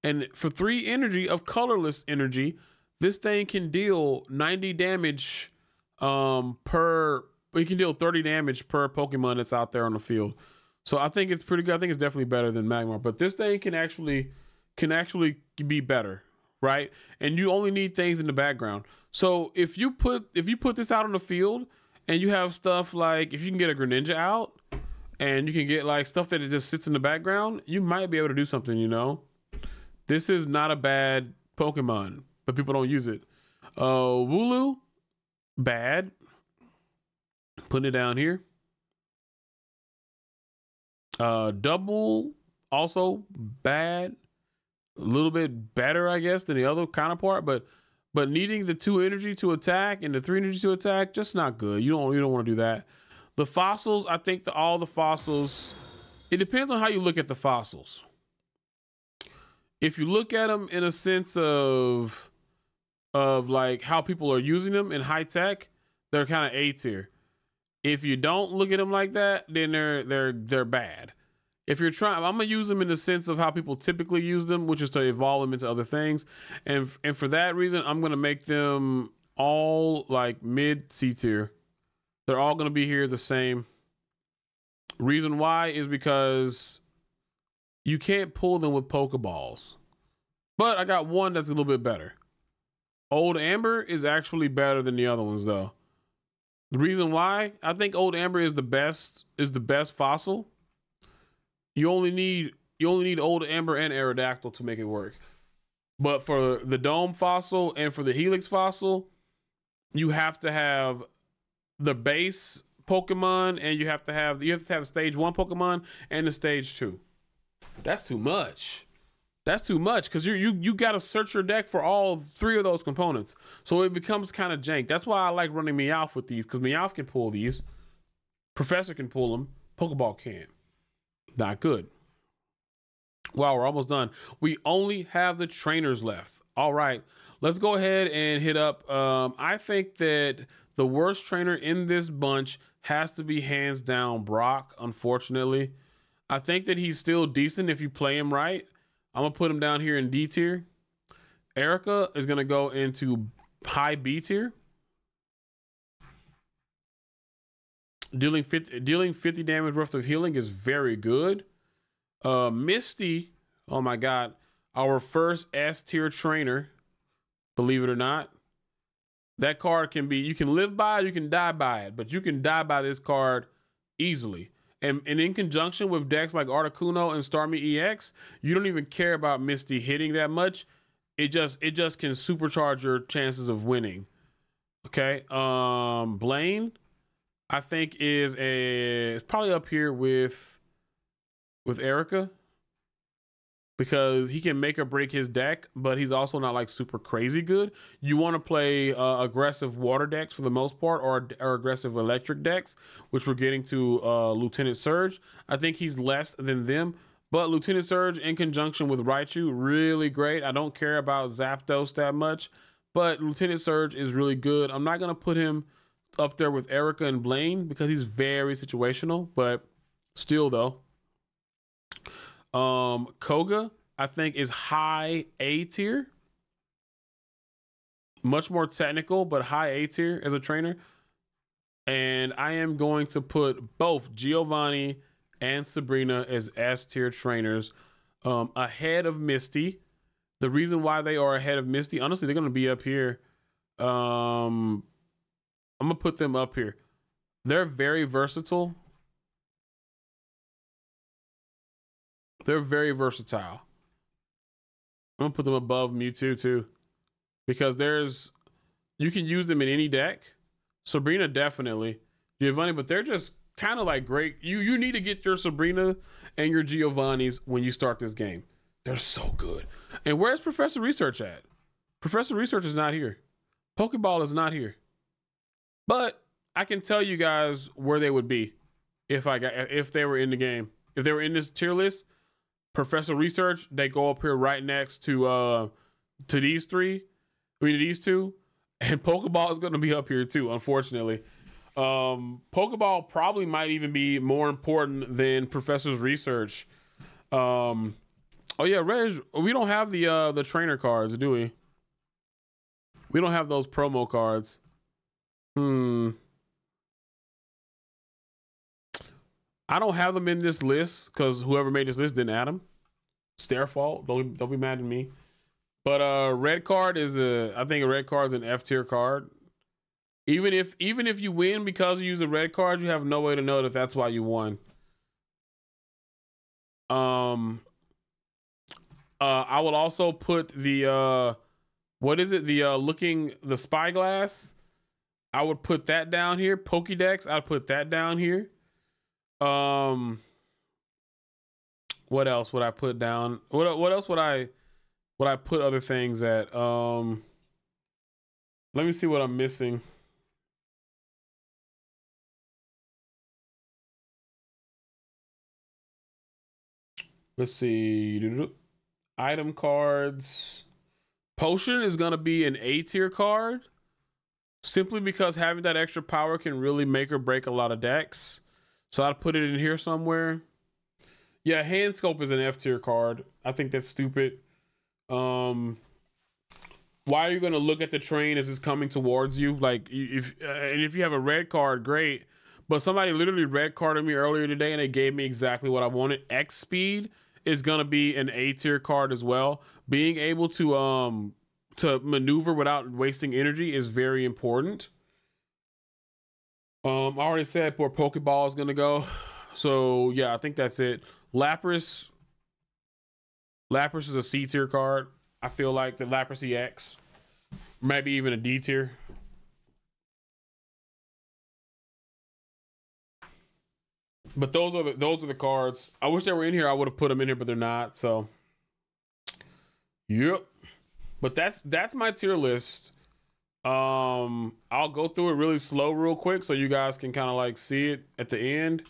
And for three energy of colorless energy, this thing can deal 90 damage um, per. You can deal 30 damage per Pokemon that's out there on the field. So I think it's pretty good. I think it's definitely better than Magmar. But this thing can actually can actually be better, right? And you only need things in the background. So if you put if you put this out on the field and you have stuff like if you can get a Greninja out and you can get like stuff that it just sits in the background, you might be able to do something, you know. This is not a bad Pokemon, but people don't use it. Uh Wooloo, bad. Putting it down here. Uh Double, also bad. A little bit better, I guess, than the other counterpart, but but needing the two energy to attack and the three energy to attack, just not good. You don't you don't want to do that. The fossils, I think the, all the fossils, it depends on how you look at the fossils. If you look at them in a sense of of like how people are using them in high tech, they're kind of A tier. If you don't look at them like that, then they're they're they're bad. If you're trying, I'm gonna use them in the sense of how people typically use them, which is to evolve them into other things, and and for that reason, I'm gonna make them all like mid C tier. They're all to be here the same. Reason why is because you can't pull them with Pokeballs. But I got one that's a little bit better. Old Amber is actually better than the other ones though. The reason why I think Old Amber is the best is the best fossil. You only need you only need Old Amber and Aerodactyl to make it work. But for the Dome fossil and for the Helix fossil, you have to have the base Pokemon, and you have to have you have to have stage one Pokemon and the stage two. That's too much. That's too much because you you you got to search your deck for all three of those components, so it becomes kind of jank. That's why I like running Meowth with these because Meowth can pull these, Professor can pull them, Pokeball can't. Not good. Wow, we're almost done. We only have the trainers left. All right, let's go ahead and hit up. Um, I think that the worst trainer in this bunch has to be hands down Brock, unfortunately. I think that he's still decent if you play him right. I'm to put him down here in D tier. Erica is to go into high B tier. Dealing 50, dealing 50 damage worth of healing is very good. Uh, Misty, oh my God, our first S tier trainer, believe it or not, that card can be you can live by it, you can die by it, but you can die by this card easily. And, and in conjunction with decks like Articuno and Starmie EX, you don't even care about Misty hitting that much. It just it just can supercharge your chances of winning. Okay. Um Blaine, I think is a it's probably up here with with Erica because he can make or break his deck, but he's also not like super crazy good. You want to play uh, aggressive water decks for the most part, or, or aggressive electric decks, which we're getting to uh, Lieutenant Surge. I think he's less than them, but Lieutenant Surge in conjunction with Raichu, really great. I don't care about Zapdos that much, but Lieutenant Surge is really good. I'm not gonna put him up there with Erica and Blaine because he's very situational, but still though. Um, Koga, I think, is high A tier. Much more technical, but high A tier as a trainer. And I am going to put both Giovanni and Sabrina as S tier trainers um, ahead of Misty. The reason why they are ahead of Misty, honestly, they're going to be up here. Um, I'm going to put them up here. They're very versatile. They're very versatile. I'm gonna put them above Mewtwo too, because there's you can use them in any deck. Sabrina definitely, Giovanni, but they're just kind of like great. You you need to get your Sabrina and your Giovanni's when you start this game. They're so good. And where's Professor Research at? Professor Research is not here. Pokeball is not here. But I can tell you guys where they would be if I got if they were in the game. If they were in this tier list, Professor Research, they go up here right next to uh to these three. I mean these two. And Pokeball is gonna be up here too, unfortunately. Um Pokeball probably might even be more important than Professor's research. Um Oh yeah, Reg, we don't have the uh the trainer cards, do we? We don't have those promo cards. Hmm. I don't have them in this list because whoever made this list didn't add them. It's their fault. Don't don't be mad at me. But uh red card is a I think a red card is an F tier card. Even if even if you win because you use a red card, you have no way to know that that's why you won. Um uh I will also put the uh what is it? The uh looking the spyglass. I would put that down here. Pokédex, I'd put that down here. Um, what else would I put down? What what else would I would I put other things at? Um, let me see what I'm missing. Let's see. Item cards. Potion is going to be an A tier card simply because having that extra power can really make or break a lot of decks. So I'd put it in here somewhere. Yeah, hand scope is an F tier card. I think that's stupid. Um, why are you gonna look at the train as it's coming towards you? Like if uh, and if you have a red card, great. But somebody literally red carded me earlier today and they gave me exactly what I wanted. X speed is gonna be an A tier card as well. Being able to um to maneuver without wasting energy is very important. Um, I already said where Pokeball is gonna go. So yeah, I think that's it. Lapras. Lapras is a C tier card. I feel like the Lapras EX. Maybe even a D tier. But those are the those are the cards. I wish they were in here. I would have put them in here, but they're not. So, yep. But that's that's my tier list. Um, I'll go through it really slow, real quick, so you guys can kind of like see it at the end.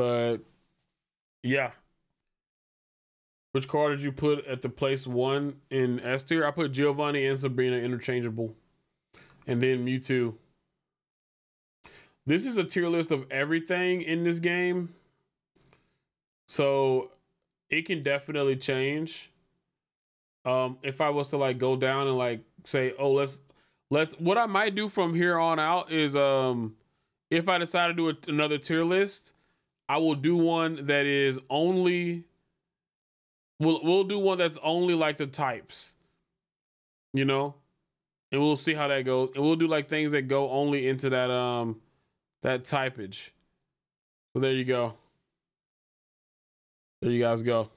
But yeah, which card did you put at the place one in S tier? I put Giovanni and Sabrina interchangeable, and then Mewtwo. This is a tier list of everything in this game, so it can definitely change um if I was to like go down and like say, oh, let's let's what I might do from here on out is um if I decide to do a, another tier list, I will do one that is only we'll we'll do one that's only like the types. You know? And we'll see how that goes. And we'll do like things that go only into that um that typage. So there you go. There you guys go.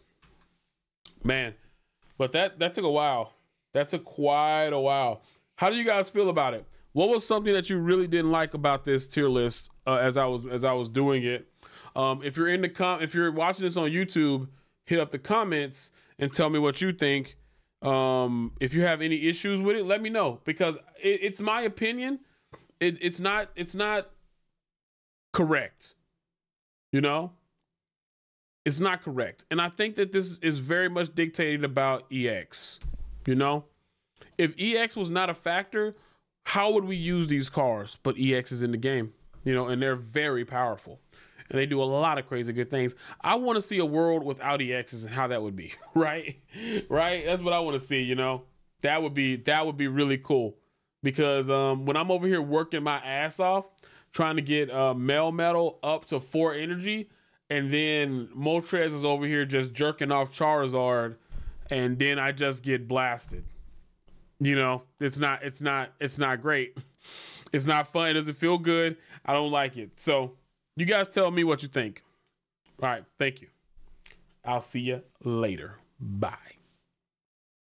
Man, but that that took a while. That took quite a while. How do you guys feel about it? What was something that you really didn't like about this tier list uh, as I was as I was doing it? Um, if you're in the com, if you're watching this on YouTube, hit up the comments and tell me what you think. Um, if you have any issues with it, let me know because it, it's my opinion. It, it's not it's not correct. You know, it's not correct. And I think that this is very much dictated about EX. You know? If EX was not a factor, how would we use these cars? But EX is in the game, you know, and they're very powerful. And they do a lot of crazy good things. I want to see a world without EXs and how that would be, right? right? That's what I want to see, you know. That would be that would be really cool. Because um when I'm over here working my ass off trying to get uh Melmetal up to 4 energy, and then Moltres is over here just jerking off Charizard, and then I just get blasted. You know, it's not, it's not, it's not great. It's not fun. It doesn't feel good. I don't like it. So, you guys tell me what you think. All right, thank you. I'll see you later. Bye.